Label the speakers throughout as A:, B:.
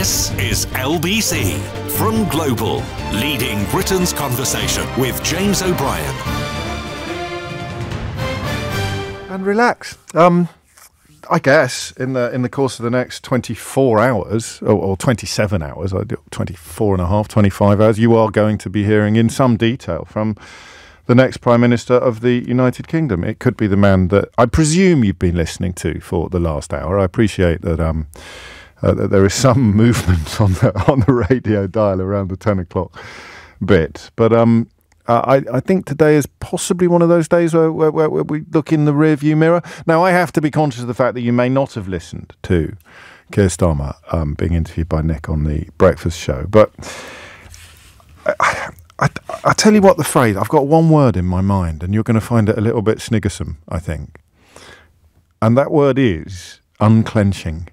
A: This is LBC from Global, leading Britain's conversation with James O'Brien.
B: And relax. Um, I guess in the in the course of the next 24 hours or, or 27 hours, I do 24 and a half, 25 hours, you are going to be hearing in some detail from the next Prime Minister of the United Kingdom. It could be the man that I presume you've been listening to for the last hour. I appreciate that. Um, uh, that there is some movement on the on the radio dial around the 10 o'clock bit, but um, I, I think today is possibly one of those days where, where, where, we look in the rearview mirror. Now, I have to be conscious of the fact that you may not have listened to Keir Starmer um, being interviewed by Nick on the breakfast show, but I, I, I, tell you what, the phrase I've got one word in my mind, and you're going to find it a little bit sniggersome, I think, and that word is unclenching.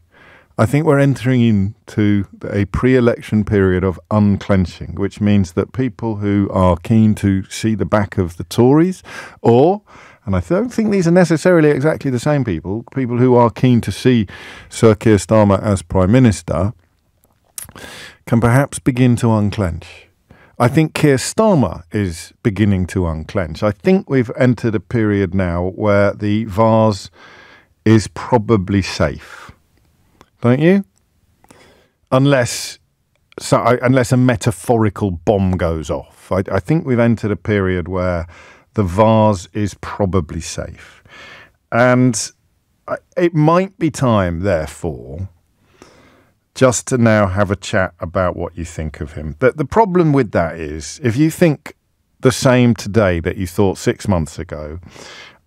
B: I think we're entering into a pre election period of unclenching, which means that people who are keen to see the back of the Tories, or, and I don't think these are necessarily exactly the same people, people who are keen to see Sir Keir Starmer as Prime Minister, can perhaps begin to unclench. I think Keir Starmer is beginning to unclench. I think we've entered a period now where the vase is probably safe don't you? Unless so, I, unless a metaphorical bomb goes off, I, I think we've entered a period where the vase is probably safe, and it might be time, therefore, just to now have a chat about what you think of him. The, the problem with that is, if you think the same today that you thought six months ago,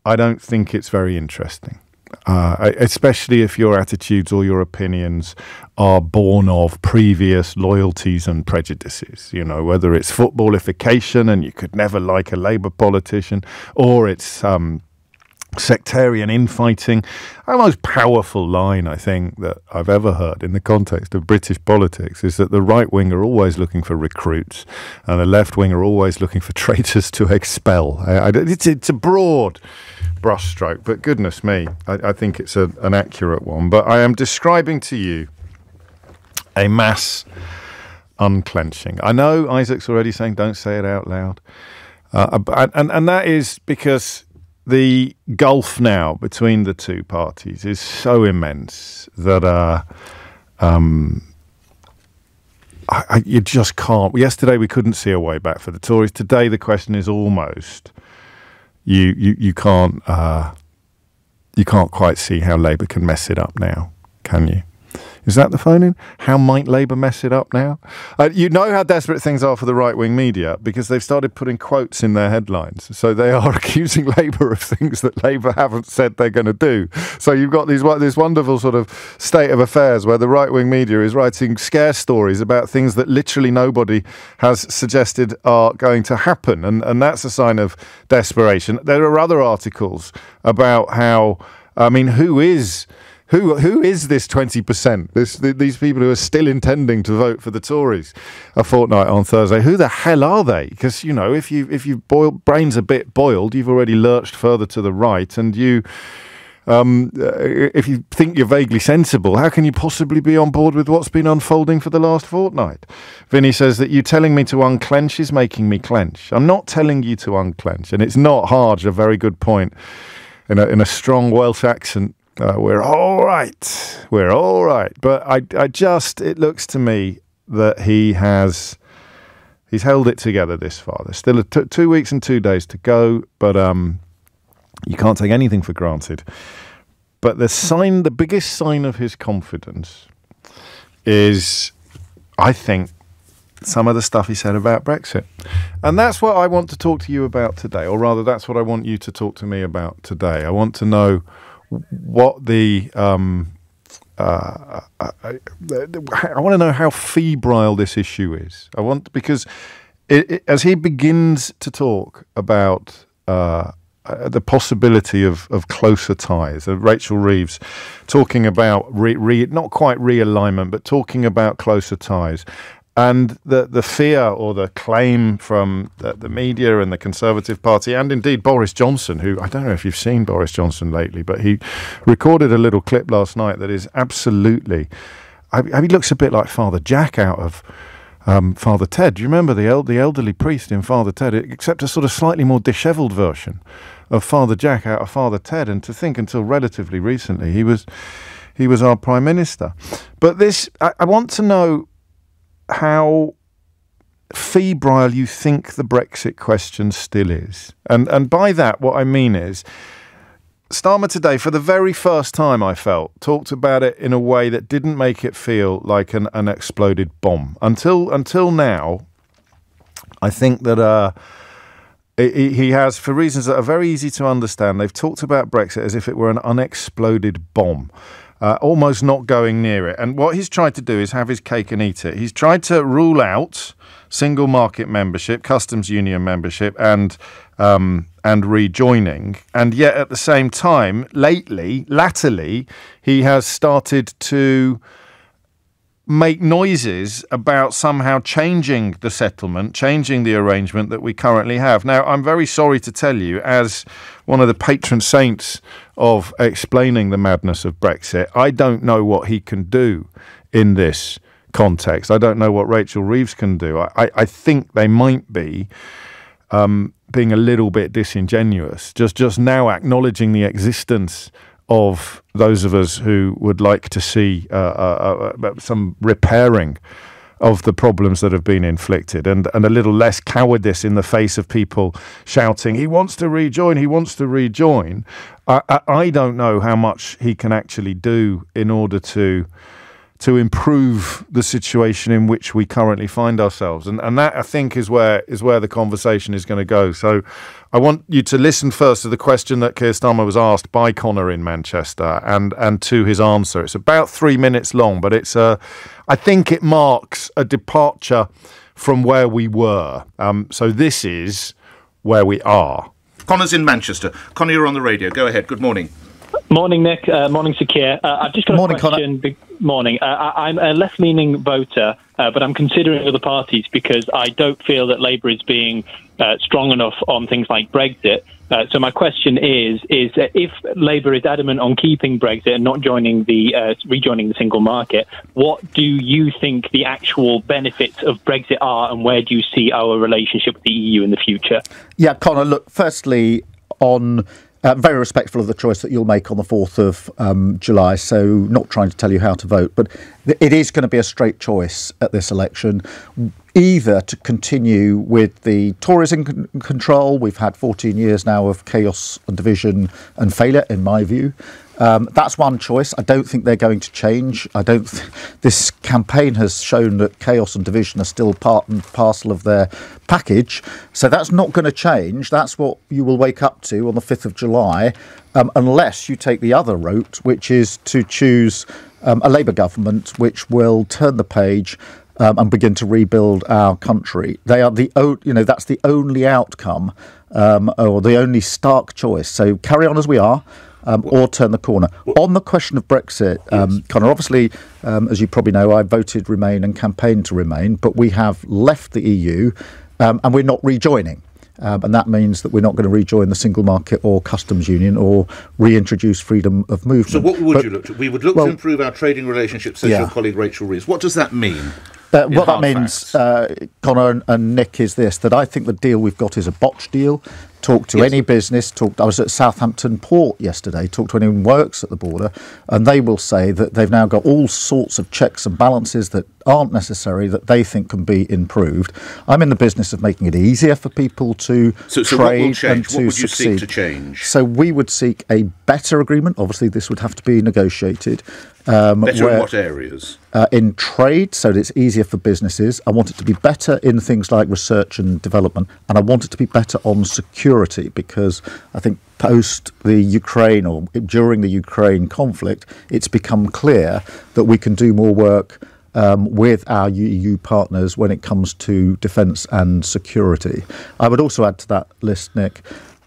B: I don't think it's very interesting uh, especially if your attitudes or your opinions are born of previous loyalties and prejudices. You know, whether it's footballification and you could never like a Labour politician, or it's um, sectarian infighting. The most powerful line I think that I've ever heard in the context of British politics is that the right wing are always looking for recruits and the left wing are always looking for traitors to expel. I, I, it's, it's a broad brushstroke, but goodness me, I, I think it's a, an accurate one. But I am describing to you a mass unclenching. I know Isaac's already saying, don't say it out loud. Uh, and, and that is because the gulf now between the two parties is so immense that uh, um, I, I, you just can't. Yesterday we couldn't see a way back for the Tories. Today the question is almost you you you can't uh, you can't quite see how Labour can mess it up now, can you? Is that the phone in? How might Labour mess it up now? Uh, you know how desperate things are for the right wing media because they've started putting quotes in their headlines. So they are accusing Labour of things that Labour haven't said they're going to do. So you've got these this wonderful sort of state of affairs where the right wing media is writing scare stories about things that literally nobody has suggested are going to happen. And, and that's a sign of desperation. There are other articles about how, I mean, who is who who is this twenty percent? This these people who are still intending to vote for the Tories a fortnight on Thursday. Who the hell are they? Because you know, if you if you boil brains a bit boiled, you've already lurched further to the right, and you. Um, uh, if you think you're vaguely sensible, how can you possibly be on board with what's been unfolding for the last fortnight? Vinny says that you telling me to unclench is making me clench. I'm not telling you to unclench, and it's not hard. A very good point in a, in a strong Welsh accent uh, we're all right. We're all right. But I, I just, it looks to me that he has, he's held it together this far. There's still two weeks and two days to go, but um, you can't take anything for granted. But the sign, the biggest sign of his confidence is, I think, some of the stuff he said about Brexit. And that's what I want to talk to you about today, or rather, that's what I want you to talk to me about today. I want to know what the um, uh, I, I, I want to know how febrile this issue is. I want because it, it, as he begins to talk about uh, uh, the possibility of, of closer ties, uh, Rachel Reeves talking about re, re, not quite realignment, but talking about closer ties, and the, the fear or the claim from the, the, media and the Conservative Party, and indeed Boris Johnson, who I don't know if you've seen Boris Johnson lately, but he recorded a little clip last night that is absolutely I, he looks a bit like Father Jack out of um, Father Ted. Do you remember the el- the elderly priest in Father Ted? Except a sort of slightly more dishevelled version of Father Jack out of Father Ted. And to think until relatively recently, he was he was our prime minister. But this, I, I want to know how febrile you think the Brexit question still is. And and by that what I mean is Starmer today, for the very first time, I felt, talked about it in a way that didn't make it feel like an, an exploded bomb. Until until now, I think that uh, he has, for reasons that are very easy to understand, they've talked about Brexit as if it were an unexploded bomb. Uh, almost not going near it. And what he's tried to do is have his cake and eat it. He's tried to rule out single market membership, customs union membership, and um, and rejoining. And yet, at the same time, lately, latterly, he has started to make noises about somehow changing the settlement, changing the arrangement that we currently have. Now, I'm very sorry to tell you, as one of the patron saints of explaining the madness of Brexit, I don't know what he can do in this context. I don't know what Rachel Reeves can do. I, I think they might be um, being a little bit disingenuous, just just now acknowledging the existence of those of us who would like to see uh, uh, uh, uh, some repairing of the problems that have been inflicted and, and a little less cowardice in the face of people shouting, he wants to rejoin, he wants to rejoin. I, I, I don't know how much he can actually do in order to to improve the situation in which we currently find ourselves. And and that I think is where is where the conversation is going to go. So I want you to listen first to the question that Keir Starmer was asked by Connor in Manchester and and to his answer. It's about three minutes long, but it's a I think it marks a departure from where we were. Um, so this is where we are.
C: Connor's in Manchester. Connor, you're on the radio. Go ahead. Good morning.
D: Morning, Nick. Uh, morning, Sir Keir. Uh, I've just got morning, a question. Be- morning. Uh, I- am a left-leaning voter, uh, but I'm considering other parties because I don't feel that Labour is being uh, strong enough on things like Brexit. Uh, so my question is: is if Labour is adamant on keeping Brexit and not joining the rejoining the single market, what do you think the actual benefits of Brexit are, and where do you see our relationship with the EU in the future?
E: Yeah, Connor. Look, firstly, on uh, very respectful of the choice that you'll make on the 4th of um, July, so not trying to tell you how to vote, but it is going to be a straight choice at this election. Either to continue with the Tories in control, we've had 14 years now of chaos and division and failure, in my view, um, that's one choice. I don't think they're going to change. I don't. Th- this campaign has shown that chaos and division are still part and parcel of their package. So that's not going to change. That's what you will wake up to on the fifth of July, um, unless you take the other route, which is to choose um, a Labour government which will turn the page. Um, and begin to rebuild our country. They are the o- you know that's the only outcome um, or the only stark choice. So carry on as we are um, or turn the corner. On the question of Brexit, um, yes. Connor, obviously, um, as you probably know, I voted Remain and campaigned to Remain, but we have left the EU um, and we're not rejoining. Um, and that means that we're not going to rejoin the single market or customs union or reintroduce freedom of movement.
C: So, what would but, you look to? We would look well, to improve our trading relationships, says yeah. your colleague Rachel Reeves. What does that mean?
E: Uh, what that means, uh, Connor and, and, Nick, is this that I think the deal we've got is a botch deal. Talk to yes. any business. Talk. I was at Southampton Port yesterday. Talk to anyone who works at the border, and they will say that they've now got all sorts of checks and balances that aren't necessary that they think can be improved. I'm in the business of making it easier for people to
C: so, so
E: trade and
C: to
E: succeed.
C: to change?
E: So we would seek a better agreement. Obviously, this would have to be negotiated.
C: Um, better where, in what areas?
E: Uh, in trade, so that it's easier for businesses. I want it to be better in things like research and development, and I want it to be better on security because I think post the Ukraine or during the Ukraine conflict, it's become clear that we can do more work. Um, with our EU partners when it comes to defence and security. I would also add to that list, Nick,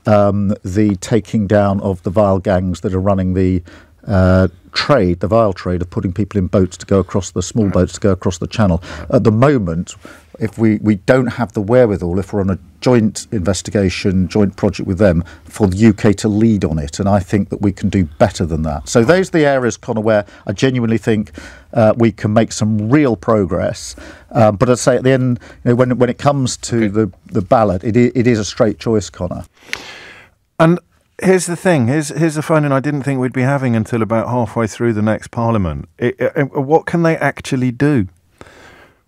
E: um, the taking down of the vile gangs that are running the uh, trade, the vile trade of putting people in boats to go across the small boats to go across the channel. At the moment, if we, we don't have the wherewithal, if we're on a joint investigation, joint project with them for the UK to lead on it. And I think that we can do better than that. So those are the areas, Connor, where I genuinely think uh, we can make some real progress. Uh, but I'd say at the end, you know, when, when it comes to okay. the, the ballot, it, it is a straight choice, Connor.
B: And here's the thing. Here's here's the phone, and I didn't think we'd be having until about halfway through the next Parliament. It, it, what can they actually do?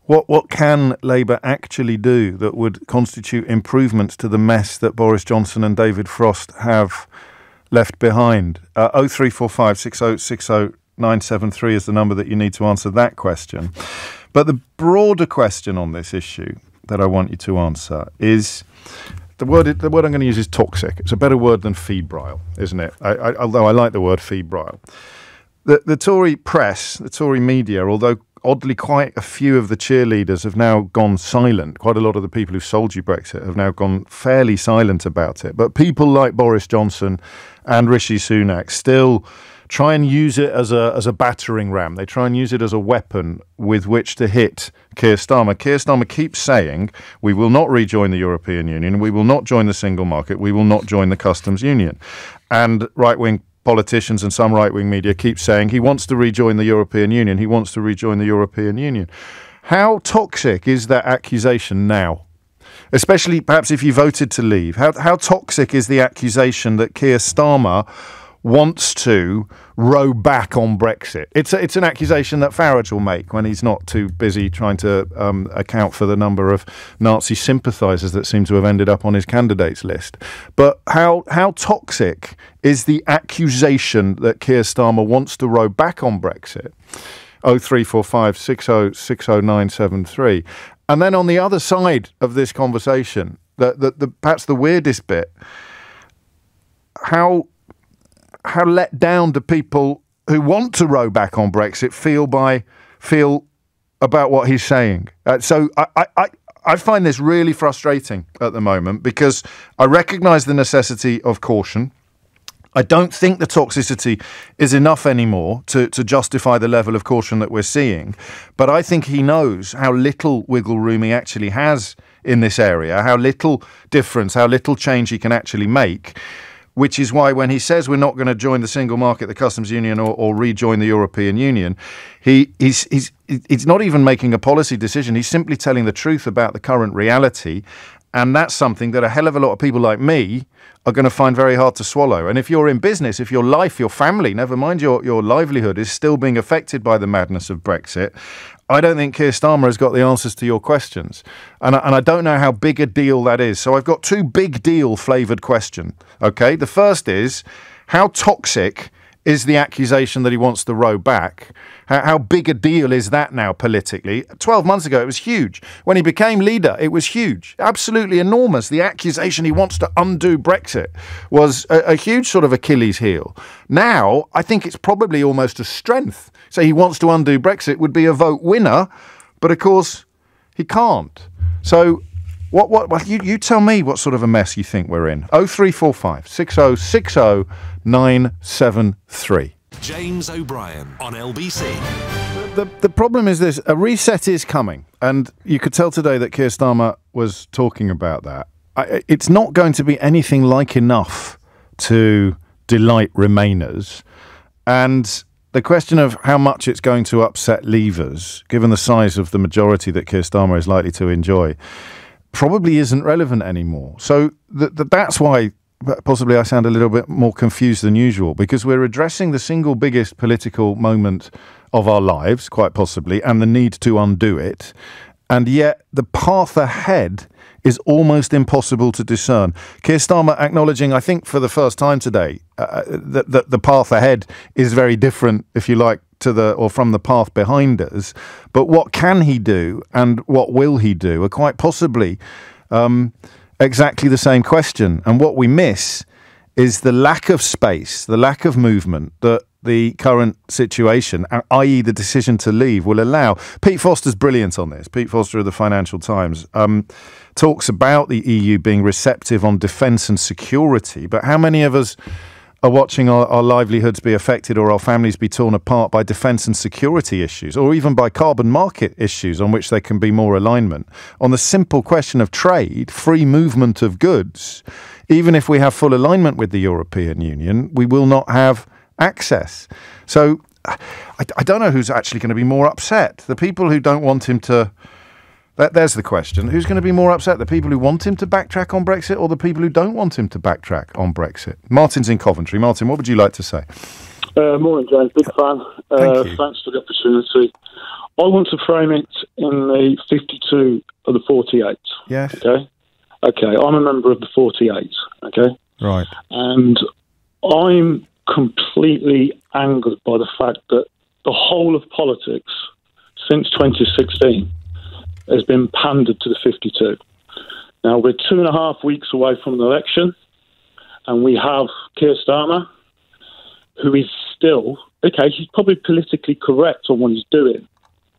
B: What what can Labour actually do that would constitute improvements to the mess that Boris Johnson and David Frost have left behind? Uh, 0345 973 is the number that you need to answer that question. But the broader question on this issue that I want you to answer is the word the word I'm going to use is toxic. It's a better word than febrile, isn't it? I, I, although I like the word febrile. The, the Tory press, the Tory media, although oddly quite a few of the cheerleaders have now gone silent. Quite a lot of the people who sold you Brexit have now gone fairly silent about it. But people like Boris Johnson and Rishi Sunak still try and use it as a as a battering ram. They try and use it as a weapon with which to hit Keir Starmer. Keir Starmer keeps saying, "We will not rejoin the European Union. We will not join the single market. We will not join the customs union." And right wing politicians and some right wing media keep saying he wants to rejoin the European Union. He wants to rejoin the European Union. How toxic is that accusation now? Especially perhaps if you voted to leave. How, how toxic is the accusation that Keir Starmer wants to row back on Brexit. It's a, it's an accusation that Farage will make when he's not too busy trying to um, account for the number of Nazi sympathisers that seem to have ended up on his candidates list. But how how toxic is the accusation that Keir Starmer wants to row back on Brexit? 0345 6060973. And then on the other side of this conversation, the, the, the perhaps the weirdest bit, how how let down do people who want to row back on Brexit feel by feel about what he's saying? Uh, so I, I, I find this really frustrating at the moment because I recognise the necessity of caution. I don't think the toxicity is enough anymore to, to justify the level of caution that we're seeing. But I think he knows how little wiggle room he actually has in this area, how little difference, how little change he can actually make which is why when he says we're not going to join the single market, the customs union, or, or rejoin the European Union, he, he's, he's, he's not even making a policy decision. He's simply telling the truth about the current reality. And that's something that a hell of a lot of people like me are going to find very hard to swallow. And if you're in business, if your life, your family, never mind your, your livelihood, is still being affected by the madness of Brexit, I don't think Keir Starmer has got the answers to your questions. And I, and I don't know how big a deal that is. So I've got two big deal flavoured questions. Okay. The first is how toxic is the accusation that he wants to row back. How, how, big a deal is that now politically? 12 months ago, it was huge. When he became leader, it was huge, absolutely enormous. The accusation he wants to undo Brexit was a, a huge sort of Achilles heel. Now, I think it's probably almost a strength. So he wants to undo Brexit would be a vote winner, but of course, he can't. So what, what, what you, you tell me what sort of a mess you think we're in. 0345 6060 973.
A: James O'Brien on LBC.
B: The, the problem is this a reset is coming. And you could tell today that Keir Starmer was talking about that. I, it's not going to be anything like enough to delight Remainers. And the question of how much it's going to upset Leavers, given the size of the majority that Keir Starmer is likely to enjoy, probably isn't relevant anymore. So th- th- that's why possibly I sound a little bit more confused than usual because we're addressing the single biggest political moment of our lives, quite possibly, and the need to undo it. And yet the path ahead is almost impossible to discern. Keir Starmer acknowledging, I think for the first time today, uh, that, that the path ahead is very different, if you like, to the or from the path behind us. But what can he do and what will he do are quite possibly um, exactly the same question. And what we miss is the lack of space, the lack of movement that the current situation, i.e., the decision to leave, will allow. Pete Foster's brilliant on this. Pete Foster of the Financial Times um, talks about the EU being receptive on defence and security, but how many of us are watching our, our, livelihoods be affected or our families be torn apart by defence and security issues, or even by carbon market issues on which there can be more alignment. On the simple question of trade, free movement of goods, even if we have full alignment with the European Union, we will not have access. So I, I don't know who's actually going to be more upset. The people who don't want him to that, there's the question. Who's going to be more upset? The people who want him to backtrack on Brexit or the people who don't want him to backtrack on Brexit? Martin's in Coventry. Martin, what would you like to say?
F: Uh, morning, James. Big fan. Uh, thanks for the opportunity. I want to frame it in the 52 of the 48.
B: Yes.
F: Okay. Okay. I'm a member of the 48. Okay.
B: Right.
F: And I'm completely angered by the fact that the whole of politics since 2016 has been pandered to the 52. Now, we're two and a half weeks away from an election, and we have Keir Starmer, who is still, okay, he's probably politically correct on what he's doing,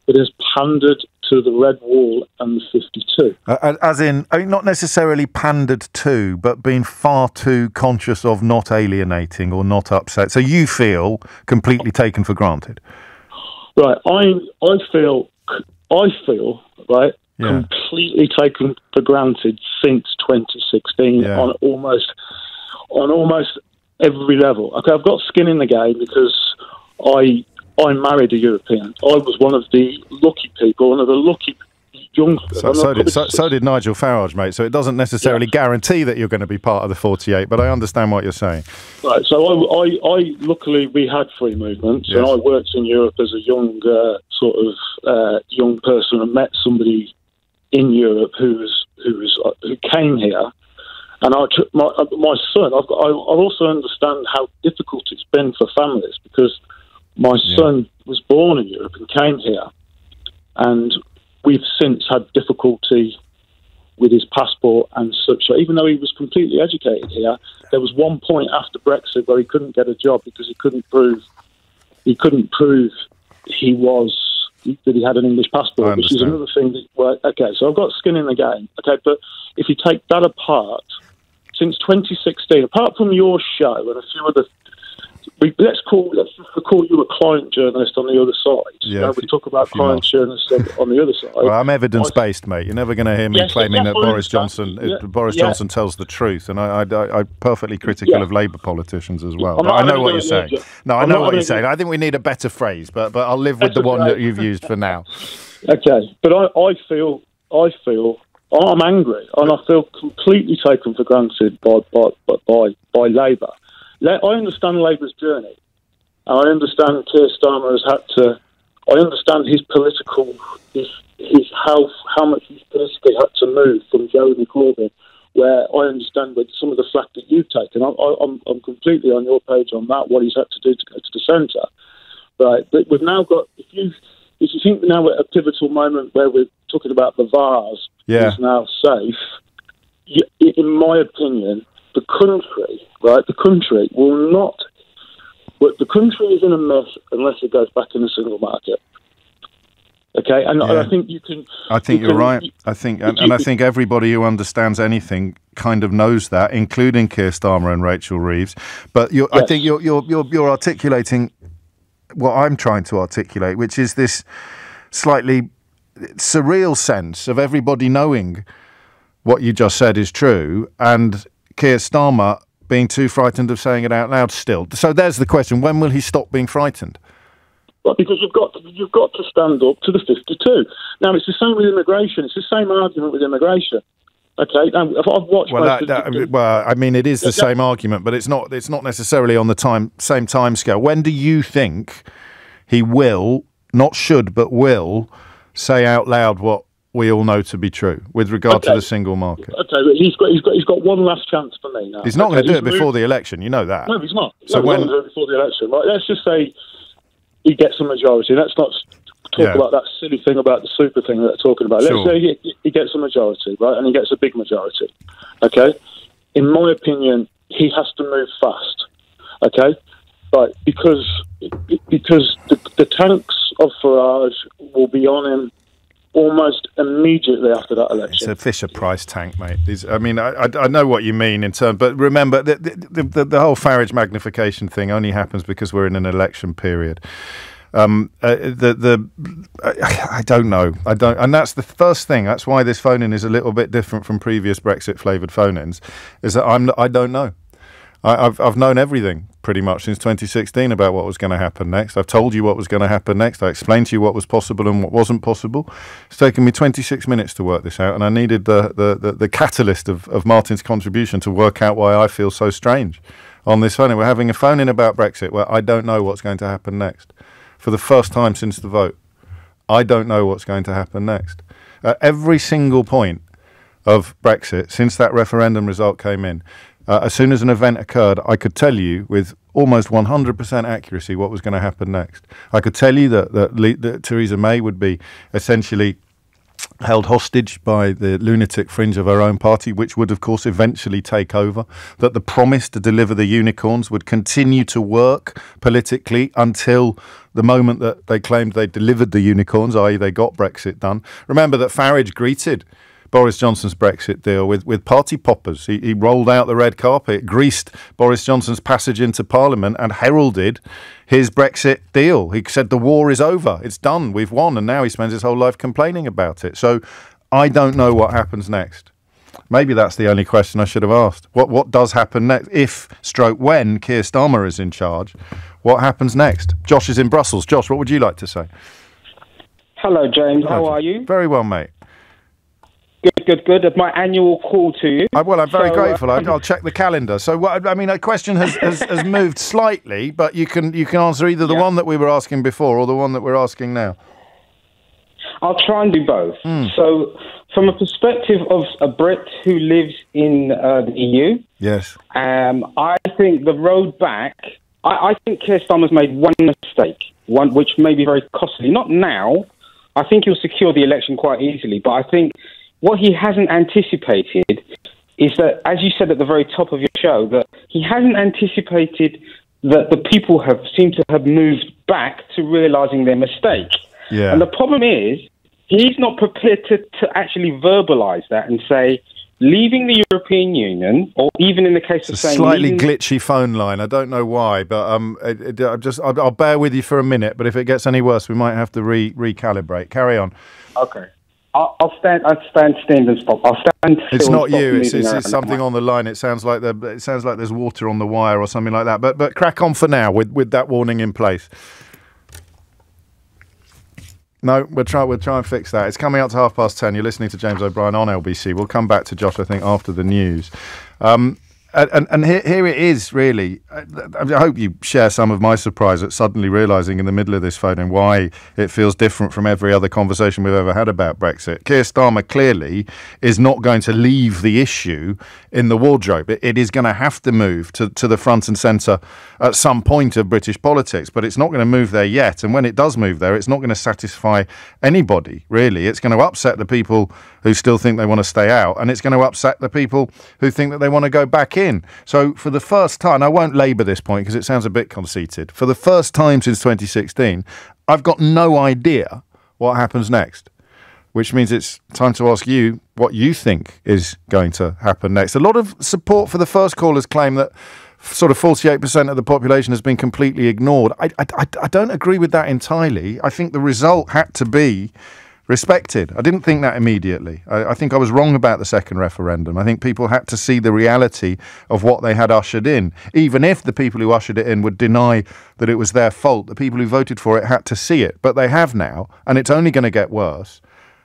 F: but has pandered to the red wall and the 52.
B: Uh, as in, I mean, not necessarily pandered to, but being far too conscious of not alienating or not upset. So you feel completely taken for granted.
F: Right. I I feel I feel right yeah. completely taken for granted since 2016 yeah. on almost on almost every level. Okay, I've got skin in the game because I I married a European. I was one of the lucky people, one of the lucky young.
B: So, so did so, so, did Nigel Farage, mate. So it doesn't necessarily guarantee that you're going to be part of the 48, but I understand what you're saying.
F: Right. So I, I, I luckily we had free movements, yes. and I worked in Europe as a young uh, sort of uh, young person and met somebody in Europe who was who was uh, who came here. And I took my uh, my son. I've got, I, I also understand how difficult it's been for families because my yeah. son was born in Europe and came here, and we've since had difficulty with his passport and such. So even though he was completely educated here, there was one point after Brexit where he couldn't get a job because he couldn't prove he couldn't prove he was that he had an English passport, which is another thing. That, well, okay, so I've got skin in the game. Okay, but if you take that apart, since 2016, apart from your show and a few other let's call let's call you a client journalist on the other side. Yeah, you know, we talk about client journalists on, the other side.
B: Well, I'm evidence based, mate. You're never going to hear me yes, claiming that Boris Johnson uh, yeah, Boris yeah. Johnson tells the truth, and I, I, am perfectly critical of Labour politicians as well. I know what you're saying. No, I know what you're saying. I think we need a better phrase, but but I'll live with the one that you've used for now.
F: Okay, but I, I feel I feel I'm angry, and I feel completely taken for granted by by by, by Labour. I understand Labour's journey. I understand Keir Starmer has had to. I understand his political, his, his how how much he's politically had to move from Jeremy Corbyn. Where I understand with some of the flack that you've taken, I, I, I'm I'm completely on your page on that. What he's had to do to go to the centre, right? But we've now got if you if you think now we're at a pivotal moment where we're talking about the vase
B: yeah.
F: is now safe, you, in my opinion, the country, right, the country will not, but the country is in a mess unless it goes back in the single market. Okay, and, yeah. I think you can.
B: I think you are right. I think, and, and, I think everybody who understands anything kind of knows that, including Keir Starmer and Rachel Reeves. But yes. I think you're, you're you're you're articulating what I'm trying to articulate, which is this slightly surreal sense of everybody knowing what you just said is true, and Keir Starmer being too frightened of saying it out loud still. So there's the question: When will he stop being frightened?
F: Well, because you've got to, you've got to stand up to the 52. Now it's the same with immigration. It's the same argument with immigration. Okay, now, I've watched.
B: Well, that, that, well, I mean, it is the yeah, same argument, but it's not. It's not necessarily on the time same time scale. When do you think he will, not should, but will, say out loud what we all know to be true with regard okay. to the single market.
F: Okay, he's got he's got he's got one last chance for me now.
B: He's not
F: okay,
B: going to do it before the election. You know that.
F: No, he's not. So no, when he's not before the election, right? Let's just say he gets a majority. Let's not talk yeah. about that silly thing about the super thing that they're talking about. Let's say he, he gets a majority, right, and he gets a big majority. Okay, in my opinion, he has to move fast. Okay, right, because because the, the tanks of Farage will be on him almost immediately after that election.
B: It's a Fisher Price tank, mate. I mean, I, I, know what you mean in terms, but remember the the, the the, whole Farage magnification thing only happens because we're in an election period. Um, uh, the the I, I, don't know. I don't, and that's the first thing. That's why this phone in is a little bit different from previous Brexit flavoured phone ins. Is that I'm I don't know. I, have I've known everything pretty much since 2016 about what was going to happen next. I've told you what was going to happen next. I explained to you what was possible and what wasn't possible. It's taken me 26 minutes to work this out, and I needed the the, the, the catalyst of, of Martin's contribution to work out why I feel so strange on this phone. We're having a phone in about Brexit where I don't know what's going to happen next. For the first time since the vote, I don't know what's going to happen next. At every single point of Brexit since that referendum result came in, uh, as soon as an event occurred, I could tell you with almost 100% accuracy what was going to happen next. I could tell you that, that, Le- that Theresa May would be essentially held hostage by the lunatic fringe of her own party, which would, of course, eventually take over. That the promise to deliver the unicorns would continue to work politically until the moment that they claimed they delivered the unicorns, i.e., they got Brexit done. Remember that Farage greeted Boris Johnson's Brexit deal with, with party poppers. He, he rolled out the red carpet, greased Boris Johnson's passage into Parliament, and heralded his Brexit deal. He said the war is over, it's done, we've won, and now he spends his whole life complaining about it. So I don't know what happens next. Maybe that's the only question I should have asked. What what does happen next? If stroke when Keir Starmer is in charge, what happens next? Josh is in Brussels. Josh, what would you like to say?
G: Hello, James. Hello, How are you?
B: Very well, mate.
G: Good, good, good. My annual call to you.
B: I, well, I'm very so, uh, grateful. I'll check the calendar. So, what, I mean, a question has, has, has, moved slightly, but you can you can answer either the yeah. one that we were asking before or the one that we're asking now.
G: I'll try and do both. Mm. So, from a perspective of a Brit who lives in uh, the EU,
B: yes,
G: um, I think the road back. I, I think Keir Starmer's made one mistake, one which may be very costly. Not now. I think he'll secure the election quite easily, but I think what he hasn't anticipated is that, as you said at the very top of your show, that he hasn't anticipated that the people have seemed to have moved back to realizing their mistake.
B: Yeah.
G: And the problem is, he's not prepared to, to actually verbalize that and say, leaving the European Union, or even in the case
B: it's
G: of saying
B: slightly glitchy phone line. I don't know why, but um, it, it, I just I'll, I'll, bear with you for a minute. But if it gets any worse, we might have to re recalibrate. Carry on.
G: Okay. I'll, stand. I'll stand stand and stop. I'll stand.
B: It's not you. It's, it's, it's something on the line. It sounds like the. It sounds like there's water on the wire or something like that. But but crack on for now with with that warning in place. No, we'll try. We'll try and fix that. It's coming out to half past ten. You're listening to James O'Brien on LBC. We'll come back to Josh. I think after the news. Um, and, and here, here it is, really. I, I, hope you share some of my surprise at suddenly realising in the middle of this voting why it feels different from every other conversation we've ever had about Brexit. Keir Starmer clearly is not going to leave the issue in the wardrobe. it, it is going to have to move to, to the front and centre at some point of British politics, but it's not going to move there yet. And when it does move there, it's not going to satisfy anybody, really. It's going to upset the people who still think they want to stay out, and it's going to upset the people who think that they want to go back in. So, for the first time, I won't labour this point because it sounds a bit conceited. For the first time since 2016, I've got no idea what happens next which means it's time to ask you what you think is going to happen next. A lot of support for the first caller's claim that sort of 48% of the population has been completely ignored. I, I, I don't agree with that entirely. I think the result had to be respected. I didn't think that immediately. I, I, think I was wrong about the second referendum. I think people had to see the reality of what they had ushered in. Even if the people who ushered it in would deny that it was their fault, the people who voted for it had to see it. But they have now, and it's only going to get worse.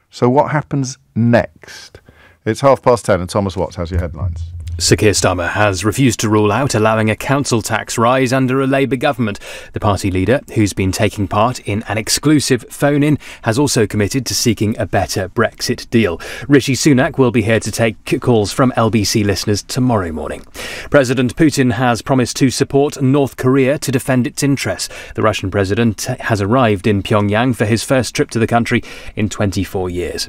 B: So, what happens next? It's half past ten, and Thomas Watts has your headlines.
H: Sir Keir Starmer has refused to rule out allowing a council tax rise under a Labour government. The party leader, who's been taking part in an exclusive phone in, has also committed to seeking a better Brexit deal. Rishi Sunak will be here to take calls from LBC listeners tomorrow morning. President Putin has promised to support North Korea to defend its interests. The Russian president has arrived in Pyongyang for his first trip to the country in 24 years.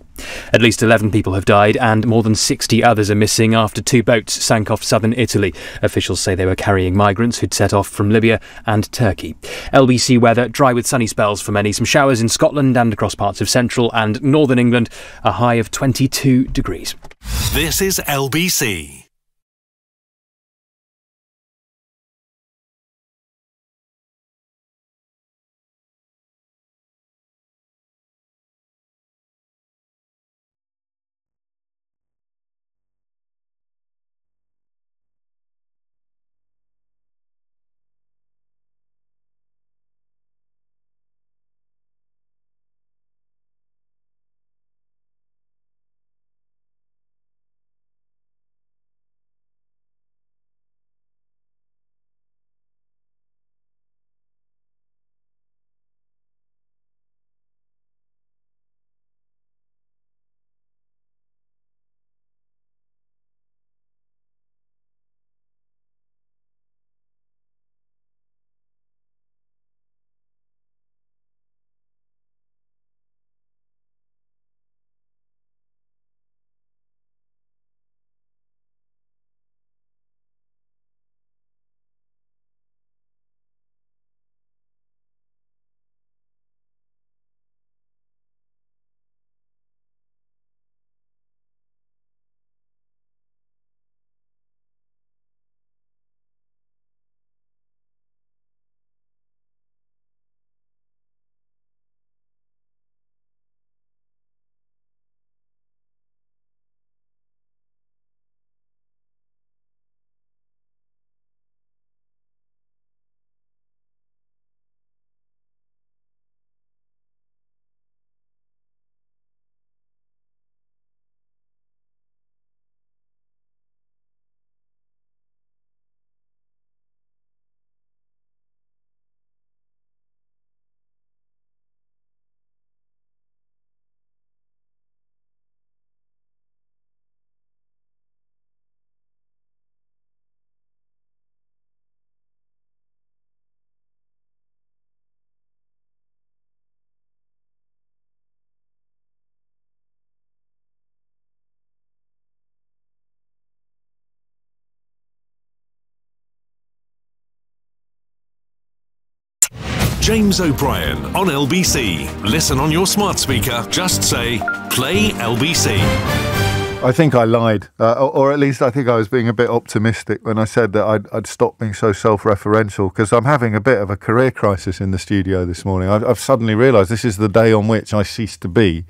H: At least 11 people have died and more than 60 others are missing after two boats sank off southern Italy. Officials say they were carrying migrants who'd set off from Libya and Turkey. LBC weather dry with sunny spells for many. Some showers in Scotland and across parts of central and northern England. A high of 22 degrees.
A: This is LBC. James O'Brien on LBC. Listen on your smart speaker. Just say, play LBC.
B: I think I lied, uh, or, at least I think I was being a bit optimistic when I said that I'd, I'd stop being so self referential because I'm having a bit of a career crisis in the studio this morning. I've, I've suddenly realised this is the day on which I cease to be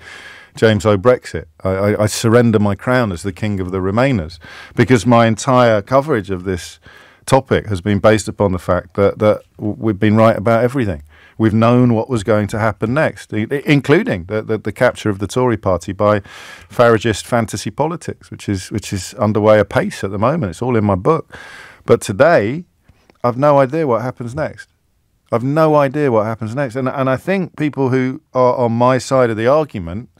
B: James O'Brexit. I, I, I, surrender my crown as the king of the Remainers because my entire coverage of this topic has been based upon the fact that, that we've been right about everything. We've known what was going to happen next, including the, the, the capture of the Tory party by Farageist fantasy politics, which is, which is underway apace at the moment. It's all in my book. But today, I've no idea what happens next. I've no idea what happens next. And, and I think people who are on my side of the argument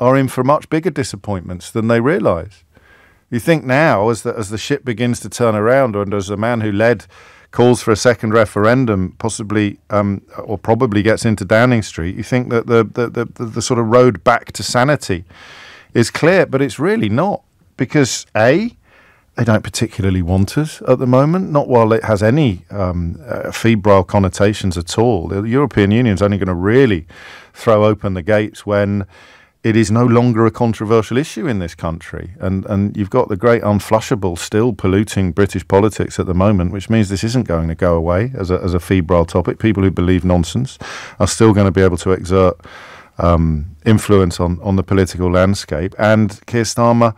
B: are in for much bigger disappointments than they realise. You think now, as the, as the ship begins to turn around, and as the man who led calls for a second referendum, possibly um, or probably gets into Downing Street, you think that the, the, the, the, sort of road back to sanity is clear, but it's really not. Because, A, they don't particularly want us at the moment, not while it has any um, uh, febrile connotations at all. The European Union is only going to really throw open the gates when it is no longer a controversial issue in this country. And, and you've got the great unflushable still polluting British politics at the moment, which means this isn't going to go away as a, as a febrile topic. People who believe nonsense are still going to be able to exert um, influence on, on the political landscape. And Keir Starmer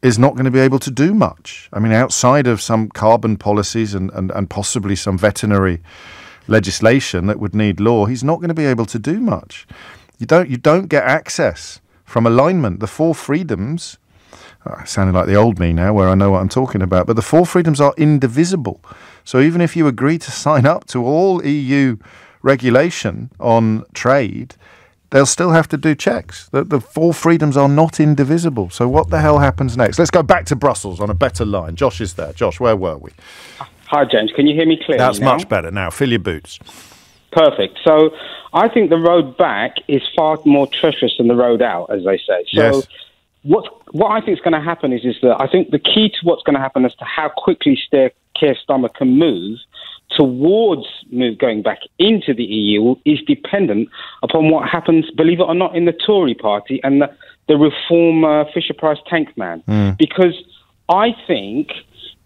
B: is not going to be able to do much. I mean, outside of some carbon policies and, and, and possibly some veterinary legislation that would need law, he's not going to be able to do much. You don't you don't get access from alignment. The four freedoms. Oh, sounding like the old me now, where I know what I'm talking about. But the four freedoms are indivisible. So even if you agree to sign up to all EU regulation on trade, they'll still have to do checks. The, the four freedoms are not indivisible. So what the hell happens next? Let's go back to Brussels on a better line. Josh is there. Josh, where were we?
G: Hi, James. Can you hear me clearly?
B: That's
G: now?
B: much better now. Fill your boots.
G: Perfect. So I think the road back is far more treacherous than the road out, as they say. So
B: yes.
G: what what I think is going to happen is is that I think the key to what's going to happen as to how quickly Keir Starmer can move towards move going back into the EU is dependent upon what happens, believe it or not, in the Tory party and the, the reform uh, Fisher Price tank man. Mm. Because I think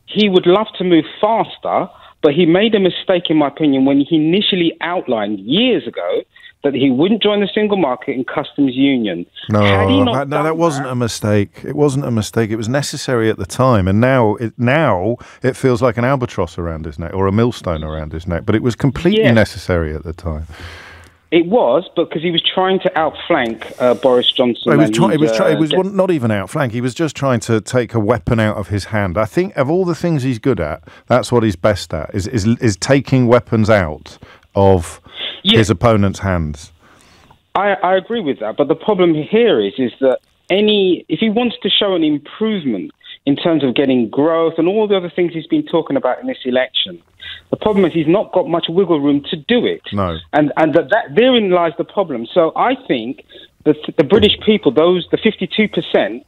G: he would love to move faster, but he made a mistake, in my opinion, when he initially outlined years ago that he wouldn't join the single market and customs union.
B: No, that, no, that wasn't that, a mistake. It wasn't a mistake. It was necessary at the time, and now it now it feels like an albatross around his neck or a millstone around his neck. But it was completely necessary at the time.
G: It was, but because he was trying to outflank uh, Boris Johnson.
B: It was, try- it was, try- it was uh, not even outflank. He was just trying to take a weapon out of his hand. I think of all the things he's good at, that's what he's best at: is is, is taking weapons out of yeah. his opponent's hands.
G: I, I agree with that, but the problem here is is that any if he wants to show an improvement in terms of getting growth and all the other things he's been talking about in this election, the problem is he's not got much wiggle room to do it.
B: No,
G: and and that, that therein lies the problem. So I think that the British people, those the fifty two percent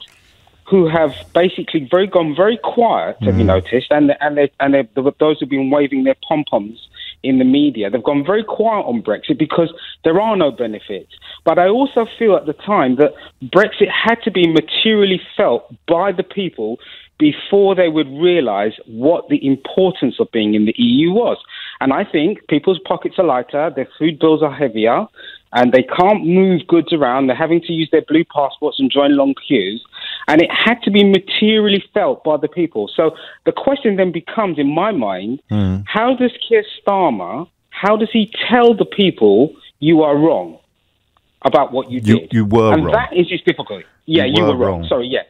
G: who have basically very gone very quiet, mm. have you mm. noticed? And and they, and they, those who've been waving their pom poms in the media. They've gone very quiet on Brexit because there are no benefits. But I also feel at the time that Brexit had to be materially felt by the people before they would realize what the importance of being in the EU was. And I think people's pockets are lighter, their food bills are heavier, and they can't move goods around. They're having to use their blue passports and join long queues. And it had to be materially felt by the people. So the question then becomes, in my mind, mm. how does Keir Starmer, how does he tell the people you are wrong about what you did?
B: You, you were
G: and
B: wrong.
G: that is his difficulty. Yeah, you, you were, were, wrong. Sorry, yeah.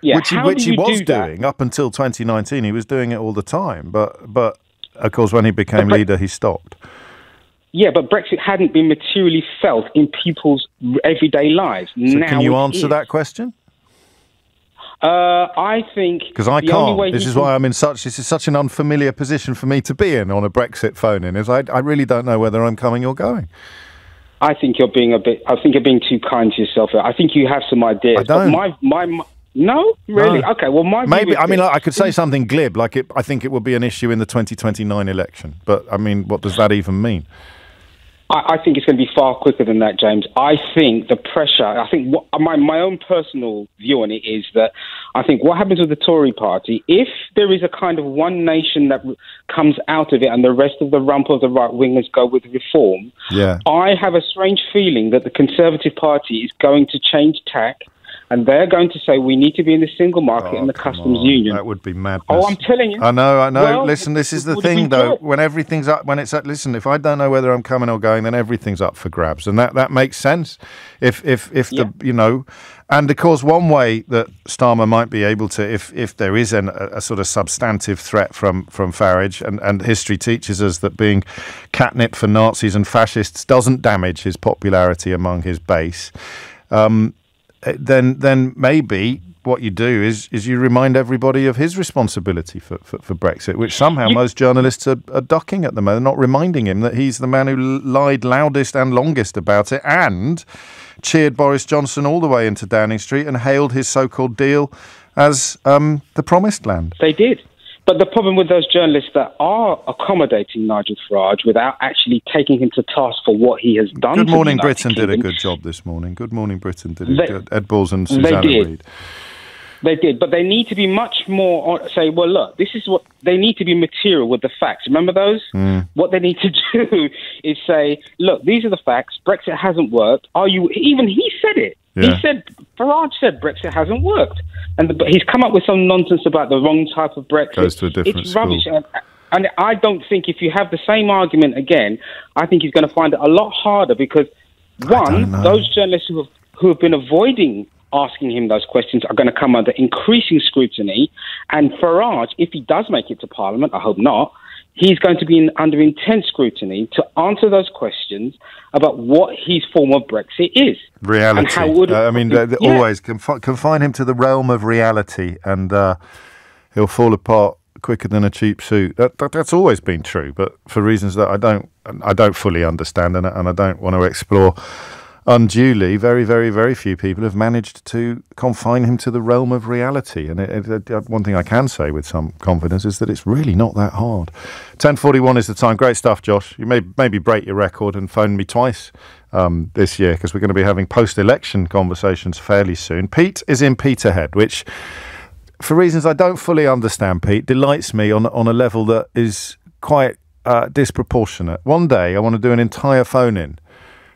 B: Yeah, which he, which he was do doing up until 2019. He was doing it all the time, but but of course when he became but, leader, he stopped.
G: Yeah, but Brexit hadn't been materially felt in people's everyday lives.
B: So now can you answer is. that question?
G: Uh, I think
B: because I can't. This is can... why I'm in such. This is such an unfamiliar position for me to be in on a Brexit phone-in. Is I, I really don't know whether I'm coming or going.
G: I think you're being a bit. I think you're being too kind to yourself. I think you have some ideas. I
B: don't.
G: my, my, my no, really. No. Okay. Well, my
B: maybe. I mean, like, I could say something glib, like it. I think it will be an issue in the 2029 election. But I mean, what does that even mean?
G: I, I think it's going to be far quicker than that, James. I think the pressure, I think what, my, my own personal view on it is that I think what happens with the Tory party, if there is a kind of one nation that comes out of it and the rest of the rump of the right wingers go with reform,
B: yeah.
G: I have a strange feeling that the Conservative Party is going to change tack and they're going to say we need to be in the single market oh, and the customs on. union.
B: That would be madness.
G: Oh, I'm telling you.
B: I know, I know. Well, listen, this is the thing, though. When everything's up, when it's up, listen, if I don't know whether I'm coming or going, then everything's up for grabs, and that that makes sense. If if if yeah. the you know, and of course, one way that Starmer might be able to, if if there is an, a, a sort of substantive threat from from Farage, and and history teaches us that being catnip for Nazis and fascists doesn't damage his popularity among his base. Um, then then maybe what you do is is you remind everybody of his responsibility for, for, for Brexit, which somehow you, most journalists are, are ducking at the moment, not reminding him that he's the man who lied loudest and longest about it and cheered Boris Johnson all the way into Downing Street and hailed his so-called deal as um, the promised land.
G: They did. But the problem with those journalists that are accommodating Nigel Farage without actually taking him to task for what he has done.
B: Good Morning Britain Kingdom, did a good job this morning. Good Morning Britain did they, good. Ed Balls and Susanna Reid.
G: They did, but they need to be much more say, well, look, this is what they need to be material with the facts. Remember those? Mm. What they need to do is say, look, these are the facts. Brexit hasn't worked. Are you? Even he said it. Yeah. He said Farage said Brexit hasn't worked and the, he's come up with some nonsense about the wrong type of Brexit.
B: Goes to a different
G: it's
B: school.
G: rubbish. And, and I don't think if you have the same argument again, I think he's going to find it a lot harder because one, those journalists who have who have been avoiding asking him those questions are going to come under increasing scrutiny. And Farage, if he does make it to Parliament, I hope not, he's going to be in, under intense scrutiny to answer those questions about what his form of Brexit is.
B: Reality. Would, uh, I mean, yeah. always confi- confine him to the realm of reality, and uh, he'll fall apart quicker than a cheap suit. That, that, that's always been true, but for reasons that I don't I don't fully understand and, and I don't want to explore. Unduly, very, very, very few people have managed to confine him to the realm of reality. And it, it, it, one thing I can say with some confidence is that it's really not that hard. 10.41 is the time. Great stuff, Josh. You may maybe break your record and phone me twice um, this year because we're going to be having post-election conversations fairly soon. Pete is in Peterhead, which, for reasons I don't fully understand, Pete, delights me on, on a level that is quite uh, disproportionate. One day I want to do an entire phone-in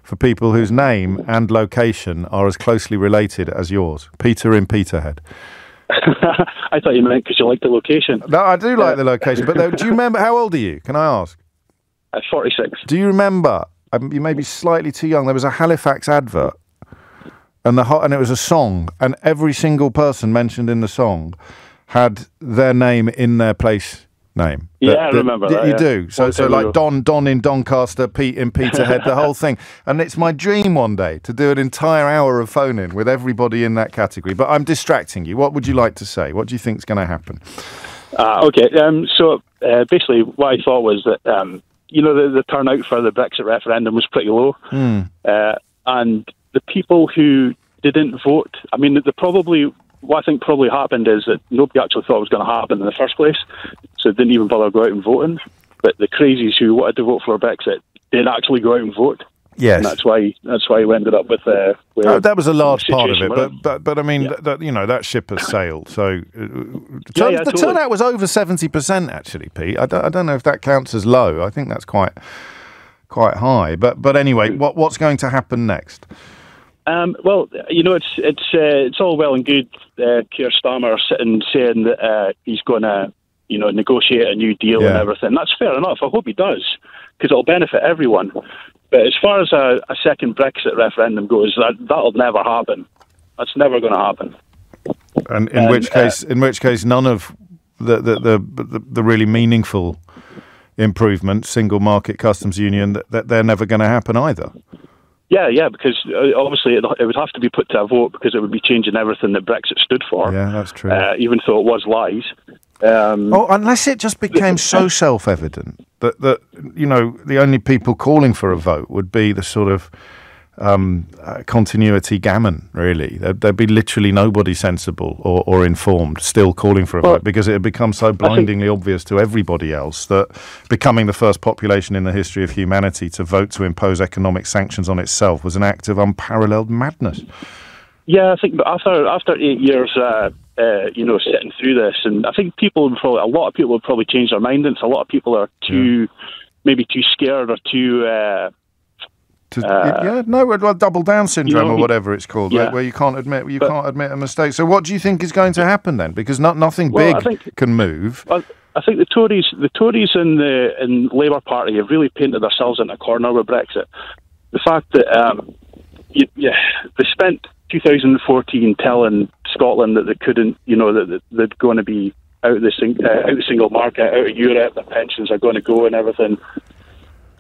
B: for people whose name and location are as closely related as yours. Peter in Peterhead.
F: I thought you meant because you like the location.
B: No, I do like the location. But though, do you remember how old are you? Can I ask?
F: At 46.
B: Do you remember? Um, you may be slightly too young. There was a Halifax advert, and the and it was a song, and every single person mentioned in the song had their name in their place name.
F: Yeah, the, I remember that.
B: You
F: yeah.
B: do. So, so like Don, Don in Doncaster, Pete in Peterhead, the whole thing. And it's my dream one day to do an entire hour of phoning with everybody in that category. But I'm distracting you. What would you like to say? What do you think is going to happen?
F: Uh, okay. Um, so uh, basically, what I thought was that um, you know the, the, turnout for the Brexit referendum was pretty low,
B: mm.
F: uh, and the people who didn't vote. I mean, the probably what I think probably happened is that nobody actually thought it was going to happen in the first place, so didn't even bother go out and voting. But the crazies who wanted to vote for Brexit didn't actually go out and vote.
B: Yes,
F: and that's why that's why we ended up with. Uh,
B: oh, that was a large part of it, but but but I mean, yeah. that, you know, that ship has sailed. So uh,
F: yeah, yeah,
B: the
F: totally.
B: turnout was over seventy percent, actually, Pete. I don't, I don't know if that counts as low. I think that's quite quite high. But but anyway, what what's going to happen next?
F: Um, well, you know, it's it's uh, it's all well and good. Uh, Keir Starmer sitting saying that uh, he's going to, you know, negotiate a new deal yeah. and everything. That's fair enough. I hope he does because it'll benefit everyone. But as far as a, a second Brexit referendum goes, that that'll never happen. That's never going to happen.
B: And in which uh, case, in which case, none of the the the, the, the really meaningful improvement, single market customs union, that, that they're never going to happen either.
F: Yeah, yeah, because uh, obviously it, it, would have to be put to a vote because it would be changing everything that Brexit stood for.
B: Yeah, that's true.
F: Uh, even though it was lies. Um,
B: oh, unless it just became so self-evident that that you know the only people calling for a vote would be the sort of um, uh, continuity gammon, really. There'd, there'd, be literally nobody sensible or, or informed still calling for a well, vote because it had become so blindingly obvious to everybody else that becoming the first population in the history of humanity to vote to impose economic sanctions on itself was an act of unparalleled madness.
F: Yeah, I think after after eight years, uh, uh, you know, sitting through this, and I think people probably a lot of people would probably change their mind, and a lot of people are too yeah. maybe too scared or too uh,
B: to, uh, yeah, no, well, double down syndrome you know, or whatever it's called, yeah. where you can't admit you but, can't admit a mistake. So, what do you think is going to happen then? Because not nothing well, big think, can move.
F: Well, I think the Tories, the Tories and the and Labour Party have really painted themselves in a corner with Brexit. The fact that um, you, yeah, they spent 2014 telling Scotland that they couldn't, you know, that they're going to be out of the sing, uh, out of the single market, out of Europe, their pensions are going to go and everything.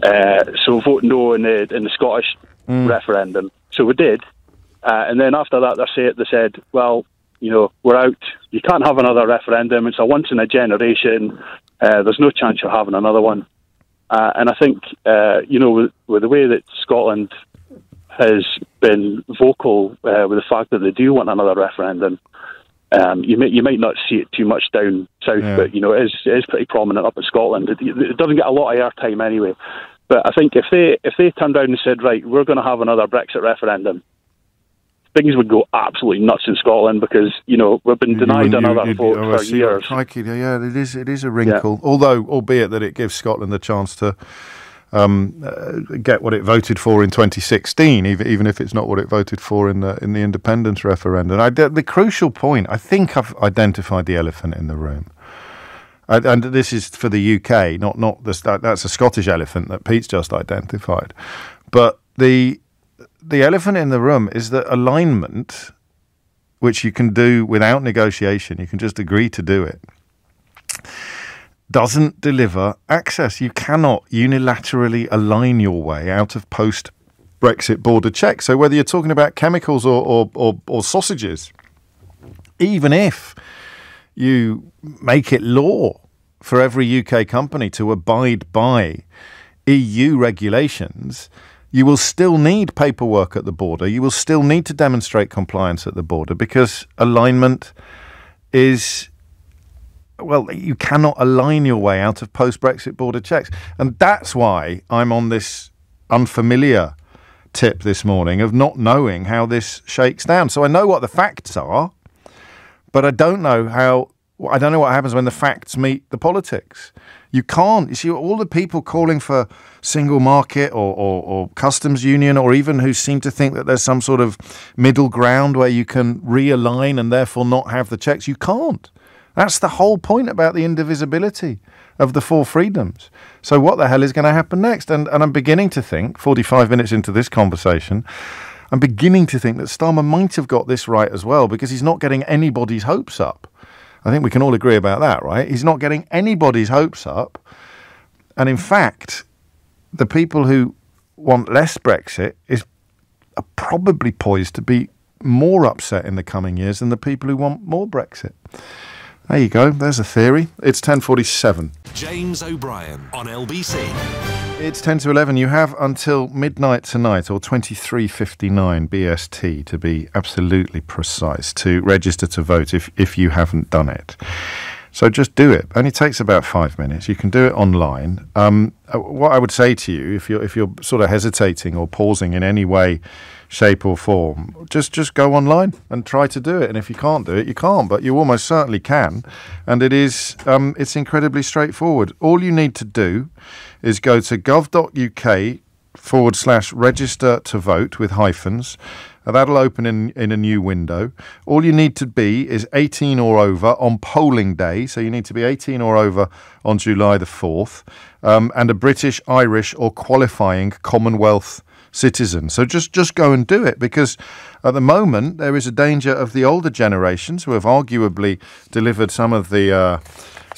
F: Uh, so vote no in the in the Scottish mm. referendum. So we did, uh, and then after that, they said they said, well, you know, we're out. You can't have another referendum. It's a once in a generation. Uh, there's no chance you're having another one. Uh, and I think, uh, you know, with, with, the way that Scotland has been vocal uh, with the fact that they do want another referendum, um, you may you might not see it too much down south, yeah. but you know it is, it is pretty prominent up in Scotland. It, it doesn't get a lot of airtime anyway. But I think if they if they turned around and said, right, we're going to have another Brexit referendum, things would go absolutely nuts in Scotland because you know we've been denied you, another you, vote oh, for years.
B: Crikey, yeah, it is it is a wrinkle. Yeah. Although, albeit that it gives Scotland the chance to um, uh, get what it voted for in 2016, even, even if it's not what it voted for in the in the independence referendum. I, the, the crucial point, I think I've identified the elephant in the room. and this is for the UK, not not the, that's a Scottish elephant that Pete's just identified. But the the elephant in the room is that alignment, which you can do without negotiation, you can just agree to do it doesn't deliver access. You cannot unilaterally align your way out of post Brexit border checks. So whether you're talking about chemicals or, or, or, or sausages, even if you make it law for every UK company to abide by EU regulations, you will still need paperwork at the border. You will still need to demonstrate compliance at the border because alignment is well, you cannot align your way out of post Brexit border checks. And that's why I'm on this unfamiliar tip this morning of not knowing how this shakes down. So I know what the facts are, but I don't know how. I don't know what happens when the facts meet the politics. You can't. You see, all the people calling for single market or, or, or, customs union, or even who seem to think that there's some sort of middle ground where you can realign and therefore not have the checks, you can't. That's the whole point about the indivisibility of the four freedoms. So, what the hell is going to happen next? And, and I'm beginning to think, 45 minutes into this conversation, I'm beginning to think that Starmer might have got this right as well because he's not getting anybody's hopes up. I think we can all agree about that, right? He's not getting anybody's hopes up. And in fact, the people who want less Brexit is are probably poised to be more upset in the coming years than the people who want more Brexit. There you go. There's a theory. It's 10:47.
A: James O'Brien on LBC.
B: It's 10 to 11. You have until midnight tonight, or 23.59 BST to be absolutely precise, to register to vote if, if you haven't done it. So just do it. Only takes about five minutes. You can do it online. Um, uh, what I would say to you, if you're if you're sort of hesitating or pausing in any way shape or form. Just just go online and try to do it. And if you can't do it, you can't. But you almost certainly can. And it is um, it's incredibly straightforward. All you need to do is go to gov.uk forward slash register to vote with hyphens. That'll open in, in a new window. All you need to be is 18 or over on polling day. So you need to be 18 or over on July the 4th. Um, and a British, Irish, or qualifying Commonwealth citizen. So just just go and do it because at the moment there is a danger of the older generations who have arguably delivered some of the uh,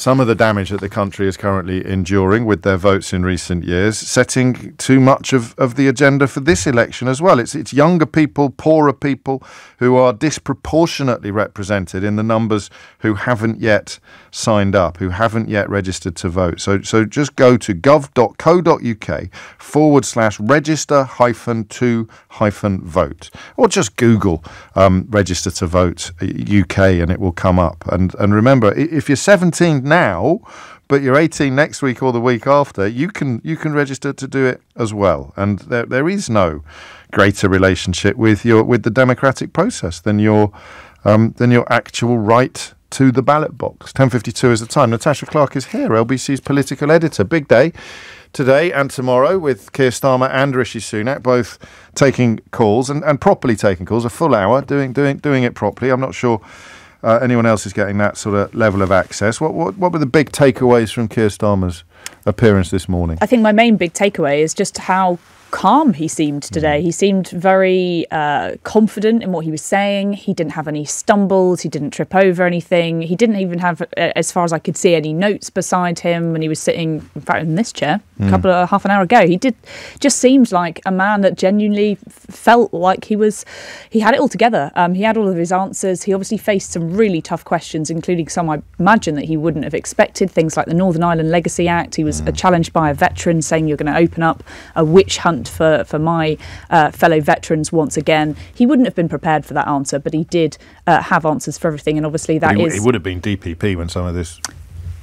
B: some of the damage that the country is currently enduring with their votes in recent years, setting too much of, of the agenda for this election as well. It's, it's younger people, poorer people who are disproportionately represented in the numbers who haven't yet signed up, who haven't yet registered to vote. So, so just go to gov.co.uk forward slash register hyphen to hyphen vote, or just Google um, register to vote UK and it will come up. And, and remember, if you're 17 now, but you're 18 next week or the week after, you can you can register to do it as well. And there there is no greater relationship with your with the democratic process than your um, than your actual right to the ballot box. 10:52 is the time. Natasha Clark is here, LBC's political editor. Big day today and tomorrow with Keir Starmer and Rishi Sunak both taking calls and, and properly taking calls. A full hour doing doing doing it properly. I'm not sure uh, anyone else is getting that sort of level of access. What, what, what were the big takeaways from Keir Starmer's appearance this morning?
I: I think my main big takeaway is just how calm he seemed today. Mm. He seemed very uh, confident in what he was saying. He didn't have any stumbles. He didn't trip over anything. He didn't even have, uh, as far as I could see, any notes beside him when he was sitting, in fact, in this chair mm. a couple of half an hour ago. He did just seemed like a man that genuinely felt like he was, he had it all together. Um, he had all of his answers. He obviously faced some really tough questions, including some I imagine that he wouldn't have expected. Things like the Northern Ireland Legacy Act. He was mm. challenged by a veteran saying you're going to open up a witch hunt for, for my uh, fellow veterans once again. He wouldn't have been prepared for that answer, but he did uh, have answers for everything. And obviously, that
B: he,
I: is.
B: It would have been DPP when some of this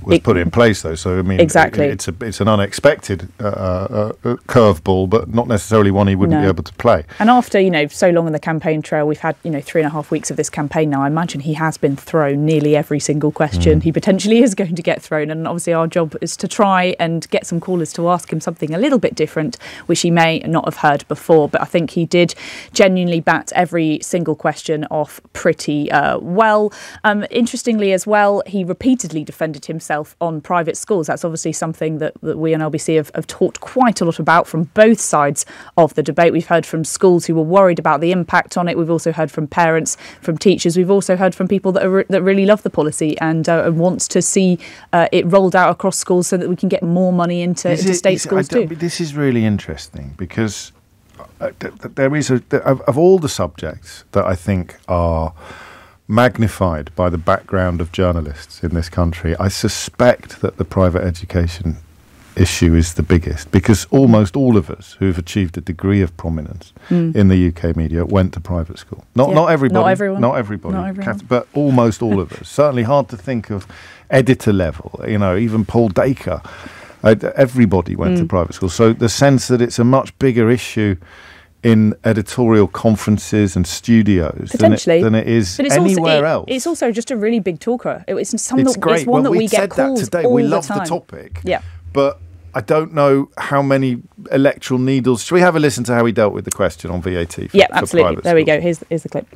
B: was it, put in place, though. So I mean,
I: exactly,
B: it, it's a it's an unexpected uh, uh, uh, curveball, but not necessarily one he wouldn't no. be able to play.
I: And after you know so long on the campaign trail, we've had you know three and a half weeks of this campaign now. I imagine he has been thrown nearly every single question mm. he potentially is going to get thrown, and obviously our job is to try and get some callers to ask him something a little bit different, which he may not have heard before. But I think he did genuinely bat every single question off pretty uh, well. Um, interestingly, as well, he repeatedly defended himself himself on private schools. That's obviously something that, that we on LBC have, have talked quite a lot about from both sides of the debate. We've heard from schools who were worried about the impact on it. We've also heard from parents, from teachers. We've also heard from people that are, that really love the policy and, uh, and wants to see uh, it rolled out across schools so that we can get more money into, into it, state schools too.
B: This is really interesting because uh, there is a of all the subjects that I think are magnified by the background of journalists in this country. I suspect that the private education issue is the biggest because almost all of us who've achieved a degree of prominence mm. in the UK media went to private school. Not yeah. not everybody,
I: not everyone,
B: not everybody, not everyone. but almost all of us. Certainly hard to think of editor level. You know, even Paul Dacre. Uh, everybody went mm. to private school. So the sense that it's a much bigger issue in editorial conferences and studios than it, than it is anywhere
I: also,
B: it, else.
I: It's also just a really big talker. It's something. It's great. It's one well, that we get called today. All
B: we love
I: the,
B: the topic.
I: Yeah.
B: But I don't know how many electoral needles. Should we have a listen to how he dealt with the question on VAT? For,
I: yeah, absolutely. there we go. Here's, here's the clip.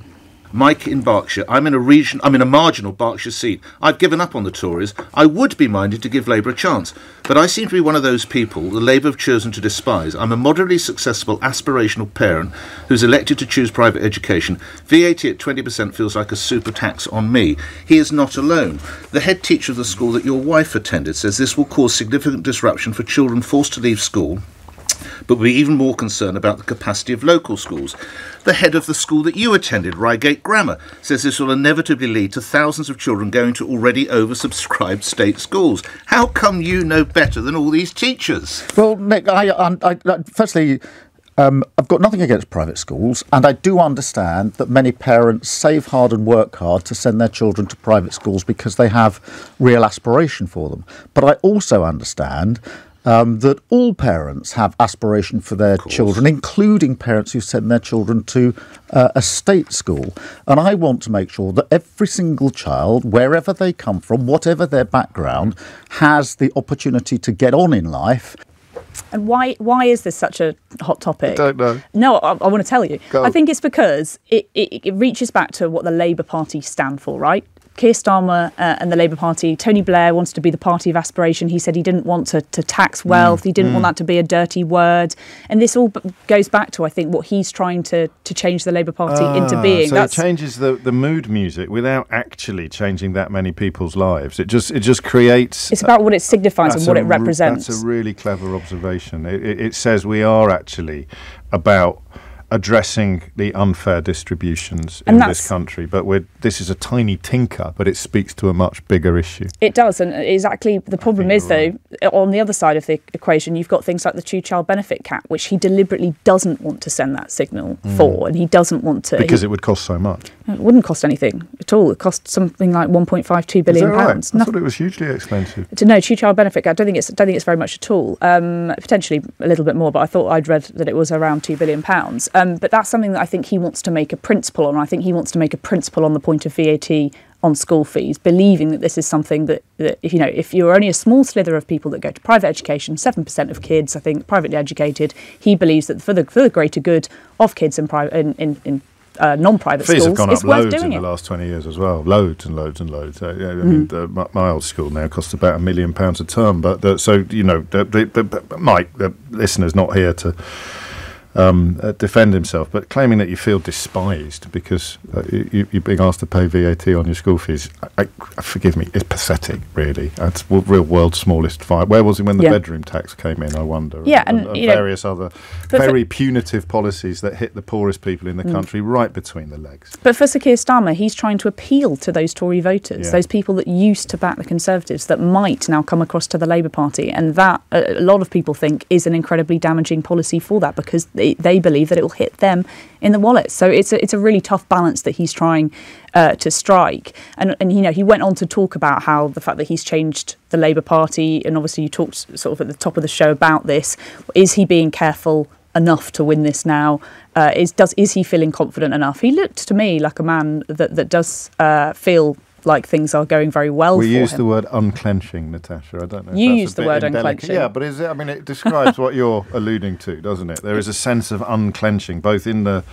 C: Mike in Berkshire. I'm in a region. I'm in a marginal Berkshire seat. I've given up on the Tories. I would be minded to give Labour a chance, but I seem to be one of those people the Labour have chosen to despise. I'm a moderately successful, aspirational parent who's elected to choose private education. VAT at 20% feels like a super tax on me. He is not alone. The head teacher of the school that your wife attended says this will cause significant disruption for children forced to leave school but we're even more concerned about the capacity of local schools. The head of the school that you attended, Reigate Grammar, says this will inevitably lead to thousands of children going to already oversubscribed state schools. How come you know better than all these teachers?
E: Well, Nick, I, I, I firstly, um, I've got nothing against private schools, and I do understand that many parents save hard and work hard to send their children to private schools because they have real aspiration for them. But I also understand um, that all parents have aspiration for their children, including parents who send their children to uh, a state school. And I want to make sure that every single child, wherever they come from, whatever their background, has the opportunity to get on in life.
I: And why why is this such a hot topic?
B: I don't know.
I: No, I, I want to tell you. Go. I think it's because it, it, it reaches back to what the Labour Party stand for, right? Keir Starmer uh, and the Labour Party, Tony Blair wanted to be the party of aspiration. He said he didn't want to, to tax mm, wealth. Mm, he didn't mm. want that to be a dirty word. And this all b- goes back to, I think, what he's trying to, to change the Labour Party ah, into being.
B: So That's, it changes the, the mood music without actually changing that many people's lives. It just it just creates.
I: It's about what it signifies and what it represents.
B: That's a really clever observation. It, it, it says we are actually about addressing the unfair distributions and in this country. But this is a tiny tinker, but it speaks to a much bigger issue.
I: It does, and exactly the problem is right. though on the other side of the equation, you've got things like the two-child benefit cap, which he deliberately doesn't want to send that signal mm. for, and he doesn't want to
B: because
I: he,
B: it would cost so much.
I: It wouldn't cost anything at all. It cost something like 1.52 billion
B: pounds. Right? I thought it was hugely expensive.
I: To no two-child benefit cap. I don't think it's don't think it's very much at all. Um, potentially a little bit more, but I thought I'd read that it was around two billion pounds. Um, but that's something that I think he wants to make a principle on. I think he wants to make a principle on the point of VAT on school fees, believing that this is something that, that if you know, if you're only a small slither of people that go to private education, seven percent of kids, I think, privately educated, he believes that for the for the greater good of kids in private in, in, in uh, non-private
B: Fees
I: schools,
B: have gone
I: up
B: loads
I: in
B: the
I: it.
B: last 20 years as well. Loads and loads and loads. Uh, yeah, I mean, mm. my, my, old school now costs about a million pounds a term. But the, so, you know, the, the, the, Mike, the listener's not here to um, uh, defend himself, but claiming that you feel despised because uh, you, are being asked to pay VAT on your school fees, I, I, forgive me, it's pathetic, really. That's real world's smallest fight. Where was it when the yeah. bedroom tax came in, I wonder?
I: Yeah,
B: and, and, and various know, other very punitive policies that hit the poorest people in the mm. country right between the legs.
I: But for Sir Keir Starmer, he's trying to appeal to those Tory voters, yeah. those people that used to back the Conservatives, that might now come across to the Labour Party. And that, a lot of people think, is an incredibly damaging policy for that because they, they believe that it will hit them in the wallet. So it's a, it's a really tough balance that he's trying uh, to strike. And, and, you know, he went on to talk about how the fact that he's changed the Labour Party, and obviously you talked sort of at the top of the show about this. Is he being careful enough to win this now? Uh, is does is he feeling confident enough? He looked to me like a man that that does uh, feel like things are going very well.
B: We use
I: him.
B: the word unclenching, Natasha. I don't know.
I: You use the word unclenching.
B: Yeah, but is it? I mean, it describes what you're alluding to, doesn't it? There is a sense of unclenching, both in the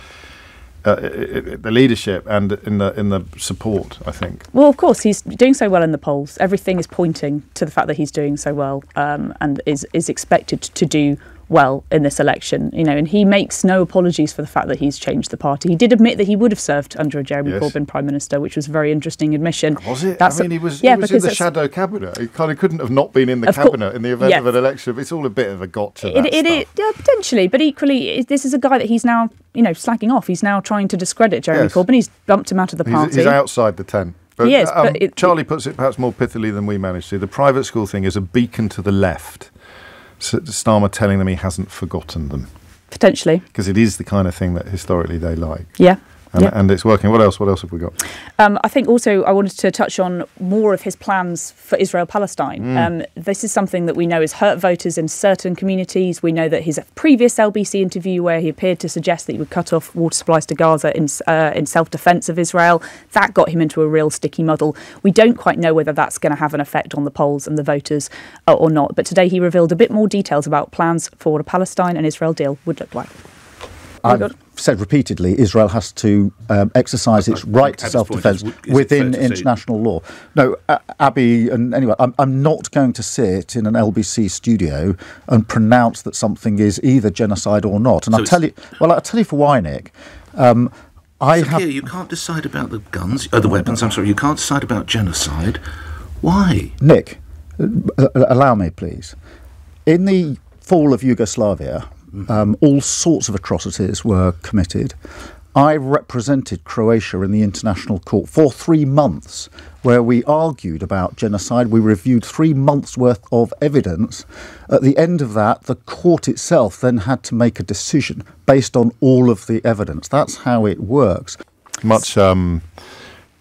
B: uh, the leadership and in the in the support. I think.
I: Well, of course, he's doing so well in the polls. Everything is pointing to the fact that he's doing so well, um, and is is expected to do well in this election, you know, and he makes no apologies for the fact that he's changed the party. He did admit that he would have served under a Jeremy yes. Corbyn prime minister, which was a very interesting admission.
B: Was it? That's I mean, he was, yeah, he was in the shadow cabinet. He kind of couldn't have not been in the cabinet in the event yeah. of an election. It's all a bit of a gotcha. It, it, it,
I: yeah, potentially, but equally, this is a guy that he's now, you know, slagging off. He's now trying to discredit Jeremy yes. Corbyn. He's bumped him out of the party.
B: He's, he's outside the tent.
I: But, he is, um, but
B: Charlie puts it perhaps more pithily than we managed to. The private school thing is a beacon to the left Starmer telling them he hasn't forgotten them?
I: Potentially.
B: Because it is the kind of thing that historically they like.
I: Yeah.
B: And, yeah. and, it's working. What else? What else have we got?
I: Um, I think also I wanted to touch on more of his plans for Israel Palestine. Mm. Um, this is something that we know has hurt voters in certain communities. We know that his previous LBC interview, where he appeared to suggest that he would cut off water supplies to Gaza in, uh, in self defence of Israel, that got him into a real sticky muddle. We don't quite know whether that's going to have an effect on the polls and the voters uh, or not. But today he revealed a bit more details about plans for what a Palestine and Israel deal would look like.
E: I've said repeatedly, Israel has to um, exercise its right to self-defence within international law. No, uh, Abi, and anyway, I'm, I'm not going to sit in an LBC studio and pronounce that something is either genocide or not. And so I'll tell you, well, I'll tell you for why, Nick. Um,
C: I so have. Here, you can't decide about the guns, uh, the weapons. I'm sorry, you can't decide about genocide. Why,
E: Nick? Uh, allow me, please. In the fall of Yugoslavia, um, all sorts of atrocities were committed. I represented Croatia in the International Court for three months, where we argued about genocide. We reviewed three months' worth of evidence. At the end of that, the court itself then had to make a decision based on all of the evidence. That's how it works.
B: Much. Um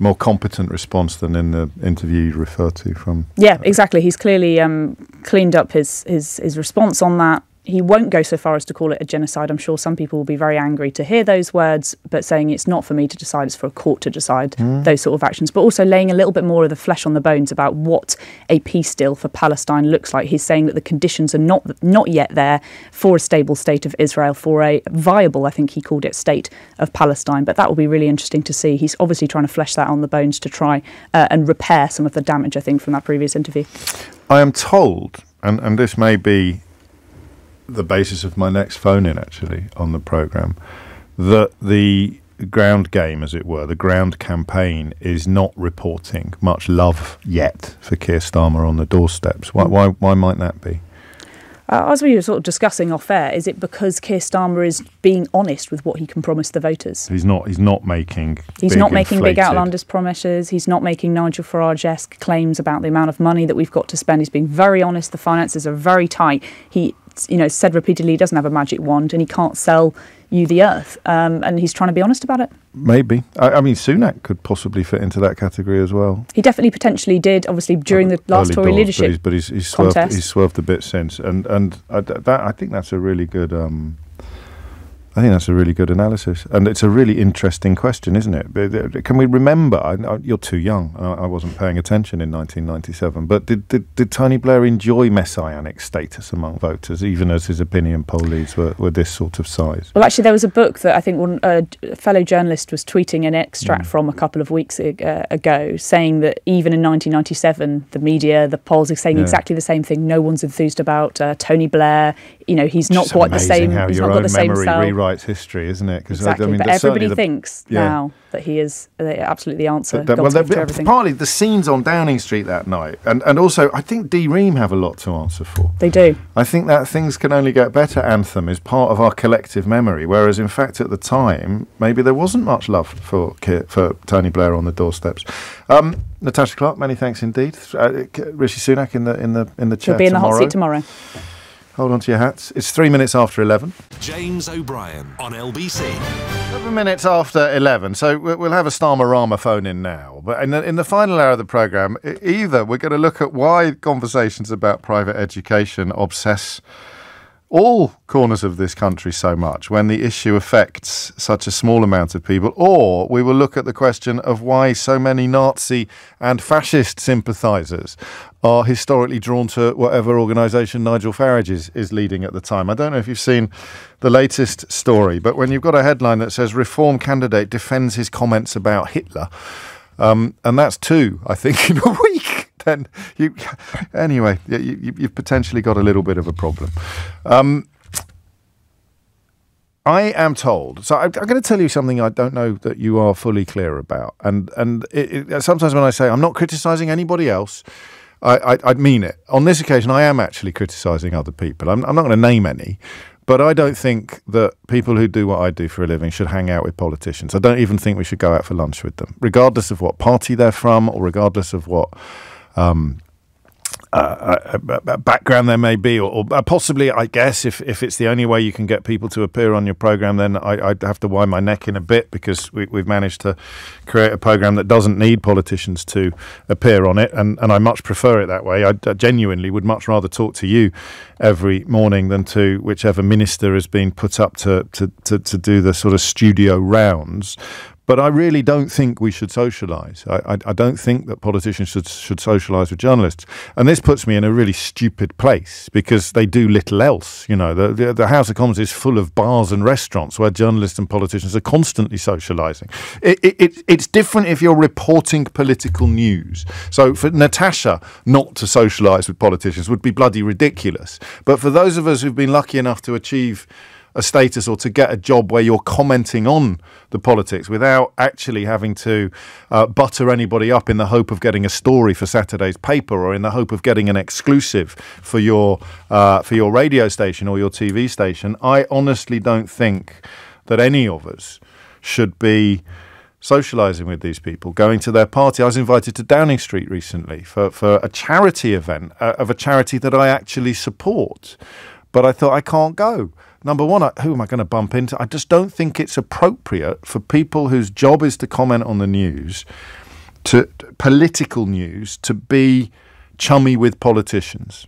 B: more competent response than in the interview you refer to from.
I: Yeah, exactly. He's clearly um, cleaned up his, his his response on that he won't go so far as to call it a genocide. I'm sure some people will be very angry to hear those words, but saying it's not for me to decide, it's for a court to decide mm. those sort of actions. But also laying a little bit more of the flesh on the bones about what a peace deal for Palestine looks like. He's saying that the conditions are not not yet there for a stable state of Israel, for a viable, I think he called it, state of Palestine. But that will be really interesting to see. He's obviously trying to flesh that on the bones to try uh, and repair some of the damage, I think, from that previous interview.
B: I am told, and, and this may be the basis of my next phone in actually on the program that the ground game, as it were, the ground campaign is not reporting much love yet for Keir Starmer on the doorsteps. Why, why, why might that be?
I: Uh, as we were sort of discussing off air, is it because Keir Starmer is being honest with what he can promise the voters?
B: He's not. He's not making.
I: He's not making inflated. big outlandish promises. He's not making Nigel Farage-esque claims about the amount of money that we've got to spend. He's being very honest. The finances are very tight. He you know said repeatedly he doesn't have a magic wand and he can't sell you the earth. Um, and he's trying to be honest about it.
B: Maybe. I, I, mean, Sunak could possibly fit into that category as well.
I: He definitely potentially did. Obviously, during the last Tory doors, leadership,
B: but he's, but he's, he's swerved, he's swerved a bit since. And and I, that I think that's a really good. Um, I think that's a really good analysis, and it's a really interesting question, isn't it? Can we remember? I, you're too young. I, wasn't paying attention in 1997. But did, did, did Tony Blair enjoy messianic status among voters, even as his opinion poll leads were, were this sort of size?
I: Well, actually, there was a book that I think one, a fellow journalist was tweeting an extract mm. from a couple of weeks uh, ago, saying that even in 1997, the media, the polls are saying yeah. exactly the same thing. No one's enthused about uh, Tony Blair. You know, he's not quite the same. He's not got the same cell
B: rewrites history, isn't it?
I: Exactly, I, mean, but everybody the, thinks yeah. now that he is uh, absolutely the answer. That, well,
B: partly the scenes on Downing Street that night, and, and also I think D:Ream have a lot to answer for.
I: They do.
B: I think that things can only get better. Anthem is part of our collective memory, whereas in fact at the time maybe there wasn't much love for for Tony Blair on the doorsteps. Um, Natasha Clark, many thanks indeed. Uh, Rishi Sunak in the in the in the chair.
I: He'll be in
B: tomorrow.
I: the hot seat tomorrow.
B: Hold on to your hats. It's three minutes after 11.
A: James O'Brien on LBC.
B: Seven minutes after 11. So we'll have a Starmerama phone in now. But in the, in the final hour of the programme, either we're going to look at why conversations about private education obsess all corners of this country so much when the issue affects such a small amount of people, or we will look at the question of why so many Nazi and fascist sympathisers are historically drawn to whatever organisation Nigel Farage is, is leading at the time. I don't know if you've seen the latest story, but when you've got a headline that says Reform candidate defends his comments about Hitler, um, and that's two, I think, in a week then you anyway you, have potentially got a little bit of a problem. Um, I am told. So I, am going to tell you something I don't know that you are fully clear about. And and it, it, sometimes when I say I'm not criticising anybody else, I, I, I, mean it. On this occasion, I am actually criticising other people. I'm, I'm not going to name any, but I don't think that people who do what I do for a living should hang out with politicians. I don't even think we should go out for lunch with them, regardless of what party they're from or regardless of what um, uh, background there may be, or, or, possibly, I guess, if, if it's the only way you can get people to appear on your program, then I, would have to wind my neck in a bit because we, have managed to create a program that doesn't need politicians to appear on it, and, and I much prefer it that way. I, I genuinely would much rather talk to you every morning than to whichever minister has been put up to, to, to, to do the sort of studio rounds. But I really don't think we should socialise. I, I, I, don't think that politicians should should socialise with journalists. And this puts me in a really stupid place because they do little else. You know, the, the, the House of Commons is full of bars and restaurants where journalists and politicians are constantly socialising. It, it, it's different if you're reporting political news. So for Natasha not to socialise with politicians would be bloody ridiculous. But for those of us who've been lucky enough to achieve a status or to get a job where you're commenting on the politics without actually having to uh, butter anybody up in the hope of getting a story for Saturday's paper or in the hope of getting an exclusive for your uh, for your radio station or your TV station. I honestly don't think that any of us should be socializing with these people, going to their party. I was invited to Downing Street recently for, for a charity event uh, of a charity that I actually support. But I thought I can't go number one, who am I going to bump into? I just don't think it's appropriate for people whose job is to comment on the news, to political news, to be chummy with politicians.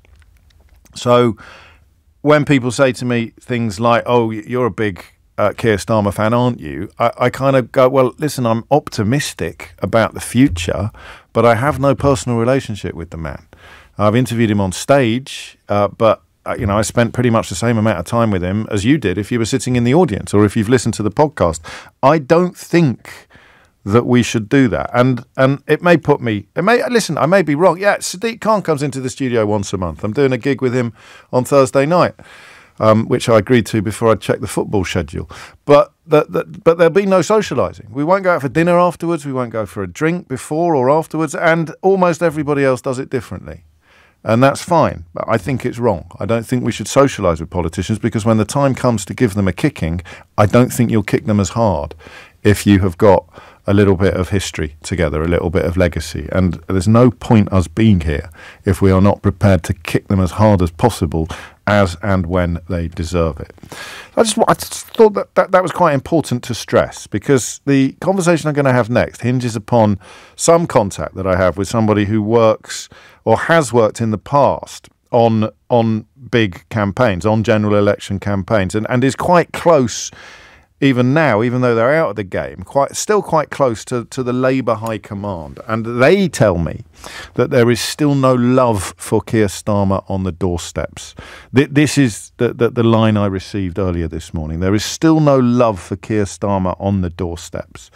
B: So when people say to me things like, "Oh, you're a big uh, Keir Starmer fan, aren't you?" I, I kind of go, "Well, listen, I'm optimistic about the future, but I have no personal relationship with the man. I've interviewed him on stage, uh, but you know, I spent pretty much the same amount of time with him as you did if you were sitting in the audience or if you've listened to the podcast. I don't think that we should do that. And and it may put me it may listen, I may be wrong. Yeah, Sadiq Khan comes into the studio once a month. I'm doing a gig with him on Thursday night. Um, which I agreed to before I checked the football schedule. But but there'll be no socialising. We won't go out for dinner afterwards. We won't go for a drink before or afterwards. And almost everybody else does it differently. And that's fine. But I think it's wrong. I don't think we should socialise with politicians because when the time comes to give them a kicking, I don't think you'll kick them as hard if you have got a little bit of history together, a little bit of legacy. And there's no point us being here if we are not prepared to kick them as hard as possible as and when they deserve it. I just, I just thought that, that that was quite important to stress because the conversation I'm going to have next hinges upon some contact that I have with somebody who works or has worked in the past on on big campaigns, on general election campaigns, and, and is quite close even now, even though they're out of the game, quite still quite close to, to the Labour High Command. And they tell me that there is still no love for Keir Starmer on the doorsteps. This is the, the, the line I received earlier this morning. There is still no love for Keir Starmer on the doorsteps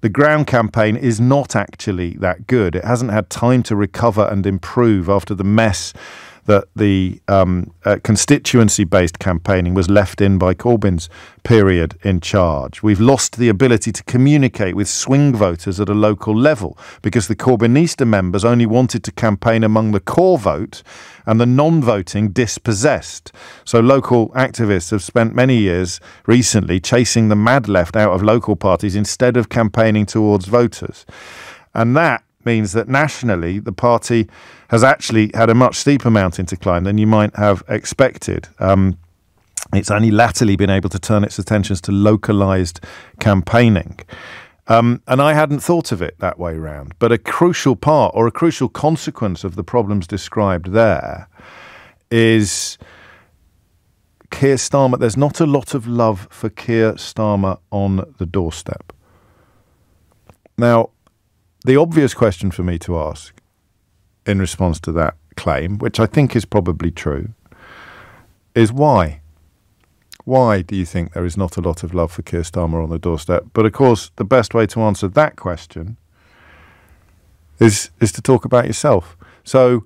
B: the ground campaign is not actually that good. It hasn't had time to recover and improve after the mess that the um, uh, constituency based campaigning was left in by Corbyn's period in charge. We've lost the ability to communicate with swing voters at a local level because the Corbynista members only wanted to campaign among the core vote and the non voting dispossessed. So local activists have spent many years recently chasing the mad left out of local parties instead of campaigning towards voters. And that means that nationally the party has actually had a much steeper mountain to climb than you might have expected. Um, it's only latterly been able to turn its attentions to localised campaigning. Um, and I hadn't thought of it that way round. But a crucial part or a crucial consequence of the problems described there is Keir Starmer. There's not a lot of love for Keir Starmer on the doorstep. Now, the obvious question for me to ask in response to that claim, which I think is probably true, is why? Why do you think there is not a lot of love for Keir Starmer on the doorstep? But of course, the best way to answer that question is is to talk about yourself. So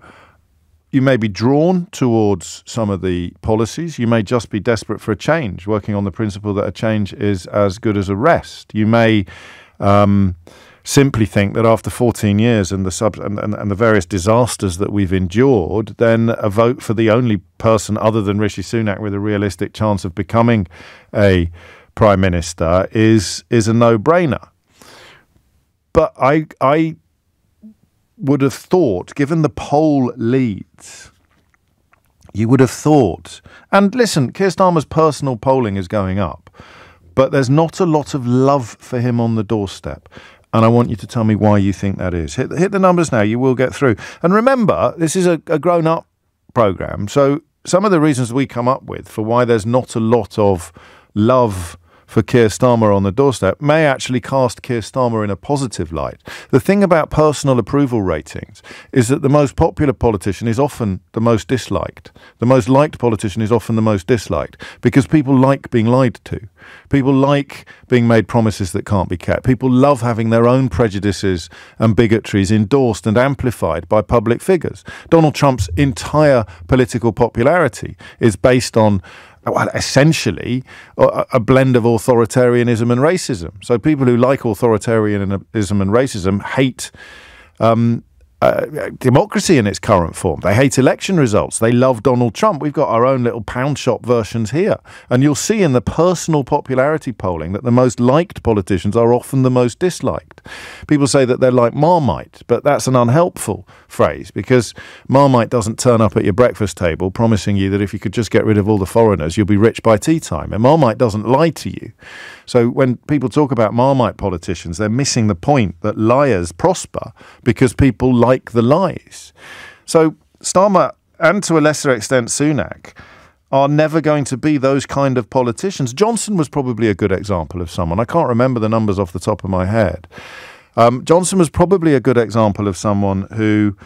B: you may be drawn towards some of the policies. You may just be desperate for a change, working on the principle that a change is as good as a rest. You may um, simply think that after 14 years and the sub and, and, and, the various disasters that we've endured, then a vote for the only person other than Rishi Sunak with a realistic chance of becoming a prime minister is is a no-brainer. But I I would have thought, given the poll leads, you would have thought, and listen, Keir Starmer's personal polling is going up, but there's not a lot of love for him on the doorstep. And I want you to tell me why you think that is. Hit, hit the numbers now, you will get through. And remember, this is a, a grown up programme. So some of the reasons we come up with for why there's not a lot of love for Keir Starmer on the doorstep may actually cast Keir Starmer in a positive light. The thing about personal approval ratings is that the most popular politician is often the most disliked. The most liked politician is often the most disliked because people like being lied to. People like being made promises that can't be kept. People love having their own prejudices and bigotries endorsed and amplified by public figures. Donald Trump's entire political popularity is based on essentially a, blend of authoritarianism and racism. So people who like authoritarianism and racism hate um, uh, democracy in its current form. They hate election results. They love Donald Trump. We've got our own little pound shop versions here. And you'll see in the personal popularity polling that the most liked politicians are often the most disliked. People say that they're like Marmite, but that's an unhelpful phrase because Marmite doesn't turn up at your breakfast table promising you that if you could just get rid of all the foreigners, you'll be rich by tea time. And Marmite doesn't lie to you. So when people talk about Marmite politicians, they're missing the point that liars prosper because people like the lies. So Starmer and to a lesser extent Sunak are never going to be those kind of politicians. Johnson was probably a good example of someone. I can't remember the numbers off the top of my head. Um, Johnson was probably a good example of someone who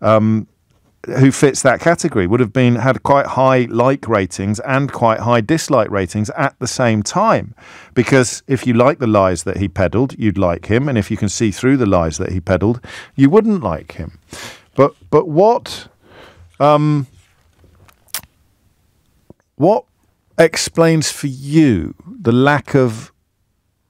B: um, who fits that category would have been had quite high like ratings and quite high dislike ratings at the same time. Because if you like the lies that he peddled you'd like him and if you can see through the lies that he peddled you wouldn't like him. But but what um what explains for you the lack of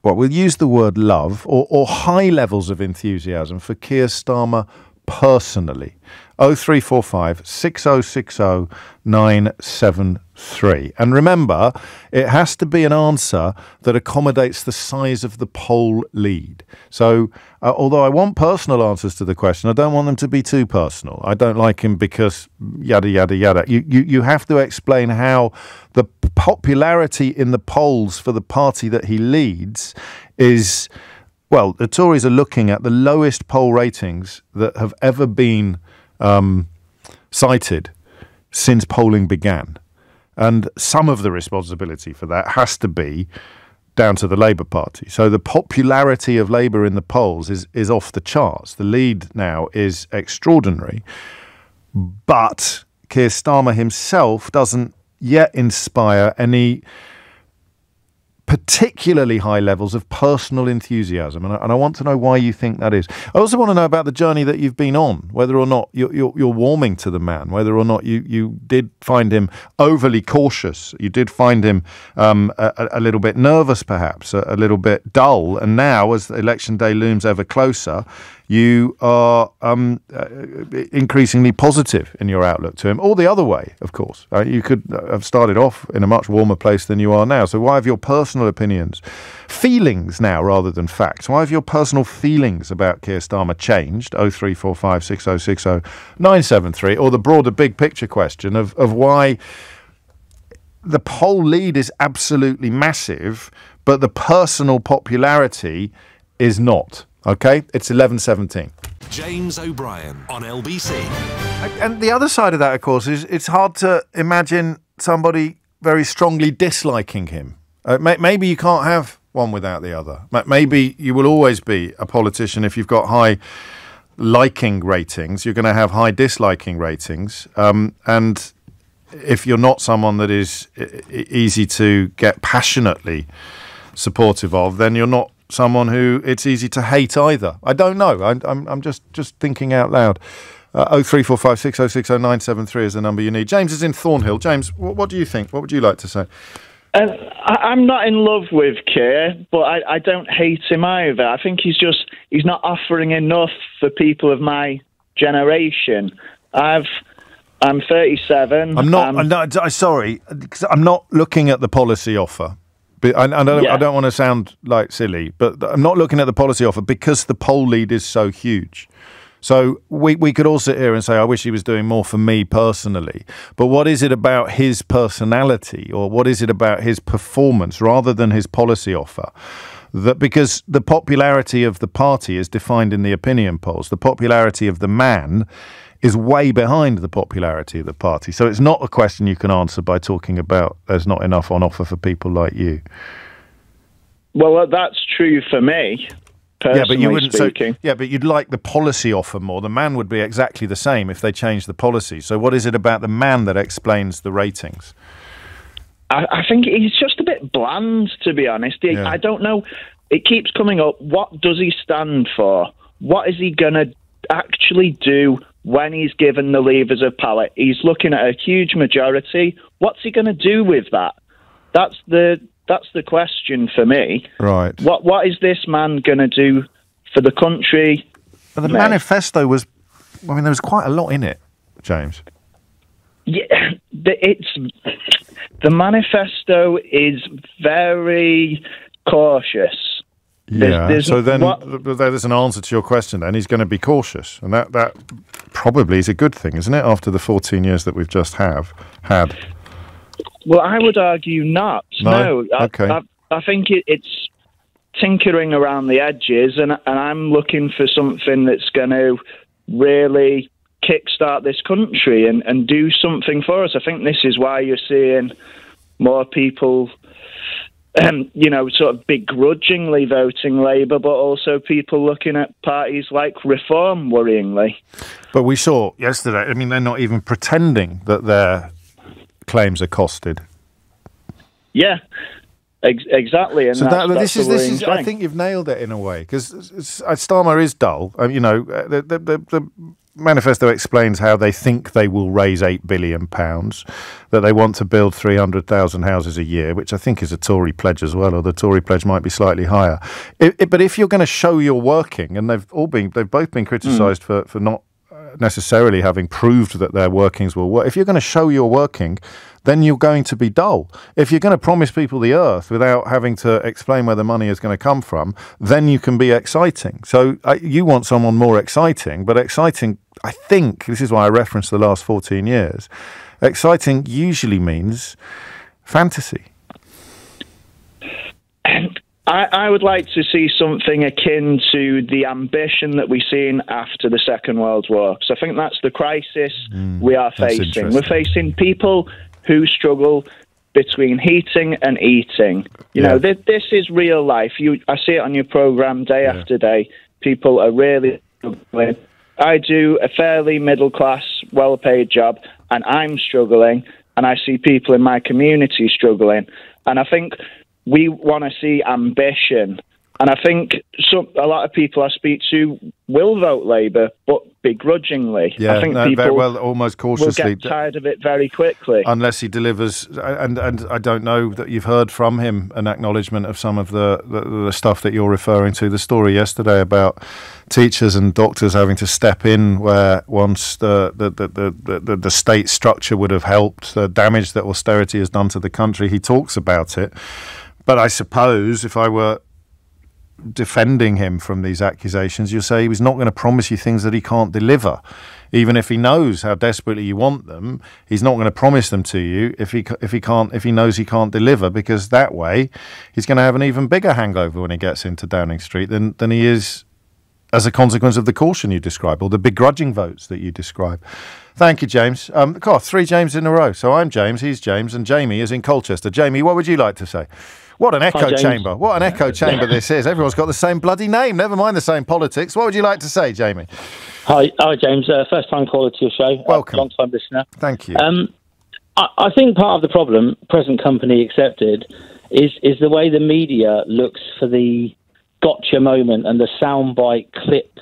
B: well we'll use the word love or, or high levels of enthusiasm for Keir Starmer personally 0345 6060 973. And remember, it has to be an answer that accommodates the size of the poll lead. So, uh, although I want personal answers to the question, I don't want them to be too personal. I don't like him because yada, yada, yada. You, you, you have to explain how the popularity in the polls for the party that he leads is. Well, the Tories are looking at the lowest poll ratings that have ever been um, cited since polling began. And some of the responsibility for that has to be down to the Labour Party. So the popularity of Labour in the polls is, is off the charts. The lead now is extraordinary. But Keir Starmer himself doesn't yet inspire any particularly high levels of personal enthusiasm. And I, and I, want to know why you think that is. I also want to know about the journey that you've been on, whether or not you're, you're, you're, warming to the man, whether or not you, you did find him overly cautious. You did find him um, a, a, little bit nervous, perhaps, a, a little bit dull. And now, as election day looms ever closer, you are um, uh, increasingly positive in your outlook to him, or the other way, of course. Uh, you could have started off in a much warmer place than you are now. So, why have your personal opinions, feelings now rather than facts? Why have your personal feelings about Keir Starmer changed? 0345 6060 973, or the broader big picture question of, of why the poll lead is absolutely massive, but the personal popularity is not. Okay, it's 11:17.
A: James O'Brien on LBC.
B: And the other side of that, of course, is it's hard to imagine somebody very strongly disliking him. Uh, may- maybe you can't have one without the other. Maybe you will always be a politician if you've got high liking ratings. You're going to have high disliking ratings, um, and if you're not someone that is easy to get passionately supportive of, then you're not someone who it's easy to hate either. I don't know. I, I'm, I'm just, just thinking out loud. Uh, 03456060973 is the number you need. James is in Thornhill. James, what, what do you think? What would you like to say?
J: Uh, I, am not in love with Keir, but I, I don't hate him either. I think he's just he's not offering enough for people of my generation. I've I'm 37.
B: I'm not. Um, I'm not. I'm sorry, I'm not looking at the policy offer. I, I, don't, yeah. I don't want to sound like silly, but I'm not looking at the policy offer because the poll lead is so huge. So we, we could all sit here and say, I wish he was doing more for me personally. But what is it about his personality or what is it about his performance rather than his policy offer? That because the popularity of the party is defined in the opinion polls, the popularity of the man is way behind the popularity of the party. So it's not a question you can answer by talking about there's not enough on offer for people like you.
J: Well, uh, that's true for me. Yeah, but you wouldn't. Speaking.
B: So, yeah, but you'd like the policy offer more. The man would be exactly the same if they changed the policy. So, what is it about the man that explains the ratings?
J: I, I think he's just a bit bland, to be honest. Yeah. I don't know. It keeps coming up. What does he stand for? What is he going to actually do when he's given the levers of power. He's looking at a huge majority. What's he going to do with that? That's the that's the question for me.
B: Right.
J: What what is this man going to do for the country?
B: But the manifesto was, I mean, there was quite a lot in it, James.
J: Yeah, it's the manifesto is very cautious.
B: Yeah. There's, so then what, there's an answer to your question. Then he's going to be cautious, and that that probably is a good thing, isn't it? After the 14 years that we've just have had.
J: Well, I would argue not. No. no.
B: Okay. I,
J: I, I think it, it's tinkering around the edges, and and I'm looking for something that's going to really kickstart this country and, and do something for us. I think this is why you're seeing more people um, you know, sort of begrudgingly voting Labour, but also people looking at parties like Reform worryingly.
B: But we saw yesterday, I mean, they're not even pretending that their claims are costed.
J: Yeah. Ex- exactly, and so that, this is this is.
B: I think you've nailed it in a way because Starmer is dull. Um, you know, uh, the, the, the manifesto explains how they think they will raise eight billion pounds, that they want to build three hundred thousand houses a year, which I think is a Tory pledge as well, or the Tory pledge might be slightly higher. It, it, but if you're going to show you're working, and they've all been, they've both been criticised mm. for for not necessarily having proved that their workings will work. If you're going to show you're working, then you're going to be dull. If you're going to promise people the earth without having to explain where the money is going to come from, then you can be exciting. So uh, you want someone more exciting, but exciting, I think, this is why I referenced the last 14 years, exciting usually means fantasy.
J: I, I, would like to see something akin to the ambition that we've seen after the Second World War. So I think that's the crisis mm, we are facing. We're facing people who struggle between heating and eating. You yeah. know, th- this is real life. You, I see it on your program day yeah. after day. People are really struggling. I do a fairly middle class, well paid job, and I'm struggling, and I see people in my community struggling. And I think we want to see ambition. And I think some, a lot of people I speak to will vote Labour, but begrudgingly.
B: Yeah,
J: I think
B: no, people well, almost cautiously.
J: Will get tired of it very quickly.
B: Unless he delivers, uh, and and I don't know that you've heard from him an acknowledgement of some of the, the, the stuff that you're referring to. The story yesterday about teachers and doctors having to step in where once the the, the, the, the, the state structure would have helped, the damage that austerity has done to the country. He talks about it. But I suppose if I were defending him from these accusations, you'll say he was not going to promise you things that he can't deliver. Even if he knows how desperately you want them, he's not going to promise them to you if he if he can't if he knows he can't deliver because that way he's going to have an even bigger hangover when he gets into Downing Street than than he is as a consequence of the caution you describe or the begrudging votes that you describe. Thank you, James. Um, God, three James in a row. So I'm James, he's James, and Jamie is in Colchester. Jamie, what would you like to say? What an echo Hi, chamber. What an echo chamber this is. Everyone's got the same bloody name, never mind the same politics. What would you like to say, Jamie?
K: Hi, hi James. Uh, first time caller to your show.
B: Uh, Welcome.
K: Long time listener.
B: Thank you.
K: Um, I, I think part of the problem, present company accepted, is, is the way the media looks for the gotcha moment and the soundbite clip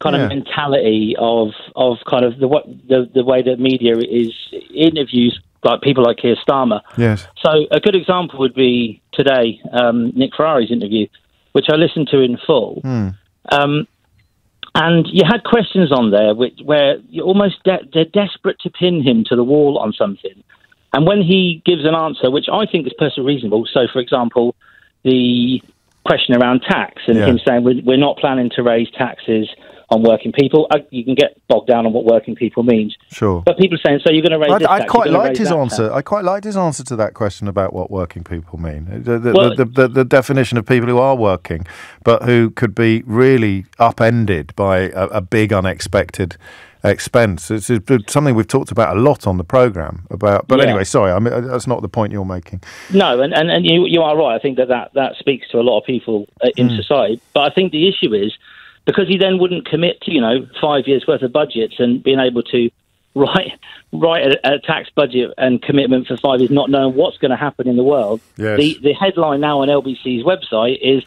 K: kind yeah. of mentality of of kind of the what the the way that media is interviews like people like Keir Starmer.
B: Yes.
K: So a good example would be today um, Nick Ferrari's interview, which I listened to in full.
B: Mm.
K: Um, and you had questions on there which, where you're almost de- they're desperate to pin him to the wall on something. And when he gives an answer, which I think is personally reasonable, so for example, the question around tax and yeah. him saying we're, we're not planning to raise taxes on working people. Uh, you can get bogged down on what working people means.
B: Sure.
K: But people are saying, so you're going to raise
B: I,
K: this
B: I
K: tax,
B: quite liked his answer.
K: tax.
B: I quite liked his answer to that question about what working people mean. The, the,
K: Well-
B: the, the, the definition of people who are working, but who could be really upended by a, a big unexpected expense. It's, it's something we've talked about a lot on the program about. But
K: Yeah.
B: anyway, sorry, I mean that's not the point you're making.
K: No, and, and, and you, you are right. I think that, that that speaks to a lot of people uh, in
B: Mm.
K: society. But I think the issue is because he then wouldn't commit to, you know, five years worth of budgets and being able to write write a, a tax budget and commitment for five years, not knowing what's going to happen in the world.
B: Yes.
K: The the headline now on LBC's website is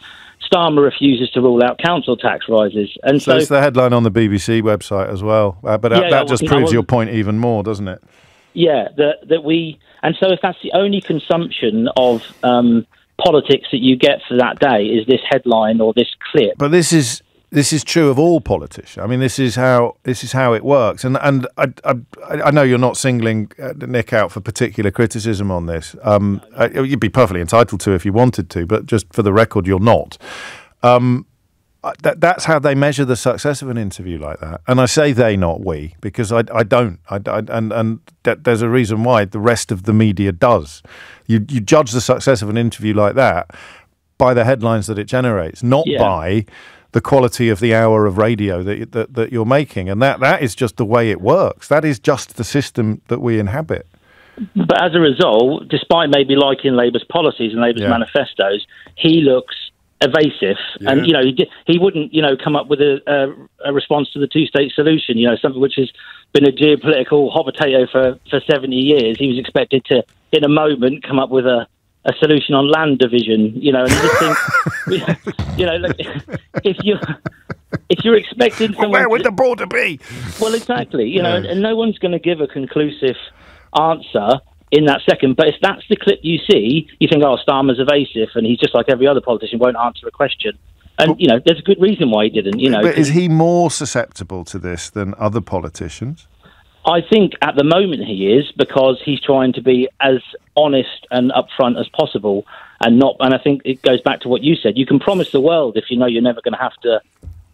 K: Starmer refuses to rule out council tax rises, and
B: So
K: so,
B: it's the headline on the BBC website as well. Uh, but that,
K: Yeah,
B: that
K: yeah,
B: just proves your point even more, doesn't it?
K: Yeah, that that we and so if that's the only consumption of um, politics that you get for that day is this headline or this clip.
B: But this is this is true of all politicians. I mean, this is how this is how it works. And and I I, I know you're not singling uh, Nick out for particular criticism on this. Um, you'd be perfectly entitled to if you wanted to, but just for the record, you're not. Um, that, that's how they measure the success of an interview like that. And I say they, not we, because I, I don't. I, I, and and that, there's a reason why the rest of the media does. You you judge the success of an interview like that by the headlines that it generates, not
K: Yeah.
B: by the quality of the hour of radio that, that that you're making. And that that is just the way it works. That is just the system that we inhabit.
K: But as a result, despite maybe liking Labour's policies and Labour's
B: Yeah.
K: manifestos, he looks evasive, and you know he, he wouldn't you know come up with a, a, a response to the two-state solution. You know something which has been a geopolitical hot potato for for seventy years. He was expected to, in a moment, come up with a. A solution on land division, you know, and you just think, you know, look, if you if you're expecting someone,
B: Where would the border be?
K: well, exactly. You know, and, and no one's going to give a conclusive answer in that second. But if that's the clip you see, you think, oh, Starmer's evasive, and he's just like every other politician, won't answer a question. And you know, there's a good reason why he didn't. You know,
B: But is he more susceptible to this than other politicians?
K: I think at the moment he is because he's trying to be as honest and upfront as possible, and not. And I think it goes back to what you said. You can promise the world if you know you're never going to have to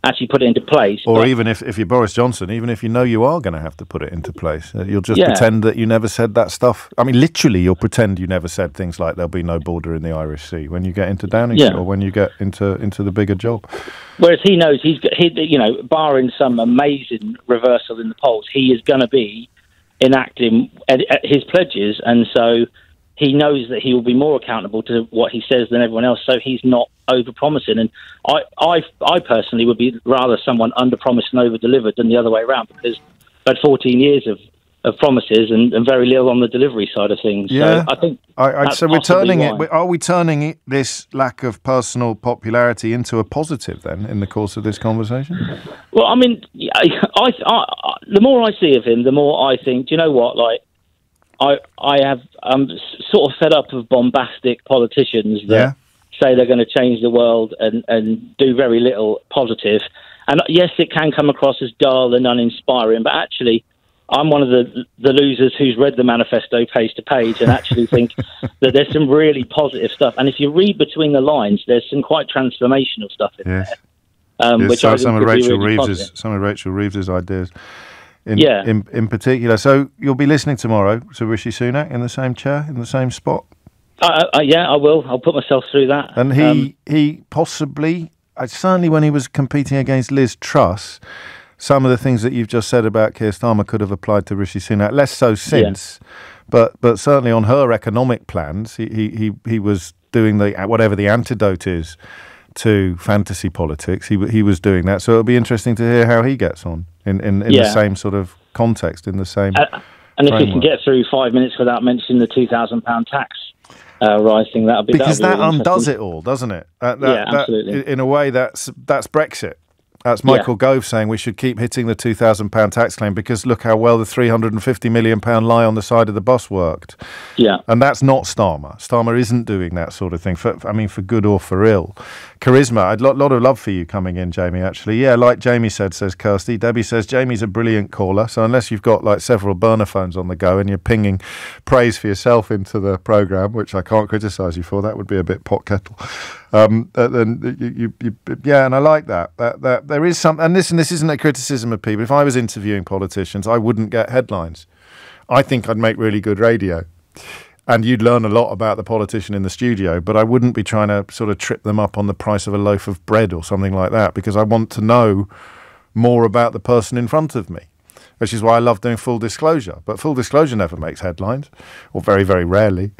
K: actually put it into place.
B: Or
K: but-
B: even if, if you're Boris Johnson, even if you know you are going to have to put it into place, uh, you'll just
K: Yeah.
B: pretend that you never said that stuff. I mean, literally, you'll pretend you never said things like there'll be no border in the Irish Sea when you get into Downing
K: Yeah.
B: or when you get into into the bigger job.
K: Whereas he knows he's, he, you know, barring some amazing reversal in the polls, he is going to be enacting his pledges, and so he knows that he will be more accountable to what he says than everyone else. So he's not over promising, and I, I, I personally would be rather someone under promised and over delivered than the other way around because I've had 14 years of. Of promises and, and very little on the delivery side of things.
B: Yeah.
K: so I think
B: I, I, so we're turning
K: why.
B: it. Are we turning this lack of personal popularity into a positive then in the course of this conversation?
K: Well, I mean, I, I, I, the more I see of him, the more I think. Do you know what? Like, I, I have, I'm sort of fed up of bombastic politicians that
B: Yeah.
K: Say they're going to change the world and and do very little positive. And yes, it can come across as dull and uninspiring, but actually. I'm one of the the losers who's read the manifesto page to page and actually think that there's some really positive stuff. And if you read between the lines, there's some quite transformational stuff in
B: Yes.
K: there, um,
B: Yes,
K: which
B: so some of Rachel
K: really
B: Reeves's some of Rachel Reeves's ideas. In,
K: Yeah.
B: in in particular. So you'll be listening tomorrow to Rishi Sunak in the same chair in the same spot,
K: Uh, uh, yeah, I will. I'll put myself through that.
B: and he
K: Um,
B: he possibly uh, certainly when he was competing against Liz Truss. Some of the things that you've just said about Keir Starmer could have applied to Rishi Sunak. Less so since, but but certainly on her economic plans, he he he, he was doing the whatever the antidote is to fantasy politics. He he was doing that. So it'll be interesting to hear how he gets on in in, in the same sort of context, in the same.
K: uh, and if we can get through five minutes without mentioning the two thousand pound tax uh, rise thing, that'll be
B: because
K: that'll
B: that
K: be really
B: undoes it all, doesn't it? Uh,
K: Yeah,
B: that- that-
K: absolutely.
B: in- in a way, that's that's Brexit. That's
K: Yeah.
B: Michael Gove saying we should keep hitting the two thousand pound tax claim because look how well the three hundred and fifty million pound lie on the side of the bus worked.
K: Yeah,
B: And that's not Starmer. Starmer isn't doing that sort of thing. For, I mean, for good or for ill. Charisma. I'd lot, lot of love for you coming in, Jamie. Actually, yeah, like Jamie said, says Kirsty. Debbie says Jamie's a brilliant caller. So unless you've got like several burner phones on the go and you're pinging praise for yourself into the program, which I can't criticise you for, that would be a bit pot kettle. Um, and you, you, you, yeah, and I like that. That that there is some, and listen, this isn't a criticism of people. If I was interviewing politicians, I wouldn't get headlines. I think I'd make really good radio and you'd learn a lot about the politician in the studio, but I wouldn't be trying to sort of trip them up on the price of a loaf of bread or something like that because I want to know more about the person in front of me, which is why I love doing full disclosure. But full disclosure never makes headlines, or very, very rarely.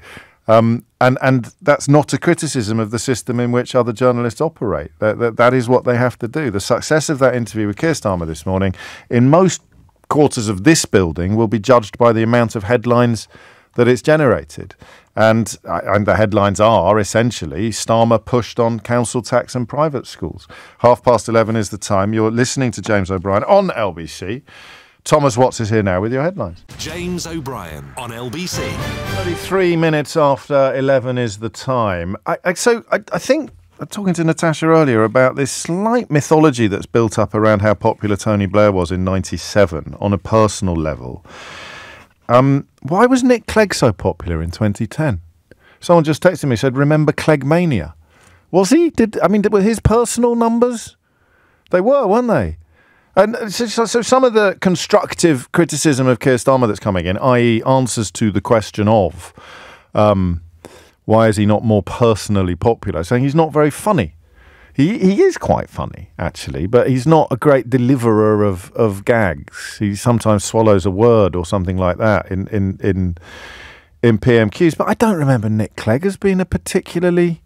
B: Um, and and that's not a criticism of the system in which other journalists operate. That, that, that is what they have to do. The success of that interview with Keir Starmer this morning, in most quarters of this building, will be judged by the amount of headlines that it's generated. And, and the headlines are essentially Starmer pushed on council tax and private schools. Half past 11 is the time. You're listening to James O'Brien on LBC. Thomas Watts is here now with your headlines.
A: James O'Brien on LBC.
B: 33 minutes after 11 is the time. I, I, so I, I think I'm talking to Natasha earlier about this slight mythology that's built up around how popular Tony Blair was in 97 on a personal level. Um, why was Nick Clegg so popular in 2010? Someone just texted me said, "Remember Cleggmania?" Was he? Did I mean were his personal numbers? They were, weren't they? And so, so, some of the constructive criticism of Keir Starmer that's coming in, i.e., answers to the question of um, why is he not more personally popular, saying he's not very funny. He he is quite funny actually, but he's not a great deliverer of, of gags. He sometimes swallows a word or something like that in in in in PMQs. But I don't remember Nick Clegg as being a particularly.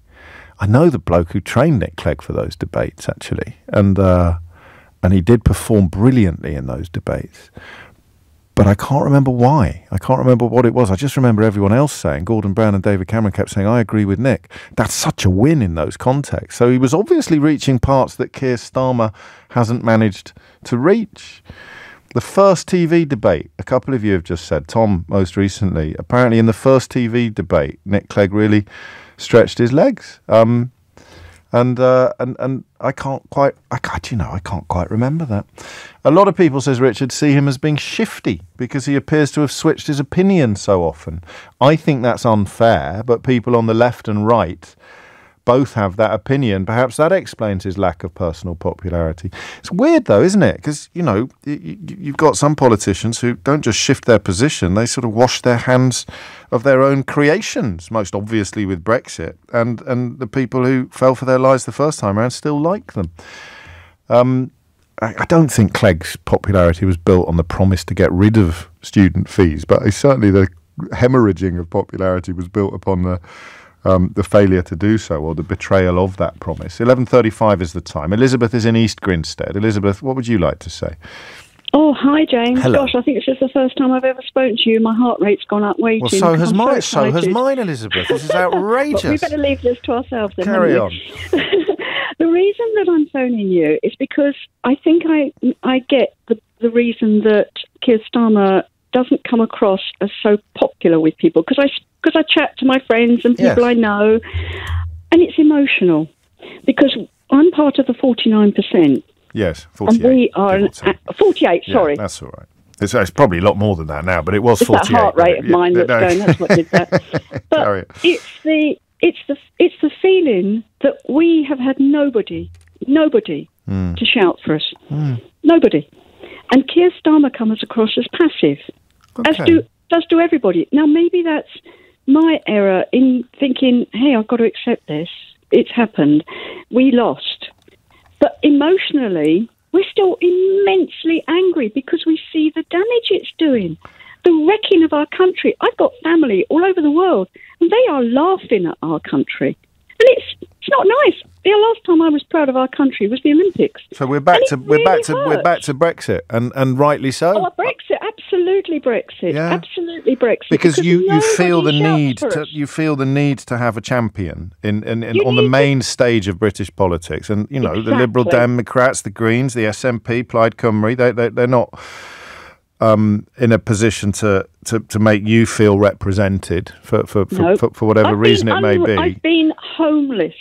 B: I know the bloke who trained Nick Clegg for those debates actually, and uh, and he did perform brilliantly in those debates but I can't remember why. I can't remember what it was. I just remember everyone else saying, Gordon Brown and David Cameron kept saying, I agree with Nick. That's such a win in those contexts. So he was obviously reaching parts that Keir Starmer hasn't managed to reach. The first TV debate, a couple of you have just said, Tom most recently, apparently in the first TV debate, Nick Clegg really stretched his legs. Um, and uh, and and I can't quite, I can't, you know, I can't quite remember that. A lot of people, says Richard, see him as being shifty because he appears to have switched his opinion so often. I think that's unfair, but people on the left and right both have that opinion. Perhaps that explains his lack of personal popularity. It's weird, though, isn't it? Because, you know, you've got some politicians who don't just shift their position, they sort of wash their hands of their own creations, most obviously with Brexit. And, and the people who fell for their lies the first time around still like them. Um, I don't think Clegg's popularity was built on the promise to get rid of student fees, but certainly the hemorrhaging of popularity was built upon the um, the failure to do so or the betrayal of that promise. 11.35 is the time. Elizabeth is in East Grinstead. Elizabeth, what would you like to say?
L: Oh, hi, James.
B: Hello.
L: Gosh, I think it's just the first time I've ever spoken to you. My heart rate's gone up waiting.
B: Well, so has
L: I'm
B: mine.
L: So,
B: so has mine, Elizabeth. This is outrageous.
L: we better leave this to ourselves. Then,
B: Carry on.
L: the reason that I'm phoning you is because I think I I get the the reason that Keir Starmer doesn't come across as so popular with people because I because I chat to my friends and people
B: Yes.
L: I know, and it's emotional because I'm part of the 49 percent,
B: Yes,
L: and
B: 48.
L: we are an, a, 48.
B: Yeah,
L: sorry,
B: that's all right. It's, it's probably a lot more than that now, but it was
L: it's
B: 48.
L: that heart rate of
B: Yeah,
L: mine that's
B: no.
L: going. That's what did that.
B: But
L: it's the it's the it's the feeling that we have had nobody nobody
B: Hmm.
L: to shout for us nobody and Keir Starmer comes across as passive as do does do everybody. Now maybe that's my error in thinking hey I've got to accept this. It's happened. We lost. But emotionally we're still immensely angry because we see the damage it's doing the wrecking of our country. I've got family all over the world, and they are laughing at our country. And it's it's not nice. The last time I was proud of our country was the Olympics.
B: So we're back to we're back
L: really
B: to we're back to Brexit, and and rightly so.
L: Oh, Brexit, absolutely Brexit,
B: Yeah.
L: absolutely Brexit.
B: because you, you feel the need to you feel the need to have a champion in, in, in on the
L: need to-
B: main stage of British politics, and you know the Liberal Democrats, the Greens, the SNP, Plaid Cymru, they they they're not um, in a position to, to, to make you feel represented for for, for,
L: No.
B: for, for whatever
L: I've
B: reason
L: been
B: it may
L: unre-
B: be.
L: I've been homeless.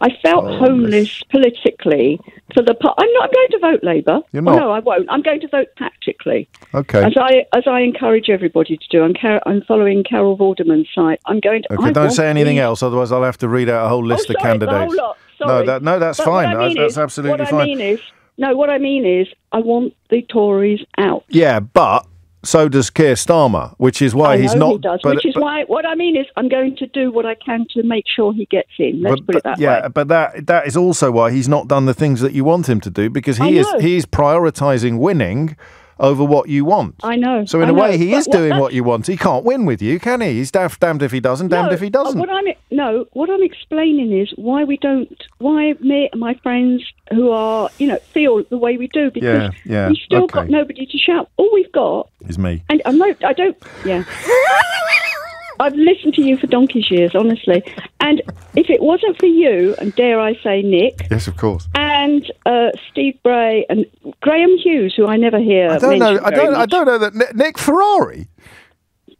L: I felt oh, homeless politically for the. part. I'm not. I'm going to vote Labour.
B: You're not.
L: Oh, no, I won't. I'm going to vote tactically.
B: Okay.
L: As I as I encourage everybody to do. I'm Car- I'm following Carol Vorderman's site. I'm going to.
B: Okay. I don't say anything else, otherwise I'll have to read out a whole list
L: oh,
B: sorry,
L: of
B: candidates.
L: No,
B: that, no, that's
L: but
B: fine.
L: I mean
B: that's
L: is,
B: absolutely
L: what
B: fine.
L: I mean is, no, what I mean is, I want the Tories out.
B: Yeah, but so does Keir Starmer, which is why
L: I
B: he's
L: know
B: not.
L: He does,
B: but,
L: which is
B: but,
L: why what I mean is I'm going to do what I can to make sure he gets in. Let's
B: but,
L: put it that
B: yeah,
L: way.
B: but that that is also why he's not done the things that you want him to do because he is
L: know.
B: he is prioritising winning over what you want.
L: I know.
B: So in
L: I
B: a way,
L: know.
B: he
L: But
B: is
L: what-
B: doing what you want. He can't win with you, can he? He's daft, damned if he doesn't, damned
L: no,
B: if he doesn't.
L: uh, What I'm no, what I'm explaining is why we don't, why me and my friends who are, you know, feel the way we do because
B: Yeah, yeah,
L: we've still
B: okay.
L: got nobody to shout. All we've got,
B: Is me.
L: and I'm no, I don't, yeah. I've listened to you for donkey's years, honestly. And if it wasn't for you, and dare I say Nick,
B: Yes, of course.
L: and uh, Steve Bray and Graham Hughes, who I never hear.
B: I don't know. I don't. I don't know that Nick, Nick Ferrari.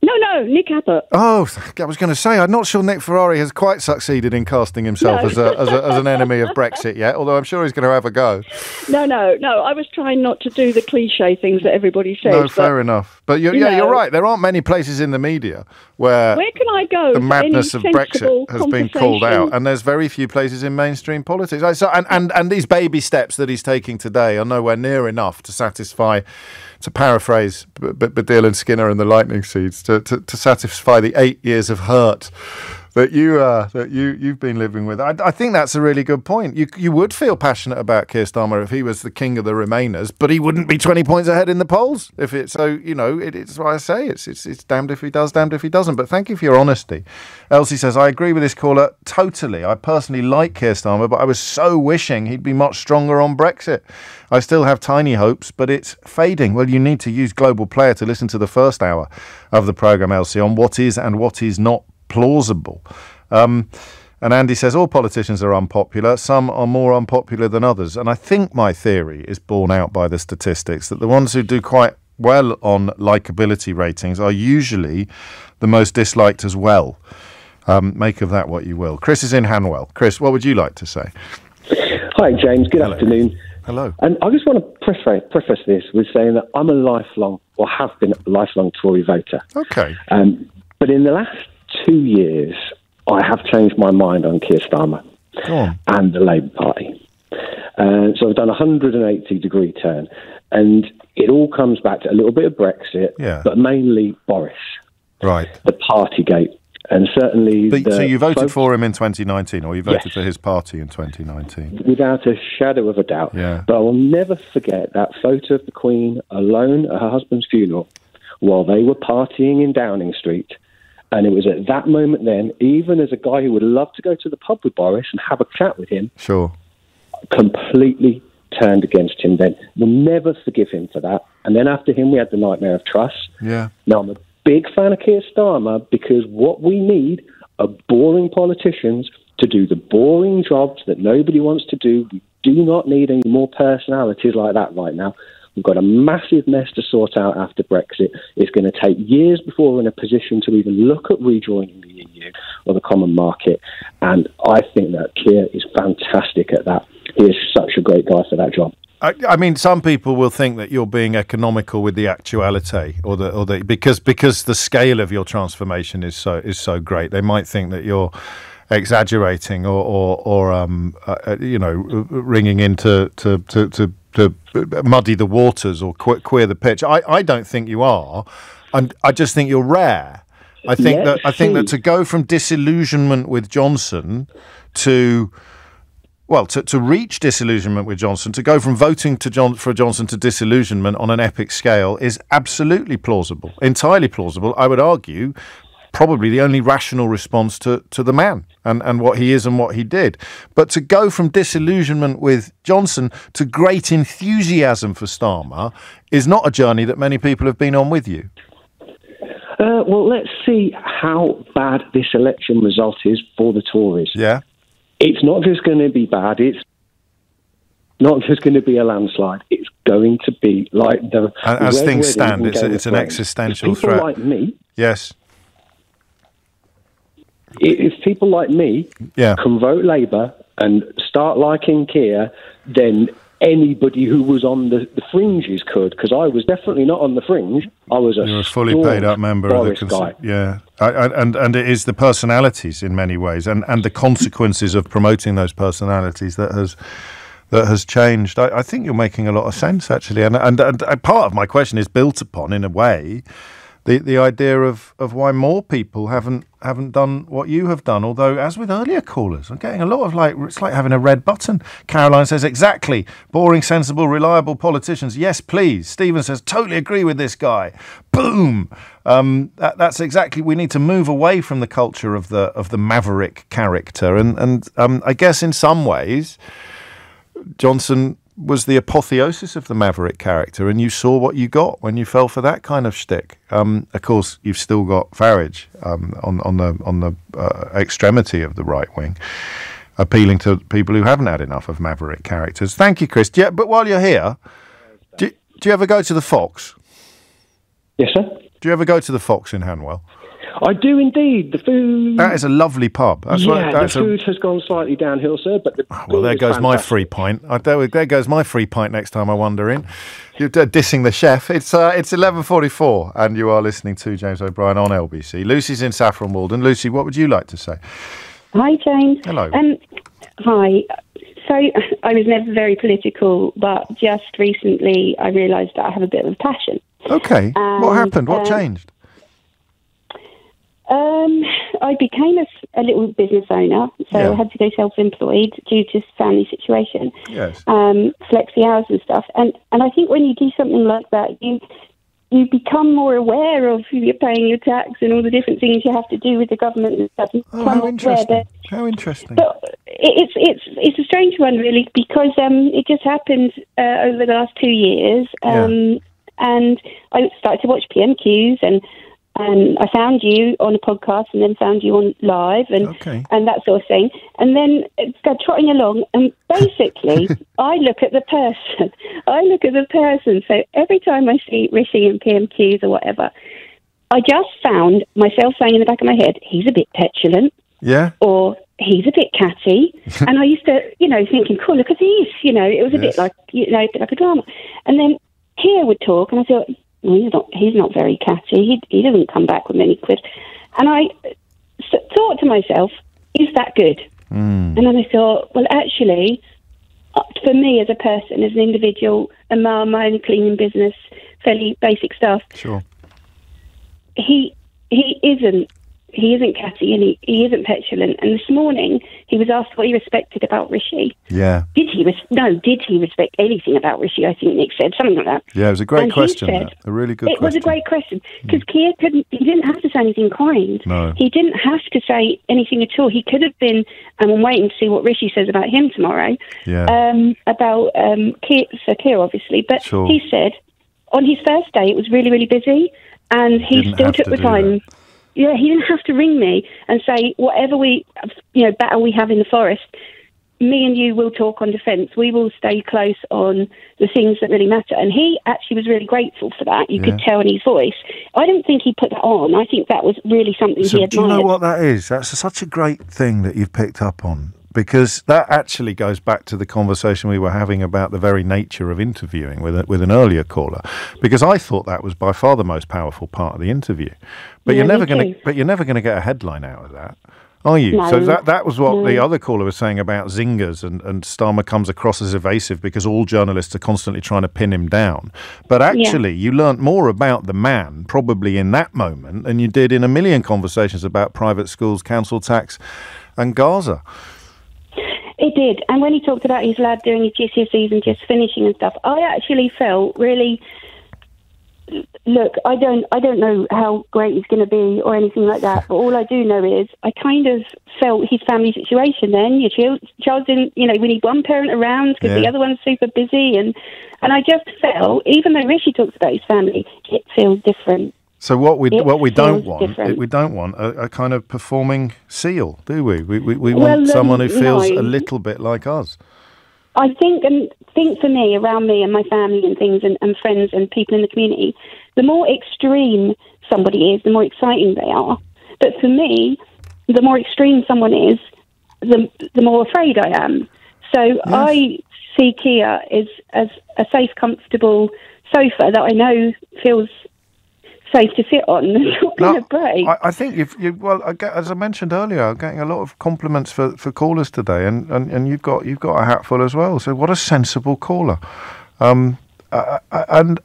L: No, no, Nick Abbott.
B: Oh, I was going to say, I'm not sure Nick Ferrari has quite succeeded in casting himself
L: No.
B: as, a, as, a, as an enemy of Brexit yet, although I'm sure he's going to have a go.
L: No, no, no. I was trying not to do the cliche things that everybody says.
B: no, fair enough. But you're,
L: you
B: yeah, you're right. There aren't many places in the media where,
L: Where can I go?
B: the madness of Brexit has been called out, and there's very few places in mainstream politics. I- So, and, and, and these baby steps that he's taking today are nowhere near enough to satisfy, to paraphrase B- B- Baddiel and Skinner and the Lightning Seeds, to, to, to satisfy the eight years of hurt that you uh, that you you've been living with. I, I think that's a really good point. You you would feel passionate about Keir Starmer if he was the king of the Remainers, but he wouldn't be twenty points ahead in the polls. If it so, you know, it, it's what I say. It's it's it's damned if he does, damned if he doesn't. But thank you for your honesty. Elsie says I agree with this caller totally. I personally like Keir Starmer, but I was so wishing he'd be much stronger on Brexit. I still have tiny hopes, but it's fading. Well, you need to use Global Player to listen to the first hour of the program, Elsie, on what is and what is not plausible. Um, and Andy says all politicians are unpopular. Some are more unpopular than others. And I think my theory is borne out by the statistics that the ones who do quite well on likability ratings are usually the most disliked as well. Um, make of that what you will. Chris is in Hanwell. Chris, what would you like to say?
M: Hi, James. Good afternoon.
B: Hello.
M: And I just want to preface, preface this with saying that I'm a lifelong, or have been a lifelong Tory voter.
B: Okay.
M: Um, but in the last two years, I have changed my mind on Keir Starmer
B: on.
M: and the Labour Party. Uh, so I've done a 180 degree turn, and it all comes back to a little bit of Brexit,
B: Yeah.
M: but mainly Boris,
B: Right.
M: the Partygate, and certainly.
B: But, so you voted
M: folk-
B: for him in 2019, or you voted
M: Yes.
B: for his party in 2019?
M: without a shadow of a doubt.
B: Yeah.
M: But I will never forget that photo of the Queen alone at her husband's funeral while they were partying in Downing Street. And it was at that moment then, even as a guy who would love to go to the pub with Boris and have a chat with him,
B: Sure.
M: completely turned against him then. We'll never forgive him for that. And then after him, we had the nightmare of Truss.
B: Yeah.
M: Now, I'm a big fan of Keir Starmer because what we need are boring politicians to do the boring jobs that nobody wants to do. We do not need any more personalities like that right now. We've got a massive mess to sort out after Brexit. It's going to take years before we're in a position to even look at rejoining the EU or the common market. And I think that Keir is fantastic at that. He is such a great guy for that job.
B: I, I mean, some people will think that you're being economical with the actuality, or the, or the because because the scale of your transformation is so is so great. They might think that you're exaggerating or or, or um, uh, uh, you know, ringing in to to, to, to to muddy the waters or que- queer the pitch. I, I don't think you are. I'm, I just think you're rare. I think
M: Let's
B: that I think that to go from disillusionment with Johnson to well, to, to reach disillusionment with Johnson, to go from voting to John for Johnson to disillusionment on an epic scale is absolutely plausible, entirely plausible. I would argue, probably the only rational response to, to the man and, and what he is and what he did. But to go from disillusionment with Johnson to great enthusiasm for Starmer is not a journey that many people have been on with you.
M: Uh, well, let's see how bad this election result is for the Tories.
B: Yeah.
M: It's not just going to be bad. It's not just going to be a landslide. It's going to be like the
B: as things stand, it's, a, it's an existential
M: people
B: threat.
M: like me,
B: yes.
M: If people like me
B: Yeah.
M: can vote Labour and start liking Keir, then anybody who was on the, the fringes could, because I was definitely not on the fringe. I was a,
B: You're a fully paid up member
M: Boris
B: of the
M: guy.
B: yeah, I, I, and and it is the personalities in many ways, and and the consequences of promoting those personalities that has that has changed. I, I think you're making a lot of sense actually, and, and and uh, part of my question is built upon in a way. The, the idea of, of why more people haven't haven't done what you have done. Although, as with earlier callers, I'm getting a lot of like it's like having a red button. Caroline says exactly boring, sensible, reliable politicians. Yes, please. Stephen says totally agree with this guy. Boom. Um, that, that's exactly. We need to move away from the culture of the of the maverick character, and and um, I guess in some ways, Johnson was the apotheosis of the Maverick character, and you saw what you got when you fell for that kind of shtick. Um, of course, you've still got Farage um, on on the on the uh, extremity of the right wing, appealing to people who haven't had enough of Maverick characters. Thank you, Chris. Yeah, but while you're here, do, do you ever go to the Fox?
M: Yes, sir.
B: Do you ever go to the Fox in Hanwell?
M: I do indeed. The food.
B: That is a lovely pub. That's
M: yeah,
B: what, that's
M: the food has gone slightly downhill, sir. But the
B: Well, there
M: food is
B: goes my free pint. I, there, there goes my free pint next time I wander in. You're d- dissing the chef. It's uh, it's eleven forty four, and you are listening to James O'Brien on LBC. Lucy's in Saffron Walden. Lucy, what would you like to say?
N: Hi, James.
B: Hello.
N: Um, hi. So I was never very political, but just recently I realised that I have a bit of a passion.
B: Okay, what
N: Um,
B: happened? What
N: um,
B: changed?
N: Um, I became a little business owner, so
B: Yeah.
N: I had to go self-employed due to family situation.
B: Yes.
N: Um, flexi hours and stuff, and and I think when you do something like that, you you become more aware of who you're paying your tax and all the different things you have to do with the government and stuff.
B: Oh, how
N: aware
B: interesting! How interesting!
N: But it's it's it's a strange one really because um, it just happened uh, over the last two years, um, and I started to watch PMQs and and I found you on a podcast and then found you on live and and that sort of thing, and then it's go trotting along and basically I look at the person, I look at the person. So every time I see Rishi in PMQs or whatever. I just found myself saying in the back of my head, he's a bit petulant
B: Yeah.
N: or he's a bit catty. and I used to, you know, thinking, cool, look at these. You know, it was a
B: Yes.
N: bit like, you know, a bit like a drama. And then Keir would talk, and I thought, he's not, he's not very catty. He, he doesn't come back with many quid. And I thought to myself, is that good?
B: Hmm.
N: And then I thought, well, actually, uh, for me as a person, as an individual, a mum, my own cleaning business, fairly basic stuff,
B: Sure.
N: he he isn't he isn't catty and he, he isn't petulant. And this morning he was asked what he respected about Rishi.
B: Yeah.
N: Did he res- no? Did he respect anything about Rishi? I think Nick said something like that.
B: Yeah, it was a great
N: And
B: question.
N: said-
B: A really good question.
N: it was a great question because Keir couldn't. He didn't have to say anything kind.
B: No.
N: He didn't have to say anything at all. He could have been. And I'm waiting to see what Rishi says about him tomorrow.
B: Yeah.
N: Um, about um, Keir, Sir Keir, obviously. But
B: Sure.
N: he said on his first day it was really, really busy, and he
B: Didn't
N: still took
B: to
N: the time. Yeah, he didn't have to ring me and say whatever we, you know, battle we have in the forest. Me and you will talk on defence. We will stay close on the things that really matter. And he actually was really grateful for that. You could tell in his voice. I don't think he put that on. I think that was really something
B: So
N: he
B: do you know what that is? That's such a great thing that you've picked up on because that actually goes back to the conversation we were having about the very nature of interviewing with a, with an earlier caller. Because I thought that was by far the most powerful part of the interview, but
N: Yeah,
B: you're never going to but you're never going to get a headline out of that. Are you? so that that was what the other caller was saying about zingers, and, and Starmer comes across as evasive because all journalists are constantly trying to pin him down. But actually, you learnt more about the man probably in that moment than you did in a million conversations about private schools, council tax, and Gaza.
N: It did. And when he talked about his lad doing his GCSEs and just finishing and stuff, I actually felt really. Look, I don't, I don't know how great he's going to be or anything like that. But all I do know is, I kind of felt his family situation. Then your child, child didn't, you know, we need one parent around because the other one's super busy, and and I just felt, even though Rishi talks about his family, it feels different.
B: So what we
N: It
B: what we don't want
N: different.
B: we don't want a, a kind of performing seal, do we? We we, we
N: Well,
B: want someone who
N: um,
B: feels
N: no.
B: a little bit like us.
N: I think and think for me, around me and my family and things and, and friends and people in the community, the more extreme somebody is, the more exciting they are. But for me, the more extreme someone is, the the more afraid I am. So yes. I see Keir as as a safe, comfortable sofa that I know feels safe to sit on. not to break.
B: I, I, think you've, you, well, I get, as I mentioned earlier, I'm getting a lot of compliments for, for callers today, and, and, and you've got you've got a hatful as well. So what a sensible caller. Um, uh, and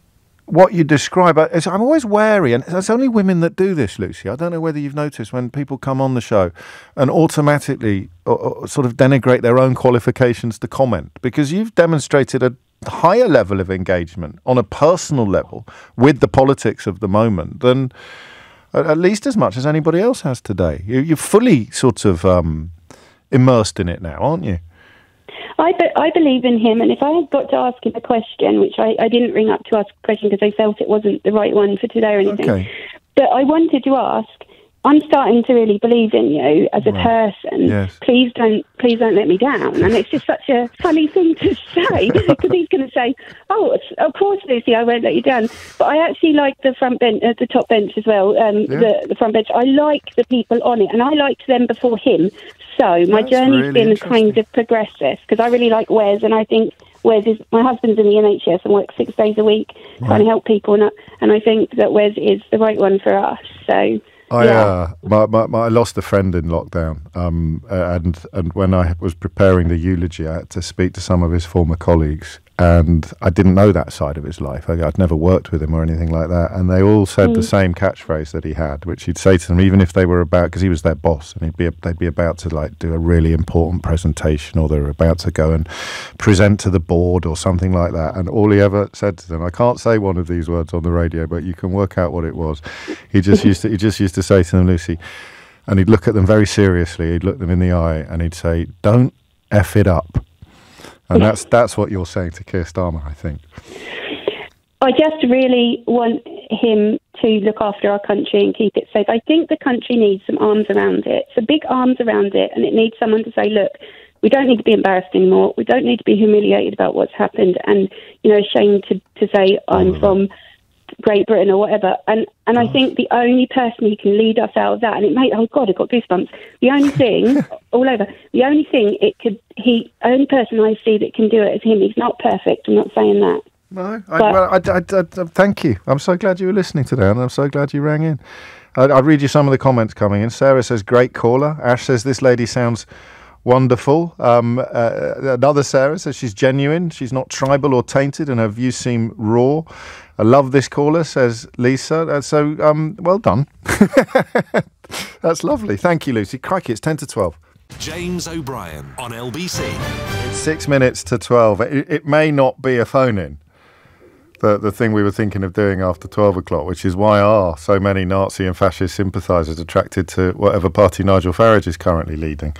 B: what you describe, uh, I'm always wary, and it's only women that do this, Lucy. I don't know whether you've noticed when people come on the show and automatically uh, uh, sort of denigrate their own qualifications to comment, because you've demonstrated a higher level of engagement on a personal level with the politics of the moment than at least as much as anybody else has today. You, are fully sort of um, immersed in it now, aren't you?
N: I, be, I believe in him, and if I had got to ask him a question, which I, I didn't ring up to ask a question because I felt it wasn't the right one for today or anything, okay. but I wanted to ask. I'm starting to really believe in you as a right. person. Yes. Please don't, please don't let me down. And it's just such a funny thing to say because he's going to say, "Oh, of course, Lucy, I won't let you down." But I actually like the front bench, uh, the top bench as well. Um, yeah. the, the front bench. I like the people on it, and I liked them before him. So my That's journey's really been kind of progressive because I really like Wes, and I think Wes is my husband's in the NHS and works six days a week right. trying to help people, and I, and I think that Wes is the right one for us. So.
B: I yeah. uh, my, my, my, I lost a friend in lockdown, um, and and when I was preparing the eulogy, I had to speak to some of his former colleagues, and I didn't know that side of his life. I, would never worked with him or anything like that. And they all said mm. the same catchphrase that he had, which he'd say to them, even if they were about, because he was their boss, and he'd be they'd be about to like do a really important presentation, or they were about to go and present to the board or something like that. And all he ever said to them, I can't say one of these words on the radio, but you can work out what it was. He just used to he just used to say to them, Lucy, and he'd look at them very seriously. He'd look them in the eye, and he'd say, "Don't f it up." And that's that's what you're saying to Keir Starmer, I think.
N: I just really want him to look after our country and keep it safe. I think the country needs some arms around it, some big arms around it, and it needs someone to say, look, we don't need to be embarrassed anymore. We don't need to be humiliated about what's happened and, you know, ashamed to, to say I'm from Great Britain or whatever. And and I oh. think the only person who can lead us out of that, and it made oh god, I got goosebumps. The only thing all over, the only thing it could he only person I see that can do it is him. He's not perfect. I'm not saying that.
B: No, I, well, I, I, I, thank you. I'm so glad you were listening today, and I'm so glad you rang in. I'll read you some of the comments coming in. Sarah says, "Great caller." Ash says, "This lady sounds." Wonderful. Um, uh, another Sarah says she's genuine. She's not tribal or tainted, and her views seem raw. I love this caller, says Lisa. Uh, so, um, well done. That's lovely. Thank you, Lucy. Crikey, it's 10 to 12.
A: James O'Brien on LBC.
B: It's six minutes to 12. It, it may not be a phone in. The, the thing we were thinking of doing after 12 o'clock, which is why are so many Nazi and fascist sympathisers attracted to whatever party Nigel Farage is currently leading.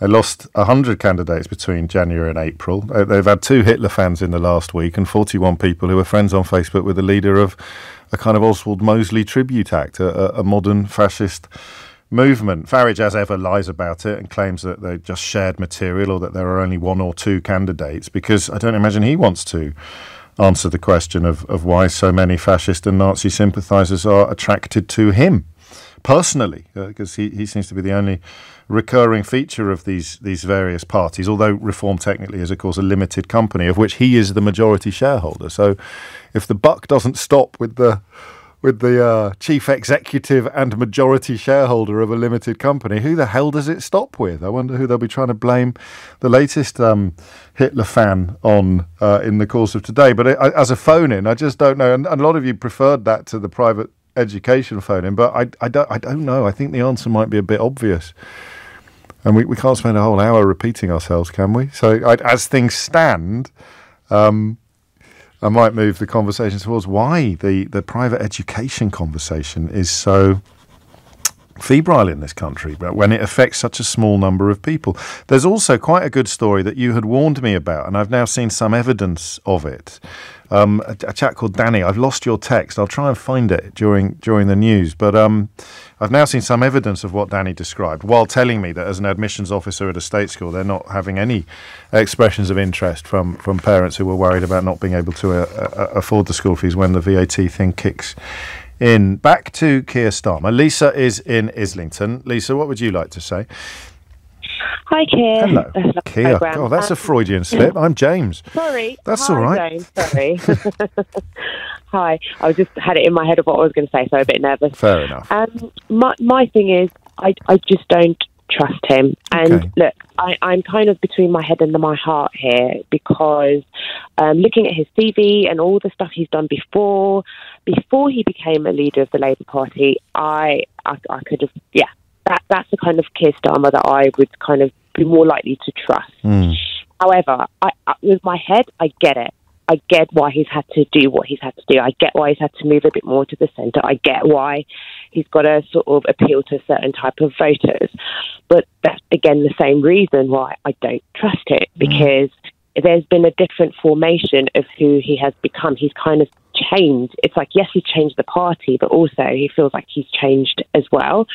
B: They lost 100 candidates between January and April. They've had two Hitler fans in the last week and 41 people who are friends on Facebook with the leader of a kind of Oswald Mosley tribute act, a, a modern fascist movement. Farage, as ever, lies about it and claims that they just shared material or that there are only one or two candidates because I don't imagine he wants to answer the question of, of why so many fascist and Nazi sympathisers are attracted to him personally, because uh, he, he seems to be the only recurring feature of these these various parties. Although Reform technically is, of course, a limited company of which he is the majority shareholder. So, if the buck doesn't stop with the with the uh, chief executive and majority shareholder of a limited company, who the hell does it stop with? I wonder who they'll be trying to blame the latest um, Hitler fan on uh, in the course of today. But it, I, as a phone in, I just don't know. And, and, a lot of you preferred that to the private education phone in, but I, I, don't, I don't know. I think the answer might be a bit obvious. And we, we can't spend a whole hour repeating ourselves, can we? So, I, as things stand, um, I might move the conversation towards why the, the private education conversation is so febrile in this country, when it affects such a small number of people. There's also quite a good story that you had warned me about, and I've now seen some evidence of it. Um, a, a, called Danny. I've lost your text. I'll try and find it during during the news, but um, I've now seen some evidence of what Danny described, while telling me that as an admissions officer at a state school, they're not having any expressions of interest from from parents who were worried about not being able to uh, uh, afford the school fees when the VAT thing kicks in. Back to Keir Starmer. Lisa is in Islington. Lisa, what would you like to say?
O: Hi, Keir.
B: Hello, Keir. Oh, that's a Freudian slip. I'm James.
O: Sorry.
B: That's
O: Hi,
B: all right.
O: James. Sorry. Hi. I just had it in my head of what I was going to say, so I'm a bit nervous.
B: Fair enough.
O: Um, my my thing is, I I just don't trust him. And look, I, I'm kind of between my head and my heart here because um, looking at his CV and all the stuff he's done before, before he became a leader of the Labour Party, I I, I could have yeah. That, that's the kind of Keir Starmer that I would kind of be more likely to trust. Hmm. However, I, with my head, I get it. I get why he's had to do what he's had to do. I get why he's had to move a bit more to the centre. I get why he's got to sort of appeal to a certain type of voters. But that's again the same reason why I don't trust it hmm. because there's been a different formation of who he has become. He's kind of changed. It's like, yes, he changed the party, but also he feels like he's changed as well.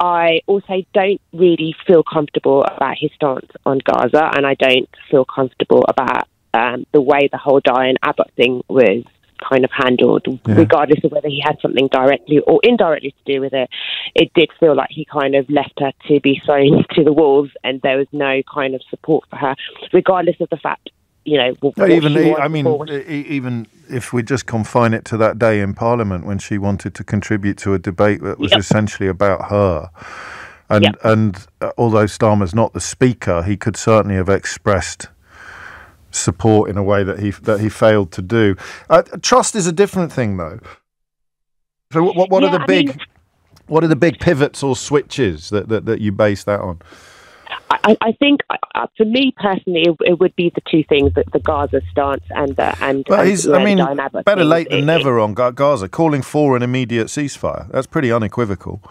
O: I also don't really feel comfortable about his stance on Gaza, and I don't feel comfortable about um, the way the whole Diane Abbott thing was kind of handled, regardless of whether he had something directly or indirectly to do with it. It did feel like he kind of left her to be thrown to the wolves, and there was no kind of support for her, regardless of the fact. You know,
B: No,
O: what
B: even I mean, even if we just confine it to that day in Parliament when she wanted to contribute to a debate that was
O: Yep.
B: essentially about her, and
O: Yep.
B: and uh, although Starmer's not the speaker, he could certainly have expressed support in a way that he that he failed to do. Uh, trust is a different thing, though. So, what, what,
O: Yeah,
B: are the
O: I
B: big
O: mean-
B: what are the big pivots or switches that, that, that you base that on?
O: I, I think, uh, for me personally, it, it would be the two things: the, the Gaza stance and the and.
B: But
O: and
B: he's, I mean, better
O: thing.
B: late than
O: it-
B: never on Gaza, calling for an immediate ceasefire. That's pretty unequivocal.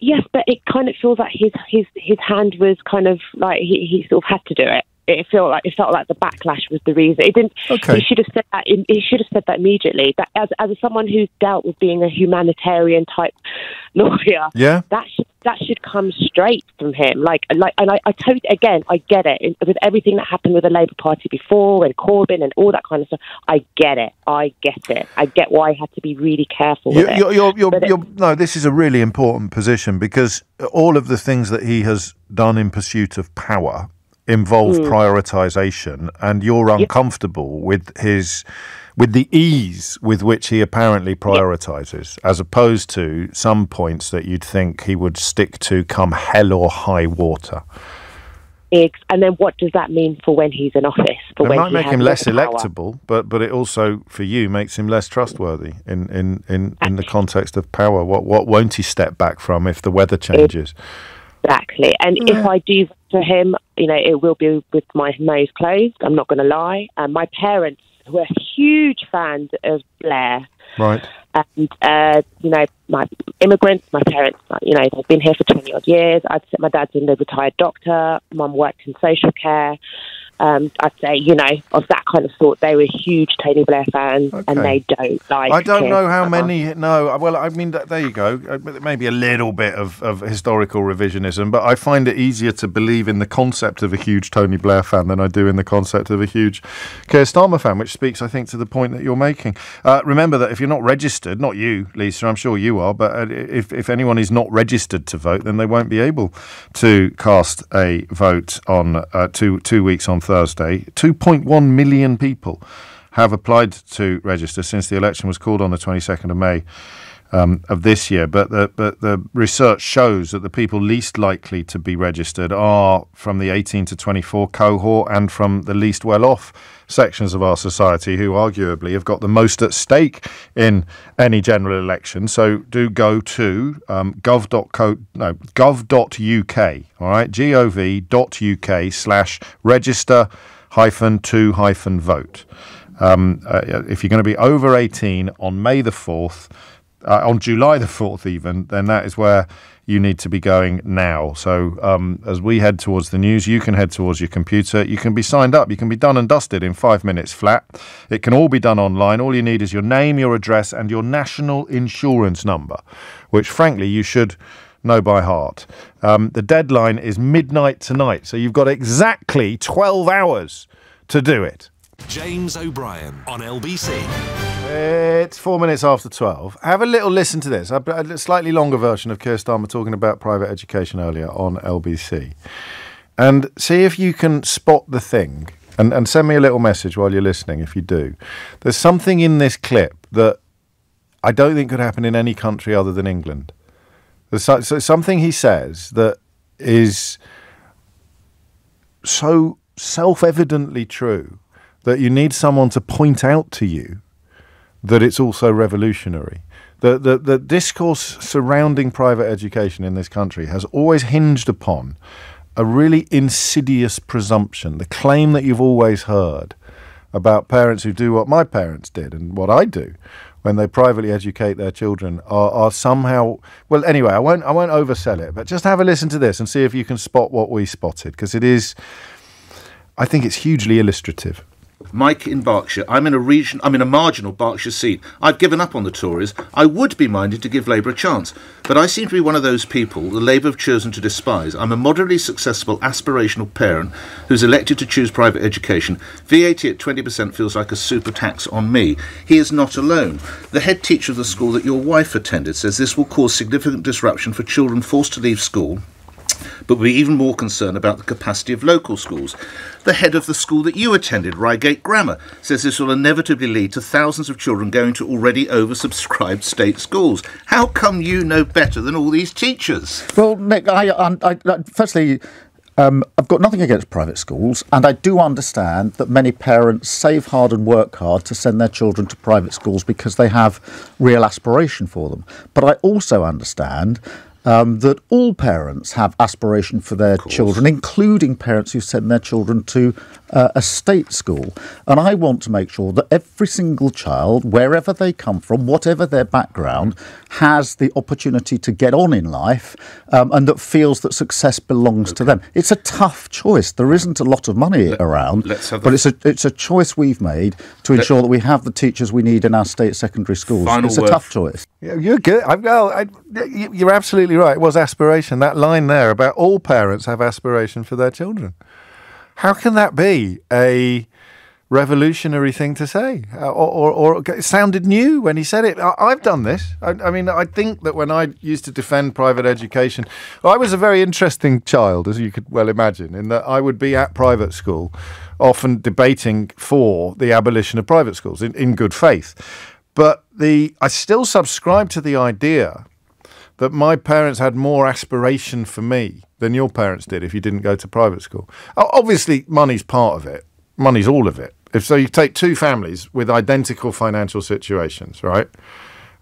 O: Yes, but it kind of feels like his his his hand was kind of like he, he sort of had to do it. It felt like it felt like the backlash was the reason. It didn't.
B: Okay.
O: He should have said that. He should have said that immediately. That as as someone who's dealt with being a humanitarian type lawyer,
B: Yeah.
O: that should, that should come straight from him. Like like, and I, I totally again, I get it It- with everything that happened with the Labour Party before and Corbyn and all that kind of stuff. I get it. I get it. I get why he had to be really careful it.
B: you're, you're, you're,
O: it-
B: no, this is a really important position because all of the things that he has done in pursuit of power involve
O: Mm.
B: prioritization, and you're uncomfortable with his. With the ease with which he apparently prioritizes, as opposed to some points that you'd think he would stick to come hell or high water.
O: Ex- and then what does that mean for when he's in office? For
B: It
O: when
B: might make him less
O: power?
B: electable, but but it also for you makes him less trustworthy in in in, in the context of power. What what won't he step back from if the weather changes?
O: Exactly. And if I do for him, you know, it will be with my nose closed. I'm not going to lie. And my parents, were huge fans of Blair,
B: Right.
O: and uh, you know, my immigrants, my parents, you know, they've been here for twenty odd years. I'd my dad's in a retired doctor. Mum worked in social care. Um, I'd say, you know, of that kind of sort, they were huge Tony Blair fans, and they don't like.
B: I don't
O: Keir
B: know how many. No, well, I mean, there you go. Uh, Maybe a little bit of, of historical revisionism, but I find it easier to believe in the concept of a huge Tony Blair fan than I do in the concept of a huge Keir Starmer fan, which speaks, I think, to the point that you're making. Uh, remember that if you're not registered, not you, Lisa, I'm sure you are, but uh, if, if anyone is not registered to vote, then they won't be able to cast a vote on uh, two two weeks on Thursday. 2.1 million people have applied to register since the election was called on the 22nd of May um, of this year. But the, but the research shows that the people least likely to be registered are from the 18 to 24 cohort and from the least well off sections of our society who arguably have got the most at stake in any general election. So do go to um, gov.co, no, gov.uk, all right, gov.uk slash register hyphen two hyphen vote. Um, uh, if you're going to be over 18 on May the 4th, uh, on July the 4th, even, then that is where you need to be going now. So, um, as we head towards the news, you can head towards your computer. You can be signed up. You can be done and dusted in five minutes flat. It can all be done online. All you need is your name, your address, and your national insurance number, which, frankly, you should know by heart. Um, the deadline is midnight tonight. So, you've got exactly 12 hours to do it.
A: James O'Brien on LBC.
B: It's four minutes after 12. Have a little listen to this. A slightly longer version of Keir Starmer talking about private education earlier on LBC. And see if you can spot the thing. And, and send me a little message while you're listening if you do. There's something in this clip that I don't think could happen in any country other than England. There's so, so something he says that is so self evidently true that you need someone to point out to you that it's also revolutionary. The, the, the discourse surrounding private education in this country has always hinged upon a really insidious presumption, the claim that you've always heard about parents who do what my parents did and what I do when they privately educate their children are, are somehow well anyway I won't I won't oversell it but just have a listen to this and see if you can spot what we spotted because it is I think it's hugely illustrative.
C: Mike in Berkshire. I'm in a region. I'm in a marginal Berkshire seat. I've given up on the Tories. I would be minded to give Labour a chance, but I seem to be one of those people the Labour have chosen to despise. I'm a moderately successful, aspirational parent who's elected to choose private education. VAT at 20% feels like a super tax on me. He is not alone. The head teacher of the school that your wife attended says this will cause significant disruption for children forced to leave school but we're even more concerned about the capacity of local schools. The head of the school that you attended, Reigate Grammar, says this will inevitably lead to thousands of children going to already oversubscribed state schools. How come you know better than all these teachers?
E: Well, Nick, I, I, I firstly, um, I've got nothing against private schools, and I do understand that many parents save hard and work hard to send their children to private schools because they have real aspiration for them. But I also understand um, that all parents have aspiration for their children, including parents who send their children to uh, a state school. And I want to make sure that every single child, wherever they come from, whatever their background, has the opportunity to get on in life um, and that feels that success belongs okay. to them. It's a tough choice. There isn't a lot of money Let, around, but it's a, it's a choice we've made to ensure Let, that we have the teachers we need in our state secondary schools. It's a tough choice.
B: Yeah, you're good. I, well, I, you're absolutely right. It was aspiration. That line there about all parents have aspiration for their children. How can that be a revolutionary thing to say, uh, or, or, or, it sounded new when he said it. I, have done this. I, I, mean, I think that when I used to defend private education, I was a very interesting child, as you could well imagine, in that I would be at private school, often debating for the abolition of private schools in, in good faith. But the I still subscribe to the idea that my parents had more aspiration for me than your parents did if you didn't go to private school. Obviously, money's part of it. Money's all of it. If so, you take two families with identical financial situations, right?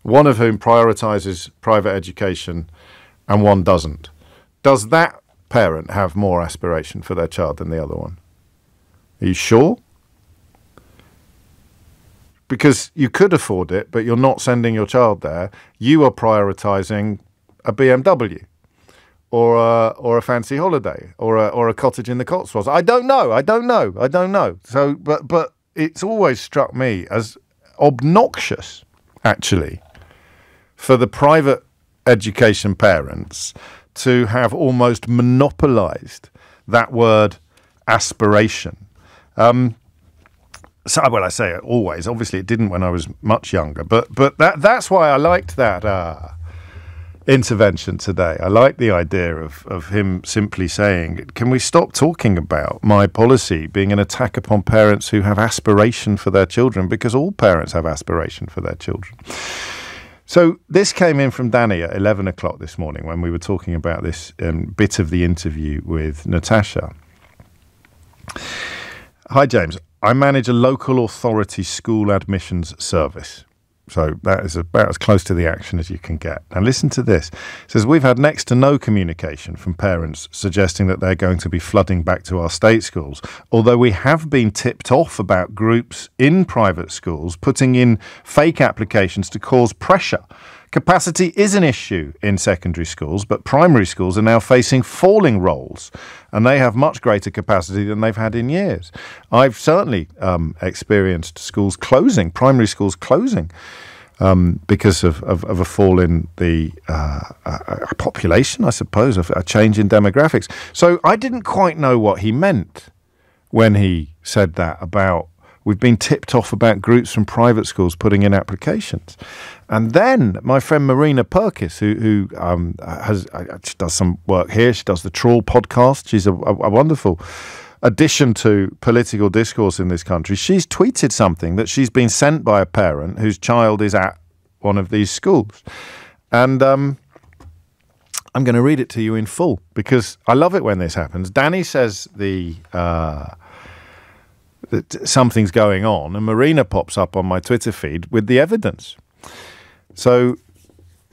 B: One of whom prioritizes private education and one doesn't. Does that parent have more aspiration for their child than the other one? Are you sure? Because you could afford it, but you're not sending your child there. You are prioritizing a BMW or a, or a fancy holiday or a, or a cottage in the Cotswolds. I don't know. I don't know. I don't know. So, but but it's always struck me as obnoxious, actually, for the private education parents to have almost monopolised that word aspiration. Um, so, well, I say it always. Obviously, it didn't when I was much younger, but but that that's why I liked that. Uh, intervention today. I like the idea of, of him simply saying, Can we stop talking about my policy being an attack upon parents who have aspiration for their children? Because all parents have aspiration for their children. So this came in from Danny at 11 o'clock this morning when we were talking about this um, bit of the interview with Natasha. Hi, James. I manage a local authority school admissions service. So that is about as close to the action as you can get. Now listen to this. It says we've had next to no communication from parents suggesting that they're going to be flooding back to our state schools. Although we have been tipped off about groups in private schools putting in fake applications to cause pressure Capacity is an issue in secondary schools, but primary schools are now facing falling rolls, and they have much greater capacity than they've had in years. I've certainly um, experienced schools closing, primary schools closing. Um, because of, of, of, a fall in the uh, a population, I suppose, of a change in demographics. So I didn't quite know what he meant when he said that about We've been tipped off about groups from private schools putting in applications. And then my friend Marina Purkiss, who, who um, has uh, does some work here, she does the Trawl podcast. She's a, a, a wonderful addition to political discourse in this country. She's tweeted something that she's been sent by a parent whose child is at one of these schools. And um, I'm going to read it to you in full because I love it when this happens. Danny says the. Uh, that something's going on, and Marina pops up on my Twitter feed with the evidence. So,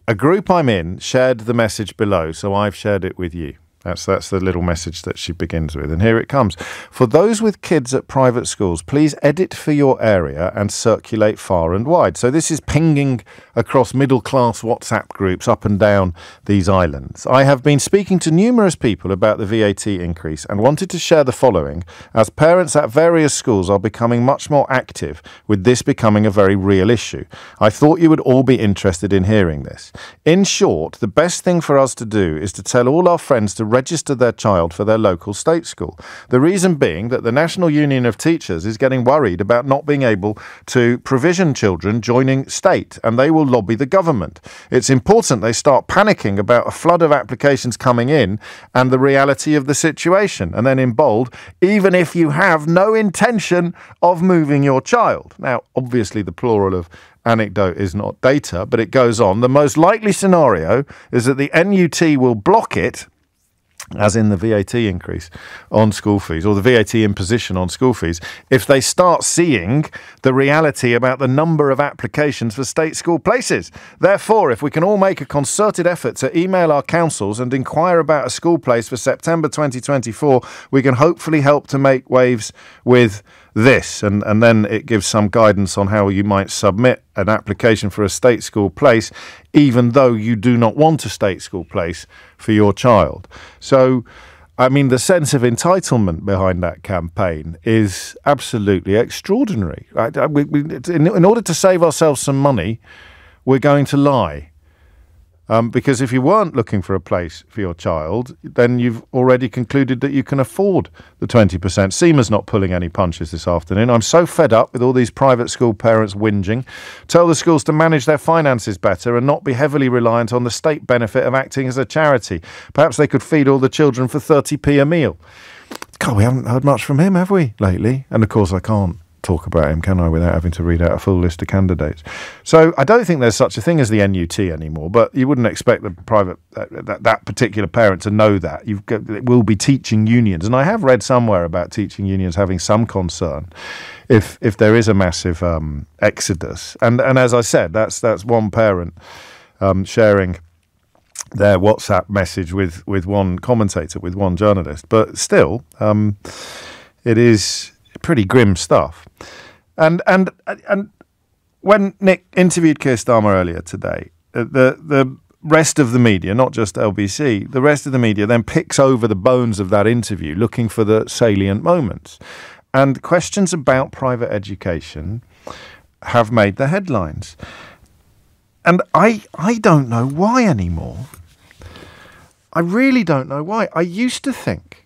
B: a group I'm in shared the message below, so I've shared it with you. That's that's the little message that she begins with. And here it comes. For those with kids at private schools, please edit for your area and circulate far and wide. So this is pinging across middle class WhatsApp groups up and down these islands. I have been speaking to numerous people about the VAT increase and wanted to share the following as parents at various schools are becoming much more active with this becoming a very real issue. I thought you would all be interested in hearing this. In short, the best thing for us to do is to tell all our friends to register their child for their local state school. The reason being that the National Union of Teachers is getting worried about not being able to provision children joining state, and they will lobby the government. It's important they start panicking about a flood of applications coming in and the reality of the situation. And then in bold, even if you have no intention of moving your child. Now, obviously, the plural of anecdote is not data, but it goes on. The most likely scenario is that the NUT will block it as in the VAT increase on school fees or the VAT imposition on school fees, if they start seeing the reality about the number of applications for state school places. Therefore, if we can all make a concerted effort to email our councils and inquire about a school place for September 2024, we can hopefully help to make waves with this, and, and then it gives some guidance on how you might submit an application for a state school place, even though you do not want a state school place for your child. So, I mean, the sense of entitlement behind that campaign is absolutely extraordinary. In order to save ourselves some money, we're going to lie. Um, because if you weren't looking for a place for your child, then you've already concluded that you can afford the 20%. SEMA's not pulling any punches this afternoon. I'm so fed up with all these private school parents whinging. Tell the schools to manage their finances better and not be heavily reliant on the state benefit of acting as a charity. Perhaps they could feed all the children for 30p a meal. God, we haven't heard much from him, have we, lately? And of course, I can't talk about him, can I, without having to read out a full list of candidates? So I don't think there's such a thing as the NUT anymore. But you wouldn't expect the private uh, that, that particular parent to know that. You've got, it will be teaching unions, and I have read somewhere about teaching unions having some concern if if there is a massive um, exodus. And and as I said, that's that's one parent um, sharing their WhatsApp message with with one commentator, with one journalist. But still, um, it is pretty grim stuff. And and and when Nick interviewed Keir Starmer earlier today, uh, the the rest of the media, not just LBC, the rest of the media then picks over the bones of that interview, looking for the salient moments. And questions about private education have made the headlines. And I I don't know why anymore. I really don't know why. I used to think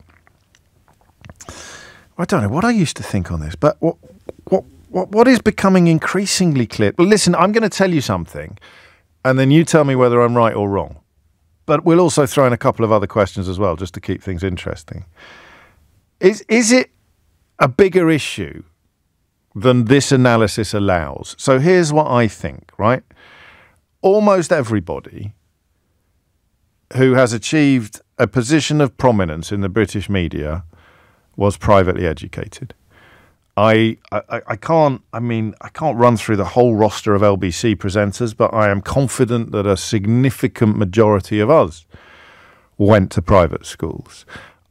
B: I don't know what I used to think on this, but what what what, what is becoming increasingly clear? Well, listen, I'm going to tell you something, and then you tell me whether I'm right or wrong. But we'll also throw in a couple of other questions as well, just to keep things interesting. Is is it a bigger issue than this analysis allows? So here's what I think. Right, almost everybody who has achieved a position of prominence in the British media was privately educated. I, I, I can't I mean I can't run through the whole roster of LBC presenters, but I am confident that a significant majority of us went to private schools.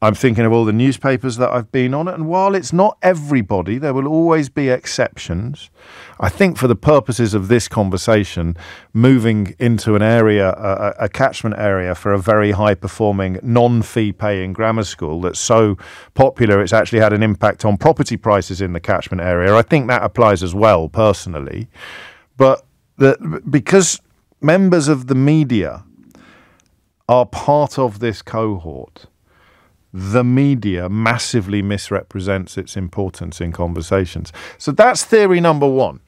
B: I'm thinking of all the newspapers that I've been on, and while it's not everybody, there will always be exceptions. I think, for the purposes of this conversation, moving into an area, a, a catchment area for a very high performing, non fee paying grammar school that's so popular it's actually had an impact on property prices in the catchment area, I think that applies as well, personally. But the, because members of the media are part of this cohort, the media massively misrepresents its importance in conversations. So that's theory number one.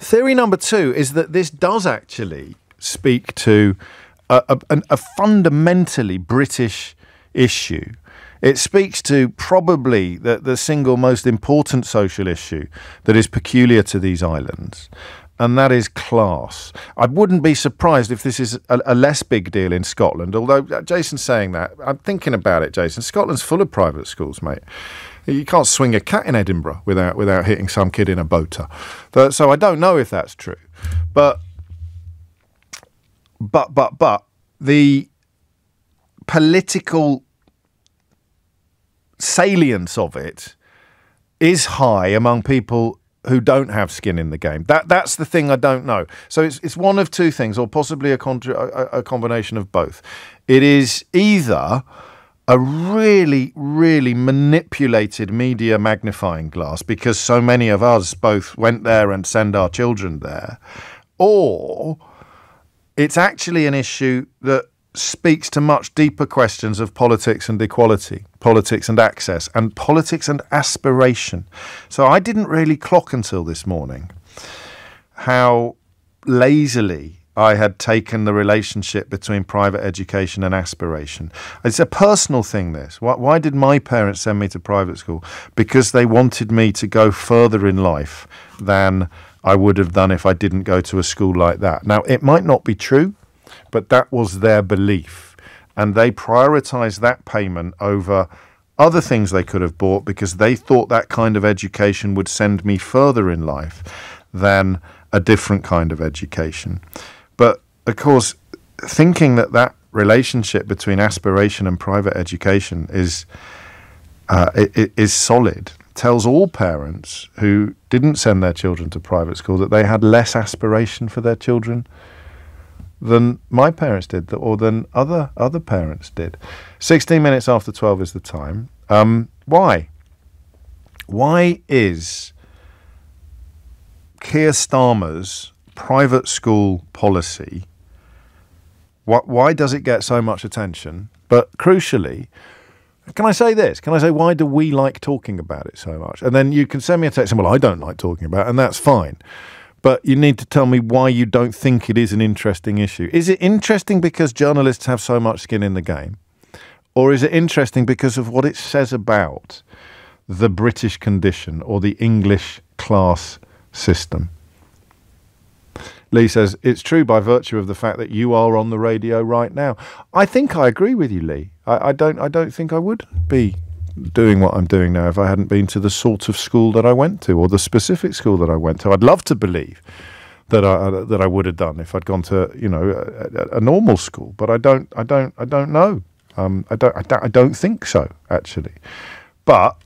B: Theory number two is that this does actually speak to a, a, a fundamentally British issue. It speaks to probably the, the single most important social issue that is peculiar to these islands, and that is class. I wouldn't be surprised if this is a, a, less big deal in Scotland, although uh, Jason's saying that. I'm thinking about it, Jason. Scotland's full of private schools, mate. You can't swing a cat in Edinburgh without without hitting some kid in a boater. So I don't know if that's true, but but but but the political salience of it is high among people who don't have skin in the game. That that's the thing I don't know. So it's it's one of two things, or possibly a, contra- a, a combination of both. It is either a really, really manipulated media magnifying glass because so many of us both went there and send our children there, or it's actually an issue that speaks to much deeper questions of politics and equality, politics and access, and politics and aspiration. So I didn't really clock until this morning how lazily I had taken the relationship between private education and aspiration. It's a personal thing, this. Why, why, did my parents send me to private school? Because they wanted me to go further in life than I would have done if I didn't go to a school like that. Now, it might not be true, but that was their belief. And they prioritized that payment over other things they could have bought because they thought that kind of education would send me further in life than a different kind of education. But of course, thinking that that relationship between aspiration and private education is uh, is solid tells all parents who didn't send their children to private school that they had less aspiration for their children than my parents did or than other other parents did. 16 minutes after 12 is the time. Um, why? Why is Keir Starmer's private school policy why, why does it get so much attention? But crucially, can I say this? Can I say why do we like talking about it so much? And then you can send me a text saying, "Well, I don't like talking about," it, and that's fine. But you need to tell me why you don't think it is an interesting issue. Is it interesting because journalists have so much skin in the game, or is it interesting because of what it says about the British condition or the English class system? Lee says, It's true by virtue of the fact that you are on the radio right now. I think I agree with you, Lee. I, I don't I don't think I would be doing what I'm doing now if I hadn't been to the sort of school that I went to or the specific school that I went to. I'd love to believe that I that I would have done if I'd gone to you know a, a normal school, but I don't I don't I don't know. Um, I don't I don't I don't think so actually. But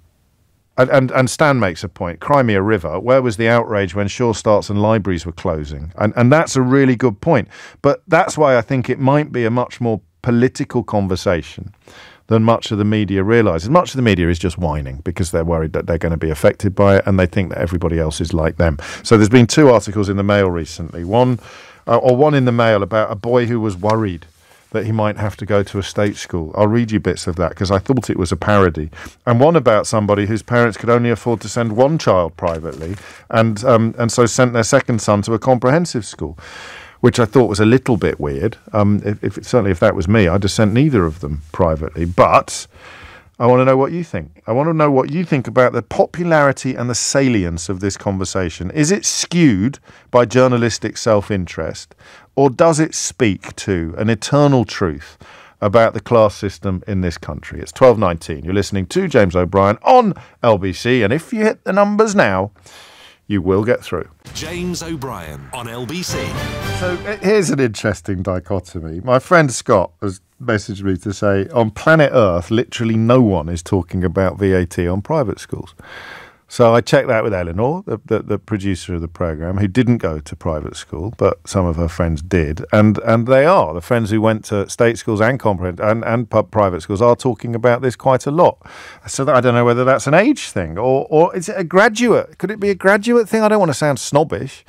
B: and, and, and Stan makes a point. Crimea River. Where was the outrage when Sure Starts and libraries were closing? And and that's a really good point. But that's why I think it might be a much more political conversation than much of the media realizes. Much of the media is just whining because they're worried that they're going to be affected by it and they think that everybody else is like them. So there's been two articles in the Mail recently. One, uh, or one in the Mail about a boy who was worried that he might have to go to a state school. I'll read you bits of that because I thought it was a parody. And one about somebody whose parents could only afford to send one child privately and, um, and so sent their second son to a comprehensive school. Which I thought was a little bit weird. Um, if, if certainly if that was me, I'd have sent neither of them privately. But I want to know what you think. I want to know what you think about the popularity and the salience of this conversation. Is it skewed by journalistic self interest, or does it speak to an eternal truth about the class system in this country? It's 1219. You're listening to James O'Brien on LBC, and if you hit the numbers now, you will get through.
A: James O'Brien on LBC.
B: So here's an interesting dichotomy. My friend Scott has messaged me to say on planet Earth, literally no one is talking about VAT on private schools. So I checked that with Eleanor, the, the, the, producer of the program, who didn't go to private school, but some of her friends did, and and they are the friends who went to state schools and and and private schools are talking about this quite a lot. So I don't know whether that's an age thing or or is it a graduate? Could it be a graduate thing? I don't want to sound snobbish,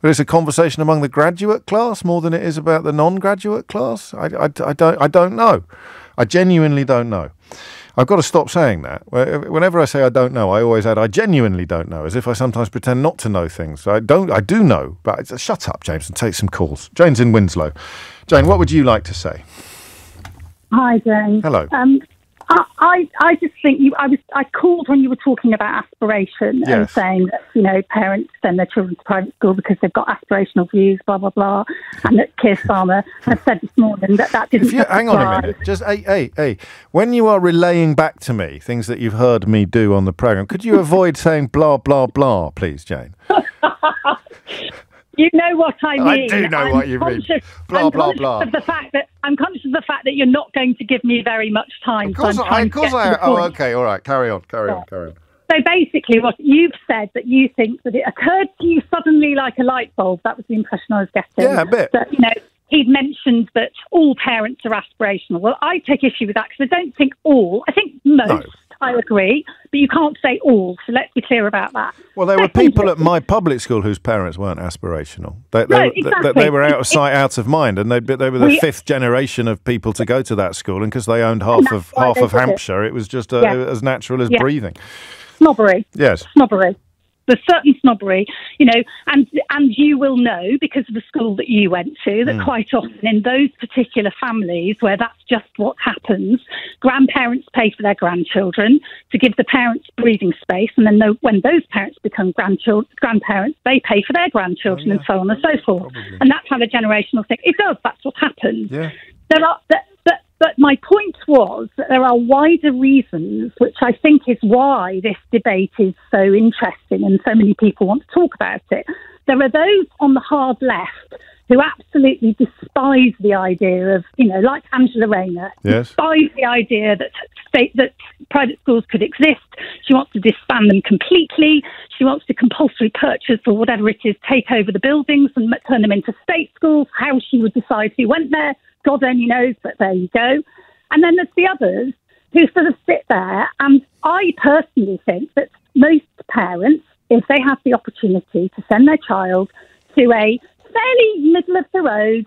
B: But it's a conversation among the graduate class more than it is about the non-graduate class. I, I, I don't I don't know. I genuinely don't know. I've got to stop saying that. Whenever I say I don't know, I always add I genuinely don't know, as if I sometimes pretend not to know things. I don't. I do know, but shut up, James, and take some calls. Jane's in Winslow. Jane, what would you like to say?
P: Hi, Jane.
B: Hello.
P: Um, I, I just think you. I was. I called when you were talking about aspiration
B: yes.
P: and saying that you know parents send their children to private school because they've got aspirational views, blah blah blah, and that Keir Starmer has said this morning that that didn't.
B: If you, hang on a minute, just hey hey hey. When you are relaying back to me things that you've heard me do on the program, could you avoid saying blah blah blah, please, Jane?
P: You know what I mean.
B: I do know
P: I'm
B: what you mean. Blah
P: I'm
B: blah blah.
P: Of the fact that I'm conscious of the fact that you're not going to give me very much time.
B: Of course,
P: so
B: I, of course I. Oh, okay, all right. Carry on. Carry on. Carry on.
P: So basically, what you've said that you think that it occurred to you suddenly like a light bulb. That was the impression I was getting.
B: Yeah, a bit.
P: That you know he'd mentioned that all parents are aspirational. Well, I take issue with that because I don't think all. I think most. No. I agree, but you can't say all. So let's be clear about that.
B: Well, there were people at my public school whose parents weren't aspirational. They, they,
P: no, exactly.
B: they, they were out of sight, out of mind, and they, they were the we, fifth generation of people to go to that school. And because they owned half of half of Hampshire, it. it. was just a, yeah. as natural as yeah. breathing.
P: Snobbery.
B: Yes.
P: Snobbery there's certain snobbery, you know, and and you will know because of the school that you went to that mm. quite often in those particular families where that's just what happens, grandparents pay for their grandchildren to give the parents breathing space, and then the, when those parents become grandchildren, grandparents, they pay for their grandchildren, oh, yeah. and so on and so forth. Probably. And that's how the generational thing. It does. That's what happens.
B: Yeah.
P: There are. But my point was that there are wider reasons, which I think is why this debate is so interesting and so many people want to talk about it. There are those on the hard left who absolutely despise the idea of, you know, like Angela Rayner,
B: yes.
P: despise the idea that state that private schools could exist. She wants to disband them completely. She wants to compulsory purchase or whatever it is, take over the buildings and turn them into state schools. How she would decide who went there, God only knows, but there you go. And then there's the others who sort of sit there. And I personally think that most parents, if they have the opportunity to send their child to a fairly middle of the road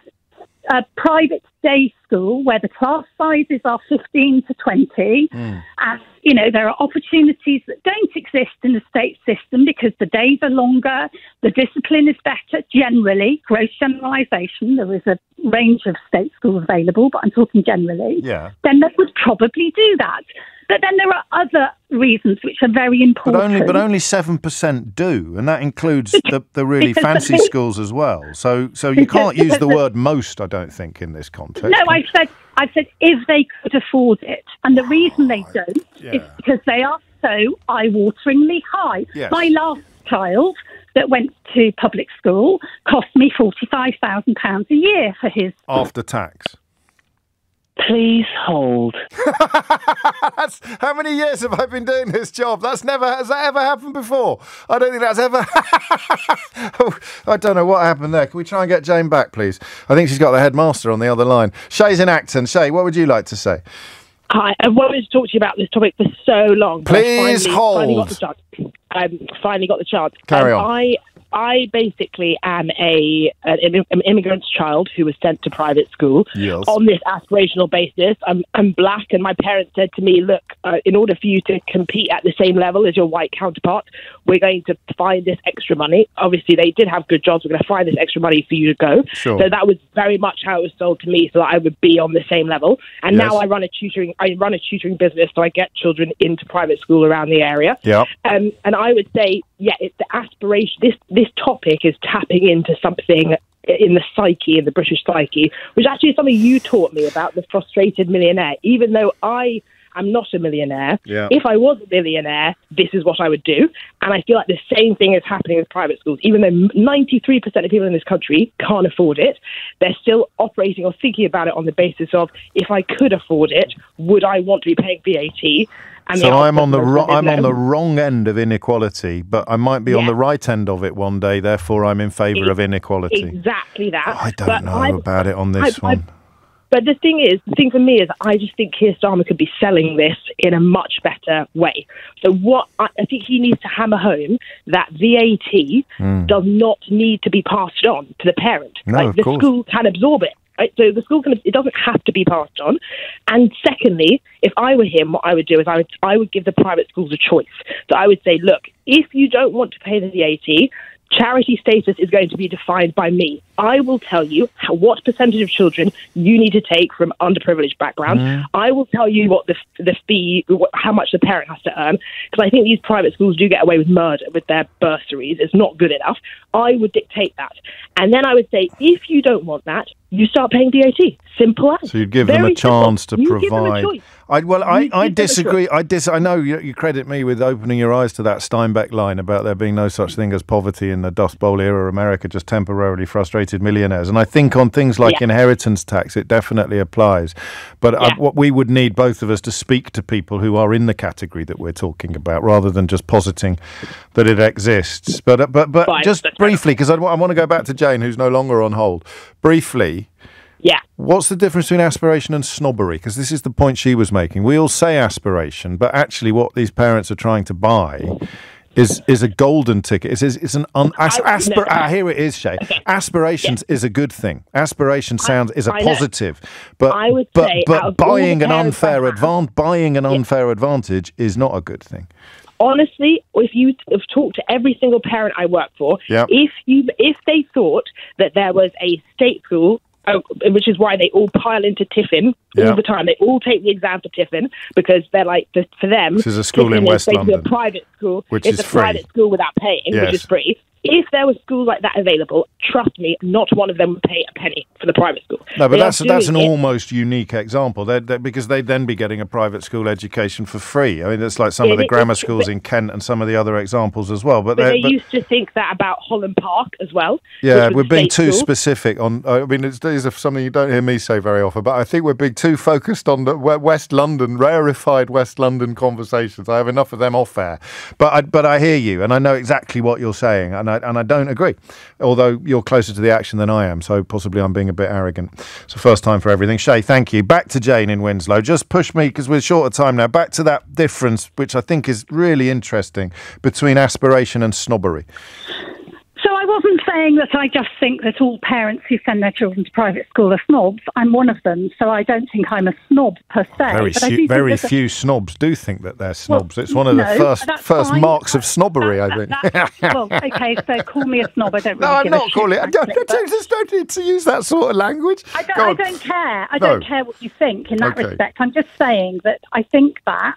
P: a private day school where the class sizes are 15 to 20 mm. and you know there are opportunities that don't exist in the state system because the days are longer the discipline is better generally gross generalization there is a range of state schools available but i'm talking generally
B: yeah.
P: then they would probably do that but then there are other reasons which are very important.
B: But only, but only seven percent do, and that includes the, the really fancy schools as well. So, so you can't use the word most. I don't think in this context.
P: No, I said, I said if they could afford it, and the reason they don't yeah. is because they are so eye-wateringly high.
B: Yes.
P: My last child that went to public school cost me forty-five thousand pounds a year for his
B: after tax.
K: Please hold.
B: that's, how many years have I been doing this job? That's never has that ever happened before? I don't think that's ever. I don't know what happened there. Can we try and get Jane back, please? I think she's got the headmaster on the other line. Shay's in Acton. Shay, what would you like to say?
Q: Hi, I've wanted to talk to you about this topic for so long.
B: Please
Q: finally,
B: hold.
Q: Finally got the chance. Um, finally got the chance.
B: Carry
Q: um,
B: on.
Q: I I basically am a an, an immigrant's child who was sent to private school
B: yes.
Q: on this aspirational basis. I'm, I'm black, and my parents said to me, "Look, uh, in order for you to compete at the same level as your white counterpart, we're going to find this extra money." Obviously, they did have good jobs. We're going to find this extra money for you to go.
B: Sure.
Q: So that was very much how it was sold to me, so that I would be on the same level. And
B: Yes.
Q: now I run a tutoring. I run a tutoring business, so I get children into private school around the area.
B: Yeah.
Q: Um, and I would say, yeah, it's the aspiration. This this topic is tapping into something in the psyche, in the British psyche, which actually is something you taught me about the frustrated millionaire. Even though I am not a millionaire,
B: Yeah.
Q: if I was a millionaire, this is what I would do. And I feel like the same thing is happening with private schools. Even though 93% of people in this country can't afford it, they're still operating or thinking about it on the basis of if I could afford it, would I want to be paying VAT?
B: So I'm on the ro- I'm on the wrong end of inequality, but I might be on the right end of it one day. Therefore, I'm in favour of inequality.
Q: Exactly that.
B: I don't
Q: But
B: know
Q: I've-
B: about it on this
Q: I've-
B: one.
Q: I've- But the thing is, the thing for me is, I just think Keir Starmer could be selling this in a much better way. So what I, I think he needs to hammer home that VAT
B: Hmm.
Q: does not need to be passed on to the parent.
B: No,
Q: like the
B: course.
Q: school can absorb it. Right? So the school can, it doesn't have to be passed on. And secondly, if I were him, what I would do is I would I would give the private schools a choice. So I would say, look, if you don't want to pay the VAT, charity status is going to be defined by me. I will tell you how, what percentage of children you need to take from underprivileged backgrounds.
R: Mm.
Q: I will tell you what the the fee, what, how much the parent has to earn, because I think these private schools do get away with murder with their bursaries. It's not good enough. I would dictate that, and then I would say, if you don't want that, you start paying VAT. Simple as.
B: So you'd give them a chance
Q: simple.
B: to
Q: You give them a
B: provide. I, well, I, I
Q: give them a
B: disagree. I dis. I know you, you credit me with opening your eyes to that Steinbeck line about there being no such thing as poverty in the Dust Bowl era America, just temporarily frustrated millionaires. And I think on things like
R: Yeah.
B: inheritance tax, it definitely applies. But I, what we would need both of us to speak to people who are in the category that we're talking about, rather than just positing that it exists. But uh, but but
Q: Fine,
B: just briefly, because I, I want to go back to Jane, who's no longer on hold. Briefly.
Q: Yeah.
B: What's the difference between aspiration and snobbery? Because this is the point she was making. We all say aspiration, but actually, what these parents are trying to buy is is a golden ticket. It's, it's, it's an un, as, aspir-
R: no.
B: ah, here it is, Shay. Aspirations is a good thing. Aspiration sounds is a
Q: I know.
B: positive, but
Q: I would
B: but,
Q: say
B: but buying an unfair advan- buying an unfair advantage is not a good thing.
Q: Honestly, if you have talked to every single parent I work for,
B: Yep.
Q: if you if they thought that there was a state school. oh, Which is why they all pile into Tiffin all the time. They all take the exam for Tiffin because they're like, the, for them,
B: This is a school in
Q: Tiffin
B: West
Q: is
B: London,
Q: a private school.
B: which
Q: it's
B: is
Q: a
B: free.
Q: private school without paying,
B: Yes.
Q: which is free. If there was schools like that available, trust me, not one of them would pay a penny for the private school.
B: No, but
Q: They
B: that's that's an
Q: it-
B: almost unique example. They're, they're- because they'd then be getting a private school education for free. I mean, it's like some
Q: Yeah,
B: of the grammar schools in Kent and some of the other examples as well. But,
Q: But
B: they're- but
Q: used to think that about Holland Park as well.
B: yeah, we're being too
Q: school.
B: specific on. I mean, it's, are something you don't hear me say very often. But I think we're being too focused on the West London, rarefied West London conversations. I have enough of them off air. But I, but I hear you, and I know exactly what you're saying, and I and I don't agree. Although you're closer to the action than I am, so possibly I'm being a bit arrogant. It's the first time for everything. Shay, thank you. Back to Jane in Winslow. Just push me because we're short of time now. Back to that difference, which I think is really interesting between aspiration and snobbery.
P: Wasn't saying that I just think that all parents who send their children to private school are snobs. I'm one of them, so I don't think I'm a snob per se.
B: Very,
P: but I
B: few,
P: think
B: very
P: a-
B: few snobs do think that they're snobs. it's one of
P: no,
B: the first first
P: fine.
B: marks of snobbery, I think.
P: well, okay, so call me a snob. I don't
B: no, I'm not calling it. I don't,
P: frankly,
B: just don't need to use that sort of language.
P: I don't, I don't care. I
B: No.
P: don't care what you think in that
B: Okay.
P: respect. I'm just saying that I think that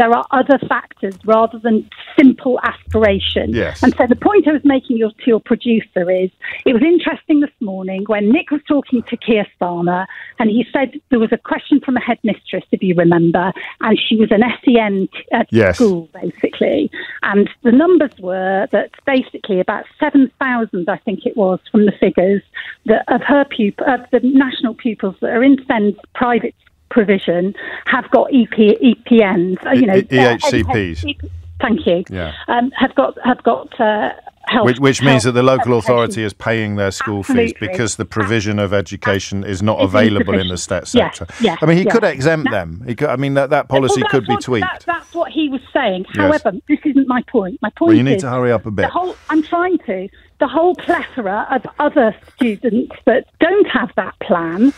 P: there are other factors rather than simple aspiration.
R: Yes.
P: And so the point I was making your, to your producer is it was interesting this morning when Nick was talking to Keir Starmer and he said there was a question from a headmistress, if you remember, and she was an SEN at uh,
R: Yes.
P: school, basically. And the numbers were that basically about 7,000, I think it was, from the figures that of her pup- of the national pupils that are in SEN's private provision have got EP, EPNs, you know,
B: E- EHCPs.
P: Thank you.
B: Yeah.
P: Um, have got have got uh, health.
B: Which, which means that the local
P: education.
B: authority is paying their school fees because the provision of education is not
P: Is
B: available in the state sector.
P: yes,
B: I mean, he
P: yes.
B: could exempt them. He could, I mean, that, that policy
P: Well,
B: could be
P: what-
B: tweaked.
P: that- that's what he was saying.
B: Yes.
P: However, this isn't my point. My point
B: Well, you need
P: is
B: to hurry up a bit.
P: The whole, I'm trying to. The whole plethora of other students that don't have that plan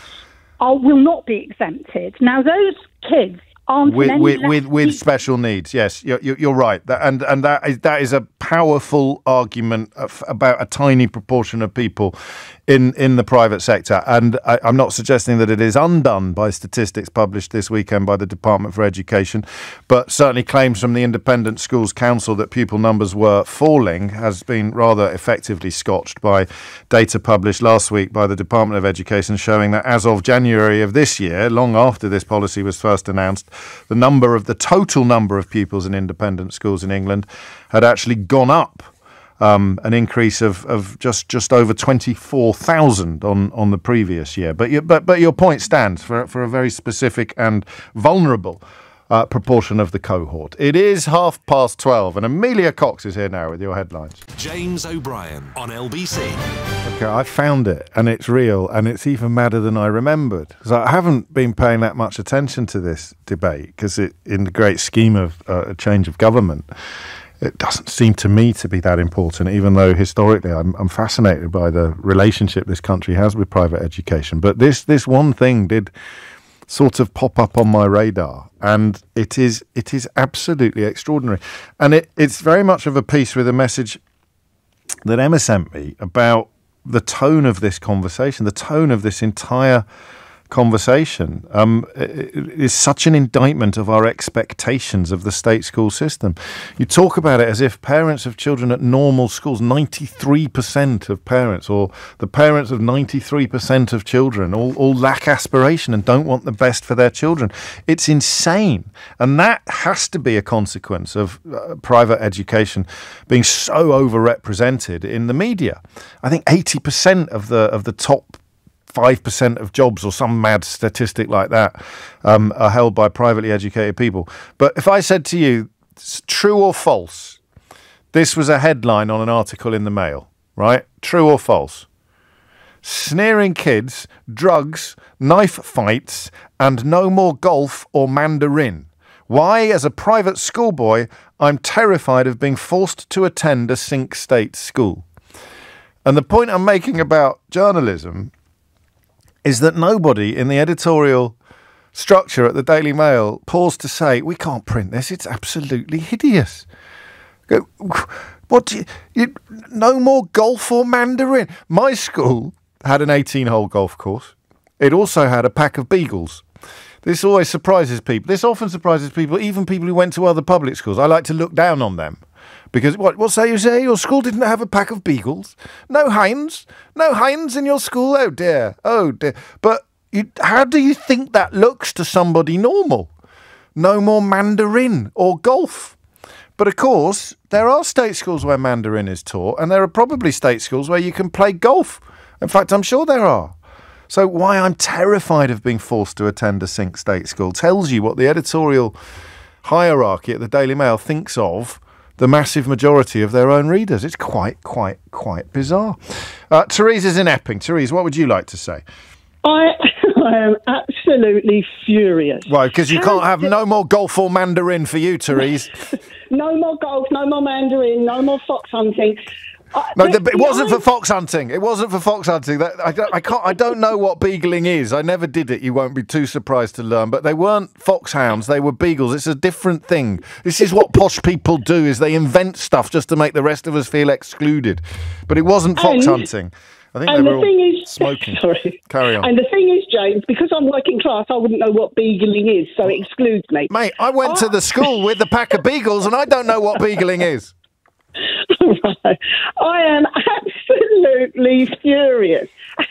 P: are, will not be exempted. Now, those kids aren't
B: with with, with, with special needs. Yes, you're, you're right, that, and and that is that is a powerful argument of, about a tiny proportion of people in in the private sector. And I, I'm not suggesting that it is undone by statistics published this weekend by the Department for Education, but certainly claims from the Independent Schools Council that pupil numbers were falling has been rather effectively scotched by data published last week by the Department of Education showing that as of January of this year, long after this policy was first announced, the number of the total number of pupils in independent schools in England had actually gone up. Um, an increase of, of just, just over twenty four thousand on, on the previous year, but you, but but your point stands for for a very specific and vulnerable uh, proportion of the cohort. It is half past 12, and Amelia Cox is here now with your headlines.
A: James O'Brien on LBC.
B: Okay, I found it, and it's real, and it's even madder than I remembered. Because I haven't been paying that much attention to this debate, because in the great scheme of uh, a change of government, it doesn't seem to me to be that important, even though historically I'm, I'm, fascinated by the relationship this country has with private education. But this this one thing did sort of pop up on my radar, and it is it is absolutely extraordinary, and it, it's very much of a piece with a message that Emma sent me about the tone of this conversation, the tone of this entire conversation um, is such an indictment of our expectations of the state school system. You talk about it as if parents of children at normal schools, 93% of parents, or the parents of 93% of children, all, all lack aspiration and don't want the best for their children. It's insane. And that has to be a consequence of uh, private education being so overrepresented in the media. I think 80% of the, of the top 5% of jobs or some mad statistic like that um, are held by privately educated people. But if I said to you, true or false, this was a headline on an article in the Mail, right? True or false? Sneering kids, drugs, knife fights, and no more golf or Mandarin. Why, as a private schoolboy, I'm terrified of being forced to attend a sink state school. And the point I'm making about journalism is that nobody in the editorial structure at the Daily Mail paused to say, we can't print this, it's absolutely hideous. What you, you, no more golf or Mandarin. My school had an 18 hole golf course. It also had a pack of beagles. This always surprises people. This often surprises people, even people who went to other public schools. I like to look down on them because what? What say you say? Your school didn't have a pack of beagles? No hinds? No hinds in your school? Oh dear! Oh dear! But you, how do you think that looks to somebody normal? No more Mandarin or golf. But of course, there are state schools where Mandarin is taught, and there are probably state schools where you can play golf. In fact, I'm sure there are. So, why I'm terrified of being forced to attend a sink state school tells you what the editorial hierarchy at the Daily Mail thinks of the massive majority of their own readers. It's quite, quite, quite bizarre. Uh, Therese is in Epping. Therese, what would you like to say?
R: I, I am absolutely furious.
B: Right, because you can't have no more golf or Mandarin for you, Therese.
R: no more golf, no more Mandarin, no more fox hunting.
B: Uh, no, the, it wasn't for fox hunting. It wasn't for fox hunting. That, I, I, can't. I don't know what beagling is. I never did it. You won't be too surprised to learn. But they weren't foxhounds. They were beagles. It's a different thing. This is what posh people do: is they invent stuff just to make the rest of us feel excluded. But it wasn't fox and, hunting. I think
R: and
B: they were
R: the thing is,
B: smoking.
R: Sorry.
B: Carry on.
R: And the thing is, James, because I'm working class, I wouldn't know what beagling is, so it excludes me.
B: Mate, I went to the school with the pack of beagles, and I don't know what beagling is.
R: Right. I am absolutely furious. How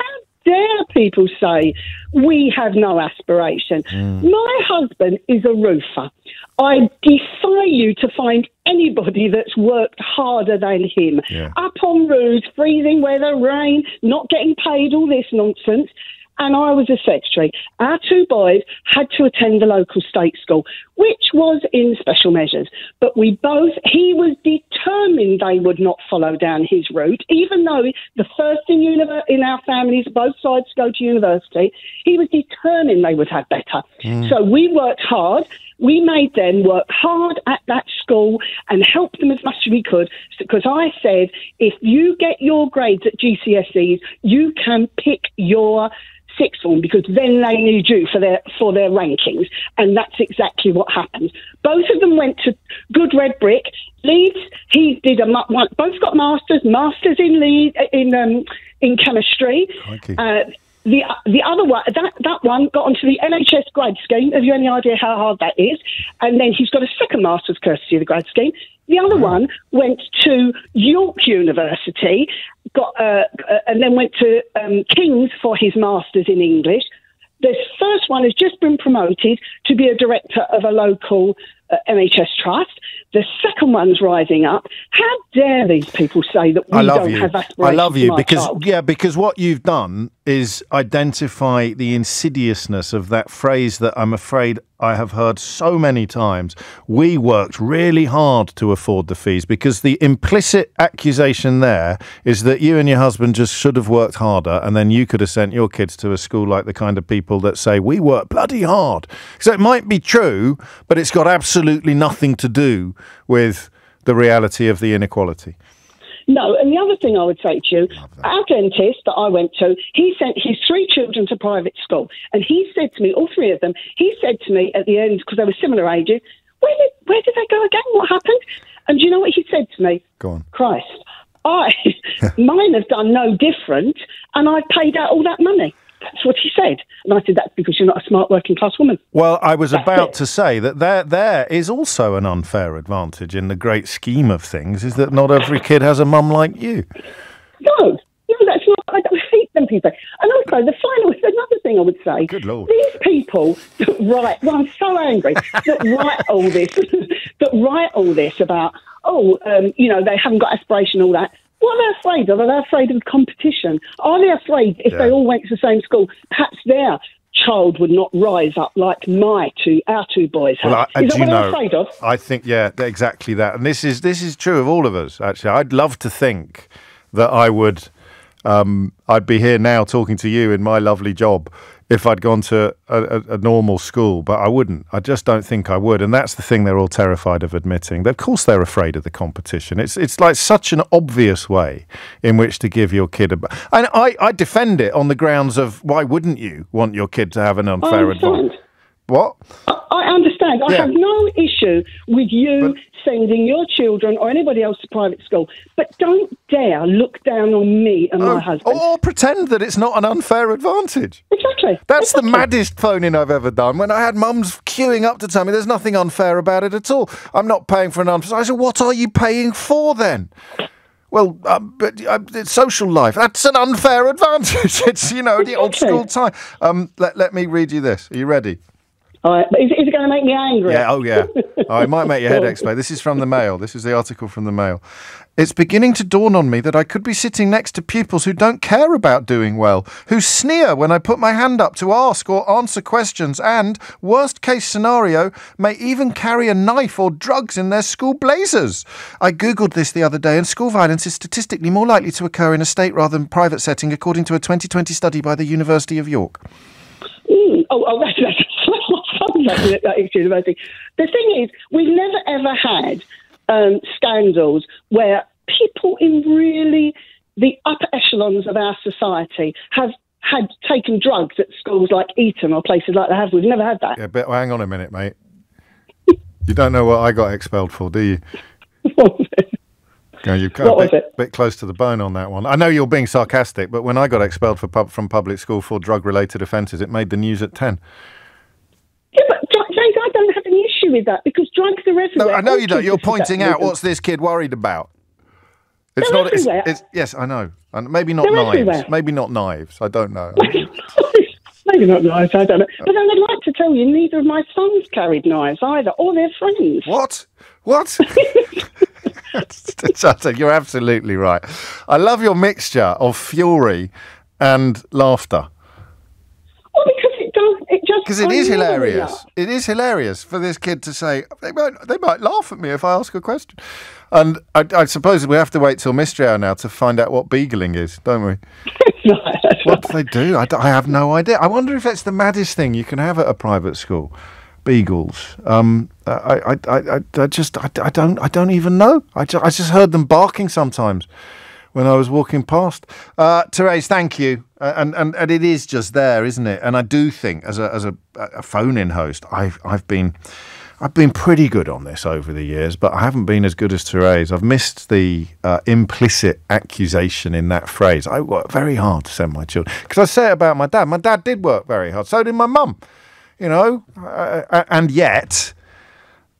R: dare people say we have no aspiration? Mm. My husband is a roofer. I defy you to find anybody that's worked harder than him. Yeah. Up on roofs, freezing weather, rain, not getting paid, all this nonsense and I was a secretary. Our two boys had to attend the local state school, which was in special measures. But we both, he was determined they would not follow down his route, even though the first in, univer- in our families, both sides go to university, he was determined they would have better. Mm. So we worked hard. We made them work hard at that school and help them as much as we could because I said, if you get your grades at GCSEs, you can pick your sixth form because then they need you for their for their rankings, and that's exactly what happened. Both of them went to Good Red Brick. Leeds, he did a both got masters, masters in lead in um, in chemistry. Uh, the the other one that that one got onto the NHS grad scheme. Have you any idea how hard that is? And then he's got a second master's courtesy of the grad scheme. The other one went to York University, got uh, uh, and then went to um, King's for his masters in English. The first one has just been promoted to be a director of a local uh, NHS Trust. The second one's rising up. How dare these people say that we
B: I love
R: don't
B: you.
R: have aspirations?
B: I love you because
R: child?
B: yeah, because what you've done is identify the insidiousness of that phrase that I'm afraid I have heard so many times. We worked really hard to afford the fees because the implicit accusation there is that you and your husband just should have worked harder and then you could have sent your kids to a school like the kind of people that say we work bloody hard. So it might be true, but it's got absolutely nothing to do with the reality of the inequality.
R: No, and the other thing I would say to you, our dentist that I went to, he sent his three children to private school, and he said to me, all three of them, he said to me at the end because they were similar ages, where did where did they go again? What happened? And do you know what he said to me?
B: Go on.
R: Christ, I mine have done no different, and I've paid out all that money. That's what he said, and I said that's because you're not a smart working class woman.
B: Well, I was
R: That's
B: about
R: it.
B: to say that there there is also an unfair advantage in the great scheme of things is that not every kid has a mum like you.
R: No, no, that's not. I, hate them people. And also, the final, another thing I would say.
B: Good lord.
R: These people that write, well, I'm so angry that write all this, that write all this about, oh, um, you know, they haven't got aspiration, all that. What are they afraid of? Are they afraid of competition? Are they afraid if they all went to the same school, perhaps their child would not rise up like my two, our two boys have?
B: Well, I,
R: Is that what
B: know,
R: afraid of?
B: I think yeah, exactly that. And this is this is true of all of us. Actually, I'd love to think that I would, um, I'd be here now talking to you in my lovely job if I'd gone to a, a, a normal school, but I wouldn't. I just don't think I would, and that's the thing they're all terrified of admitting. Of course, they're afraid of the competition. It's it's like such an obvious way in which to give your kid a. And I I defend it on the grounds of why wouldn't you want your kid to have an unfair
R: oh,
B: advantage? What?
R: I understand. I
B: Yeah.
R: have no issue with you sending your children or anybody else to private school, but don't dare look down on me and
B: Oh,
R: my husband.
B: Or pretend that it's not an unfair advantage.
R: Exactly.
B: That's the maddest phoning I've ever done. When I had mums queuing up to tell me there's nothing unfair about it at all. I'm not paying for an unfair. I said, what are you paying for then? Well, um, but uh, it's social life. That's an unfair advantage. It's you know the old school time. Um, let let me read you this. Are you ready?
R: All right, is, is it going to make me angry?
B: Yeah, oh yeah. Oh, it might make your head explode. This is from the Mail. This is the article from the Mail. It's beginning to dawn on me that I could be sitting next to pupils who don't care about doing well, who sneer when I put my hand up to ask or answer questions, and, worst case scenario, may even carry a knife or drugs in their school blazers. I googled this the other day, and school violence is statistically more likely to occur in a state rather than private setting, according to a 2020 study by the University of York.
R: Mm, oh, oh, that's, that's, that's what sounds at Exeter University. The thing is, we've never ever had um, scandals where people in really the upper echelons of our society have had taken drugs at schools like Eton or places like that. We've never had that.
B: Yeah, but hang on a minute, mate. You don't know what I got expelled for, do you? Yeah, you've got
R: What
B: a
R: was
B: bit, bit close to the bone on that one. I know you're being sarcastic, but when I got expelled for pub, from public school for drug-related offences, it made the news at ten.
R: Yeah, but James, I don't have any issue with that because drugs are everywhere.
B: No, I know
R: All
B: you don't. You're pointing out what's this kid worried about. It's
R: They're
B: not. It's, it's, yes, I know. And maybe not
R: They're
B: knives.
R: everywhere.
B: Maybe not knives. I don't know.
R: Maybe not knives, I don't know. But then I'd like to tell you, neither of my sons carried knives either, or their friends.
B: What? What? You're absolutely right. I love your mixture of fury and laughter.
R: Well, because it does. It just
B: Because it
R: I
B: is hilarious. It is hilarious for this kid to say they might they might laugh at me if I ask a question, and I, I suppose we have to wait till mystery hour now to find out what beagling is, don't we? what do they do? I have no idea. I wonder if it's the maddest thing you can have at a private school. Beagles. Um, I, I, I, I, I just, I, I don't, I don't even know. I, ju- I just heard them barking sometimes when I was walking past. Uh, Therese, thank you. Uh, and, and and it is just there, isn't it? And I do think, as a as a, a phone-in host, I've I've been. I've been pretty good on this over the years, but I haven't been as good as Therese. I've missed the uh, implicit accusation in that phrase. I work very hard to send my children because I say it about my dad. My dad did work very hard. So did my mum. You know, uh, uh, and yet,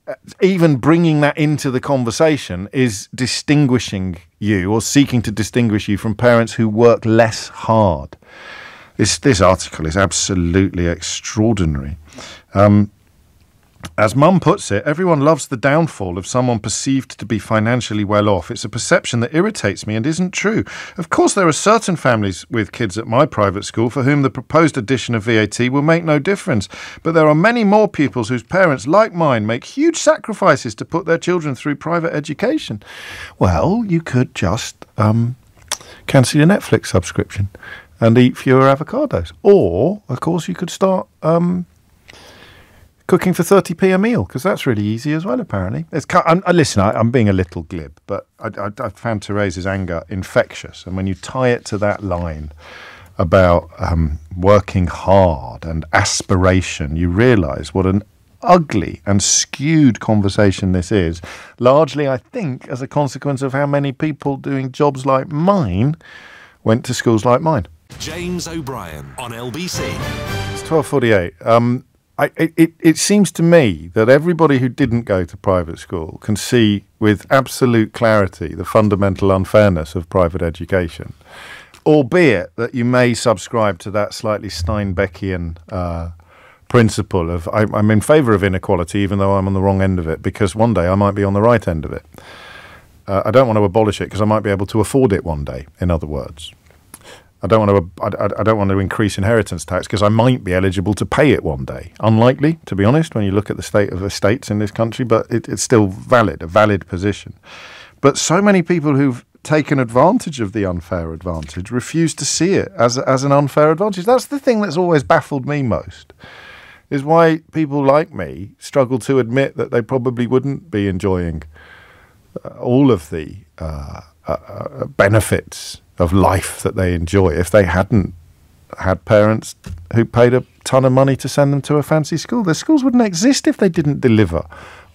B: uh, even bringing that into the conversation is distinguishing you or seeking to distinguish you from parents who work less hard. This this article is absolutely extraordinary. Um, As Mum puts it, everyone loves the downfall of someone perceived to be financially well off. It's a perception that irritates me and isn't true. Of course, there are certain families with kids at my private school for whom the proposed addition of VAT will make no difference. But there are many more pupils whose parents, like mine, make huge sacrifices to put their children through private education. Well, you could just um, cancel your Netflix subscription and eat fewer avocados. Or, of course, you could start. Um, cooking for 30p a meal because that's really easy as well apparently. It's I'm, I, listen I, am being a little glib but I, I, I, found Therese's anger infectious and when you tie it to that line about um, working hard and aspiration you realise what an ugly and skewed conversation this is largely I think as a consequence of how many people doing jobs like mine went to schools like mine.
A: James O'Brien on LBC
B: it's 1248 um, I, it, it seems to me that everybody who didn't go to private school can see with absolute clarity the fundamental unfairness of private education, albeit that you may subscribe to that slightly Steinbeckian uh, principle of I, I'm in favour of inequality even though I'm on the wrong end of it because one day I might be on the right end of it. Uh, I don't want to abolish it because I might be able to afford it one day, in other words. I don't want to. I, I don't want to increase inheritance tax because I might be eligible to pay it one day. Unlikely, to be honest, when you look at the state of estates in this country, but it, it's still valid, a valid position. But so many people who've taken advantage of the unfair advantage refuse to see it as as an unfair advantage. That's the thing that's always baffled me most. Is why people like me struggle to admit that they probably wouldn't be enjoying uh, all of the uh, uh, uh benefits of life that they enjoy if they hadn't had parents who paid a ton of money to send them to a fancy school. Their schools wouldn't exist if they didn't deliver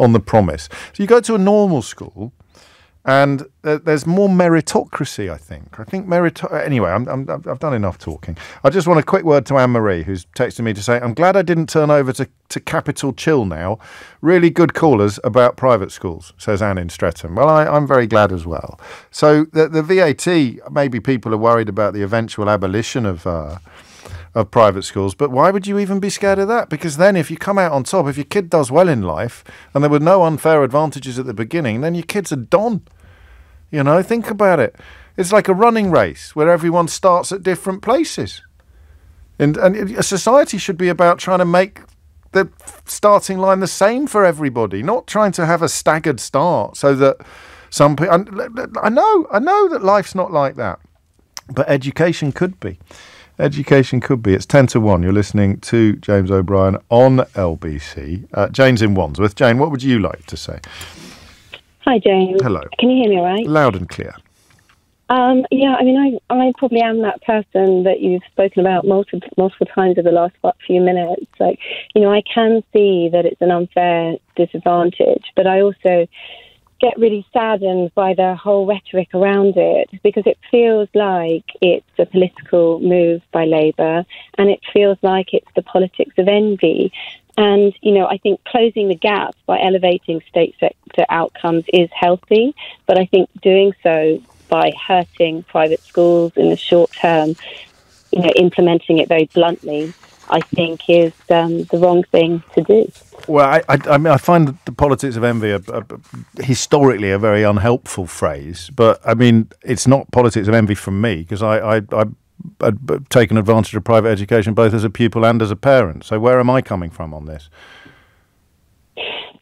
B: on the promise. So you go to a normal school and there's more meritocracy, I think. I think merit. Anyway, i have done enough talking. I just want a quick word to Anne Marie, who's texted me to say, I'm glad I didn't turn over to, to Capital Chill now. Really good callers about private schools, says Anne in Streatham. Well, I, am very glad as well. So the, the VAT, maybe people are worried about the eventual abolition of. Uh, of private schools. But why would you even be scared of that? Because then, if you come out on top, if your kid does well in life and there were no unfair advantages at the beginning, then your kids are done. You know, think about it. It's like a running race where everyone starts at different places. And, and a society should be about trying to make the starting line the same for everybody, not trying to have a staggered start so that some people. I know, I know that life's not like that, but education could be. Education could be. It's 10 to 1. You're listening to James O'Brien on LBC. Uh, Jane's in Wandsworth. Jane, what would you like to say?
N: Hi, James.
B: Hello.
N: Can you hear me all right?
B: Loud and clear.
N: Um, yeah, I mean, I, I probably am that person that you've spoken about multiple, multiple times over the last few minutes. Like, you know, I can see that it's an unfair disadvantage, but I also get really saddened by the whole rhetoric around it because it feels like it's a political move by Labour and it feels like it's the politics of envy. And, you know, I think closing the gap by elevating state sector outcomes is healthy, but I think doing so by hurting private schools in the short term, you know, implementing it very bluntly, I think is um, the wrong thing to do.
B: Well, I, I, I, mean, I find the politics of envy historically a very unhelpful phrase, but I mean, it's not politics of envy from me because I, I, Uh, taken advantage of private education both as a pupil and as a parent. So where am I coming from on this?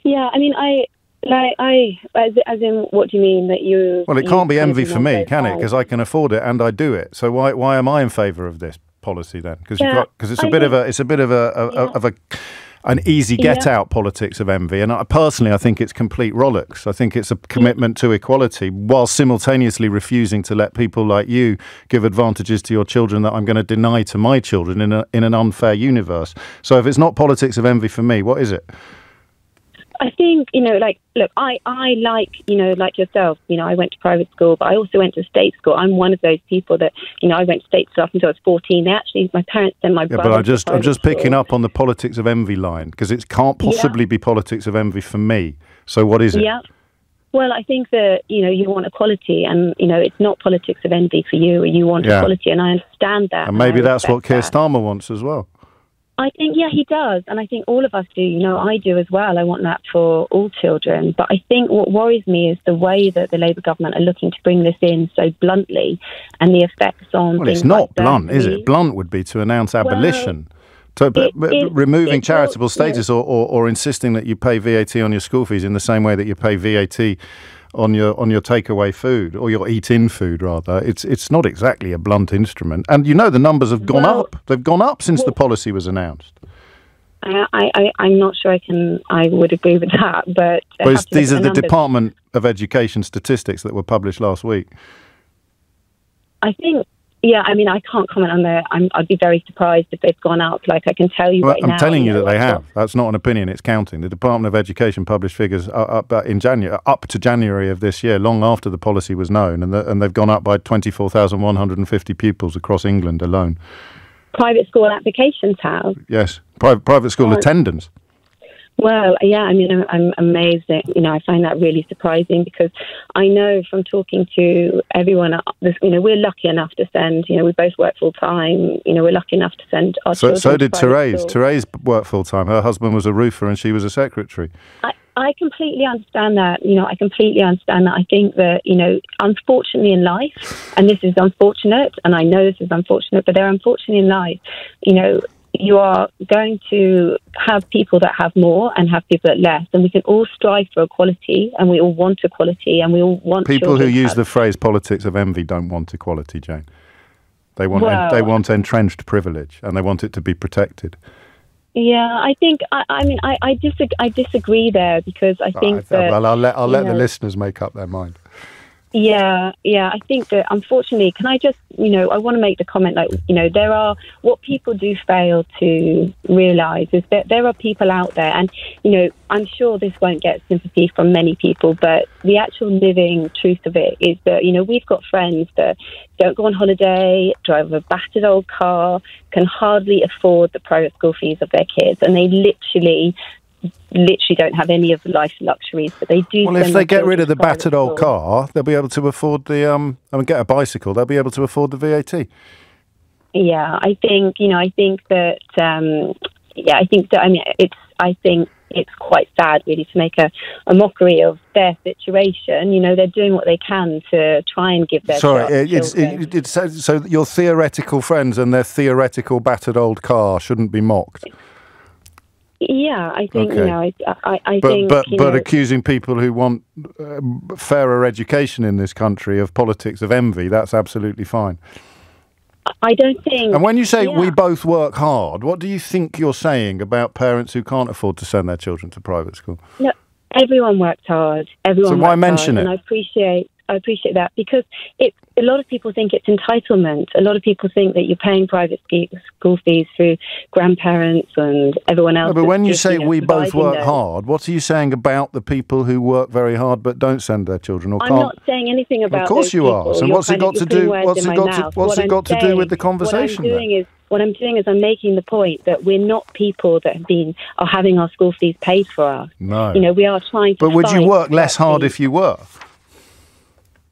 N: Yeah, I mean, I like I as, as in what do you mean that you?
B: Well, it can't be envy for me, can it? Because I can afford it and I do it. So why why am I in favour of this policy then? Because yeah, because it's a bit of a it's a bit of a, of a an easy get out politics of envy. And I, personally, I think it's complete rollicks. I think it's a commitment to equality while simultaneously refusing to let people like you give advantages to your children that I'm going to deny to my children in, a, in an unfair universe. So if it's not politics of envy for me, what is it?
N: I think you know, like, look, I I like you know, like yourself. You know, I went to private school, but I also went to state school. I'm one of those people that you know, I went to state school up until I was 14. They actually, my parents and my yeah, brother.
B: But I just I'm just picking up on the politics of envy line because it can't possibly yeah. be politics of envy for me. So what is it?
N: Yeah. Well, I think that you know you want equality, and you know it's not politics of envy for you. You want yeah. equality, and I understand that.
B: And maybe and that's what Keir Starmer wants as well.
N: I think, yeah, he does. And I think all of us do. You know, I do as well. I want that for all children. But I think what worries me is the way that the Labour government are looking to bring this in so bluntly and the effects on.
B: Well, it's not like blunt, is it? Blunt would be to announce abolition. Well, to, uh, it, it, removing it, charitable status or, or, or insisting that you pay VAT on your school fees in the same way that you pay VAT on your on your takeaway food or your eat-in food rather. It's it's not exactly a blunt instrument, and you know the numbers have gone well, up. They've gone up since well, the policy was announced.
N: I, I, I'm not sure I can. I would agree with that, but
B: these are the, the Department of Education statistics that were published last week.
N: I think yeah, I mean, I can't comment on that. i would be very surprised if they've gone up. Like I can tell you
B: well,
N: right
B: I'm
N: now,
B: telling you, that they have. That's not an opinion; it's counting. The Department of Education published figures uh, uh, up in January, uh, up to January of this year, long after the policy was known, and the, and they've gone up by 24,150 pupils across England alone.
N: Private school applications have.
B: Yes, private private school oh. attendance.
N: Well, yeah, I mean, I'm, amazed that, you know, I find that really surprising because I know from talking to everyone, uh, you know, we're lucky enough to send, you know, we both work full time, you know, we're lucky enough to send our
B: so. So did Therese. Therese worked full time. Her husband was a roofer and she was a secretary.
N: I, I completely understand that. You know, I completely understand that. I think that, you know, unfortunately in life, and this is unfortunate, and I know this is unfortunate, but they're unfortunately in life, you know, you are going to have people that have more and have people that less, and we can all strive for equality, and we all want equality, and we all want
B: people who use the phrase "politics of envy" don't want equality, Jane. They want well, en- they want entrenched privilege, and they want it to be protected.
N: Yeah, I think I, I mean I I, disag- I disagree there because I ah, think right, that
B: well I'll let I'll let know, the listeners make up their mind.
N: Yeah, yeah. I think that unfortunately, can I just, you know, I want to make the comment like, you know, there are what people do fail to realise is that there are people out there, and you know, I'm sure this won't get sympathy from many people, but the actual living truth of it is that you know we've got friends that don't go on holiday, drive a battered old car, can hardly afford the private school fees of their kids, and they literally literally don't have any of the life luxuries, but they do.
B: Well, if they get rid of the battered old car, they'll be able to afford the um. I mean, get a bicycle. They'll be able to afford the VAT.
N: Yeah, I think you know. I think that um, yeah, I think that. I mean, it's. I think it's quite sad, really, to make a, a mockery of their situation. You know, they're doing what they can to try and give their.
B: Sorry, it's, it, it's so your theoretical friends and their theoretical battered old car shouldn't be mocked.
N: Yeah, I think okay. you know. I, I, I
B: but,
N: think,
B: but but
N: know,
B: accusing people who want uh, fairer education in this country of politics of envy, that's absolutely fine.
N: I don't think.
B: And when you say yeah. we both work hard, what do you think you're saying about parents who can't afford to send their children to private school?
N: No, everyone works hard. Everyone.
B: So why mention
N: hard,
B: it?
N: And I appreciate I appreciate that because it, a lot of people think it's entitlement. A lot of people think that you're paying private school fees through grandparents and everyone else.
B: No, but when you say
N: you know,
B: we both work hard, what are you saying about the people who work very hard but don't send their children or
N: I'm
B: can't?
N: not saying anything about.
B: Of course you
N: people.
B: are. So
N: you're
B: what's it got to do? What's it got to? What's it got to do with the conversation?
N: What I'm doing then? is what I'm doing is I'm making the point that we're not people that have been are having our school fees paid for us.
B: No.
N: You know, we are trying to.
B: But would you work less hard if you were?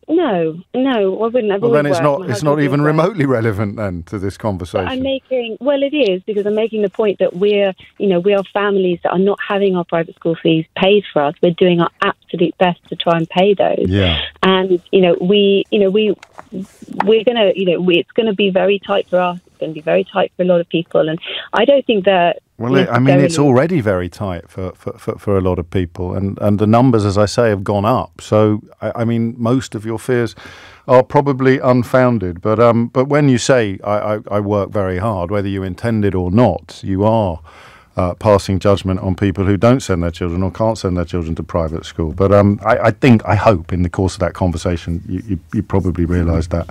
N: No, no, I wouldn't. I've
B: well, then it's not. It's not even remotely relevant then to this conversation.
N: But I'm making. Well, it is because I'm making the point that we're, you know, we are families that are not having our private school fees paid for us. We're doing our absolute best to try and pay those.
B: Yeah.
N: And you know, we, you know, we, we're gonna, you know, we, it's going to be very tight for us. It's going to be very tight for a lot of people, and I don't think that
B: well, I mean, it's already very tight for, for, for, for, a lot of people, and, and the numbers, as I say, have gone up. So, I, I mean, most of your fears are probably unfounded. But um, but when you say I, I, I work very hard, whether you intended or not, you are uh, passing judgment on people who don't send their children or can't send their children to private school. But um, I, I think, I hope, in the course of that conversation, you, you, you probably realised that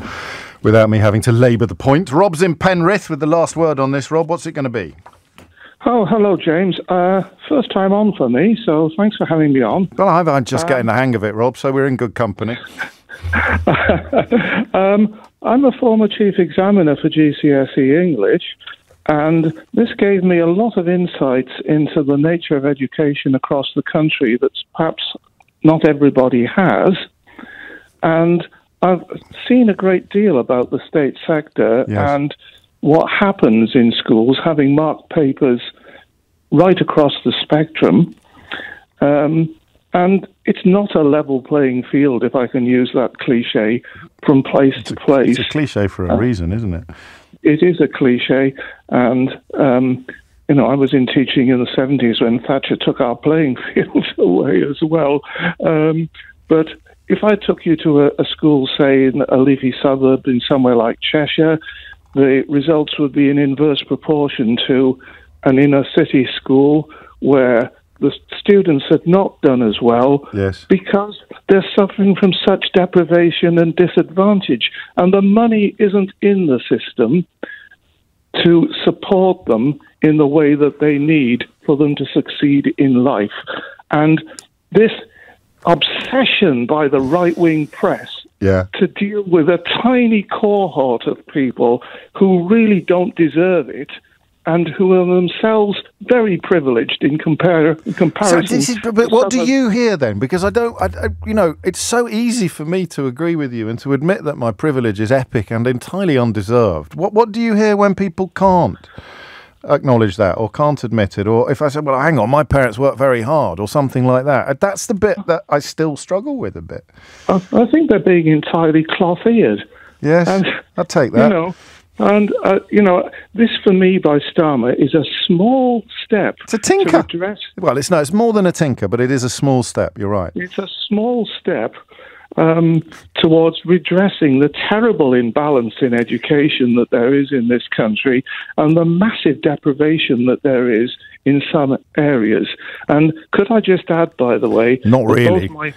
B: without me having to labour the point. Rob's in Penrith with the last word on this. Rob, what's it going to be?
S: Oh, hello, James. Uh, first time on for me, so thanks for having me on.
B: Well, I'm just uh, getting the hang of it, Rob, so we're in good company.
S: um, I'm a former chief examiner for GCSE English, and this gave me a lot of insights into the nature of education across the country that perhaps not everybody has. And I've seen a great deal about the state sector
B: yes.
S: and what happens in schools, having marked papers right across the spectrum. Um, and it's not a level playing field, if I can use that cliche, from place
B: it's
S: to
B: a,
S: place.
B: It's a cliche for a uh, reason, isn't it?
S: It is a cliche. And, um, you know, I was in teaching in the 70s when Thatcher took our playing field away as well. Um, but if I took you to a, a school, say, in a leafy suburb in somewhere like Cheshire, the results would be in inverse proportion to an inner city school where the students had not done as well
B: yes.
S: because they're suffering from such deprivation and disadvantage. And the money isn't in the system to support them in the way that they need for them to succeed in life. And this obsession by the right wing press
B: yeah.
S: to deal with a tiny cohort of people who really don't deserve it and who are themselves very privileged in, compare, in comparison.
B: So is, but what do you hear then? Because I don't, I, I, you know, it's so easy for me to agree with you and to admit that my privilege is epic and entirely undeserved. What what do you hear when people can't? Acknowledge that or can't admit it or if i said well hang on my parents work very hard or something like that that's the bit that i still struggle with a bit
S: i, I think they're being entirely cloth-eared
B: yes and, i'll take that
S: you know and uh, you know, this for me by Starmer is a small step.
B: It's a tinker. Well, it's no, it's more than a tinker, but it is a small step. You're right.
S: It's a small step um, towards redressing the terrible imbalance in education that there is in this country and the massive deprivation that there is in some areas. And could I just add, by the way,
B: not really.
S: My,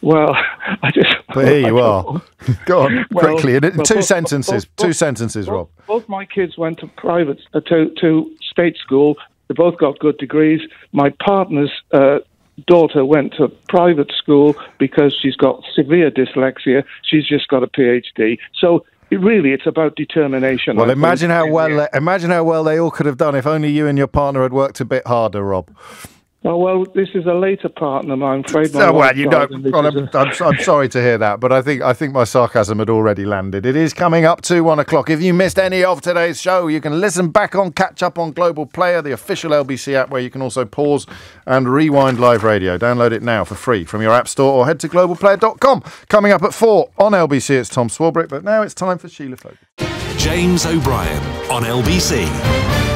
S: well, I just.
B: But here you are. Go on well, quickly. In
S: well,
B: two
S: both,
B: sentences.
S: Both,
B: two sentences, Rob.
S: Both my kids went to private uh, to to state school. They both got good degrees. My partner's uh, daughter went to private school because she's got severe dyslexia. She's just got a PhD. So it really, it's about determination.
B: Well, I imagine think. how well imagine how well they all could have done if only you and your partner had worked a bit harder, Rob.
S: Oh, well, this is a later partner, I'm afraid.
B: oh, well, you don't. Well, I'm, I'm, I'm, sorry to hear that, but I think I think my sarcasm had already landed. It is coming up to one o'clock. If you missed any of today's show, you can listen back on, catch up on Global Player, the official LBC app, where you can also pause and rewind live radio. Download it now for free from your app store or head to globalplayer.com. Coming up at four on LBC, it's Tom Swarbrick, but now it's time for Shelagh Fogarty.
A: James O'Brien on LBC.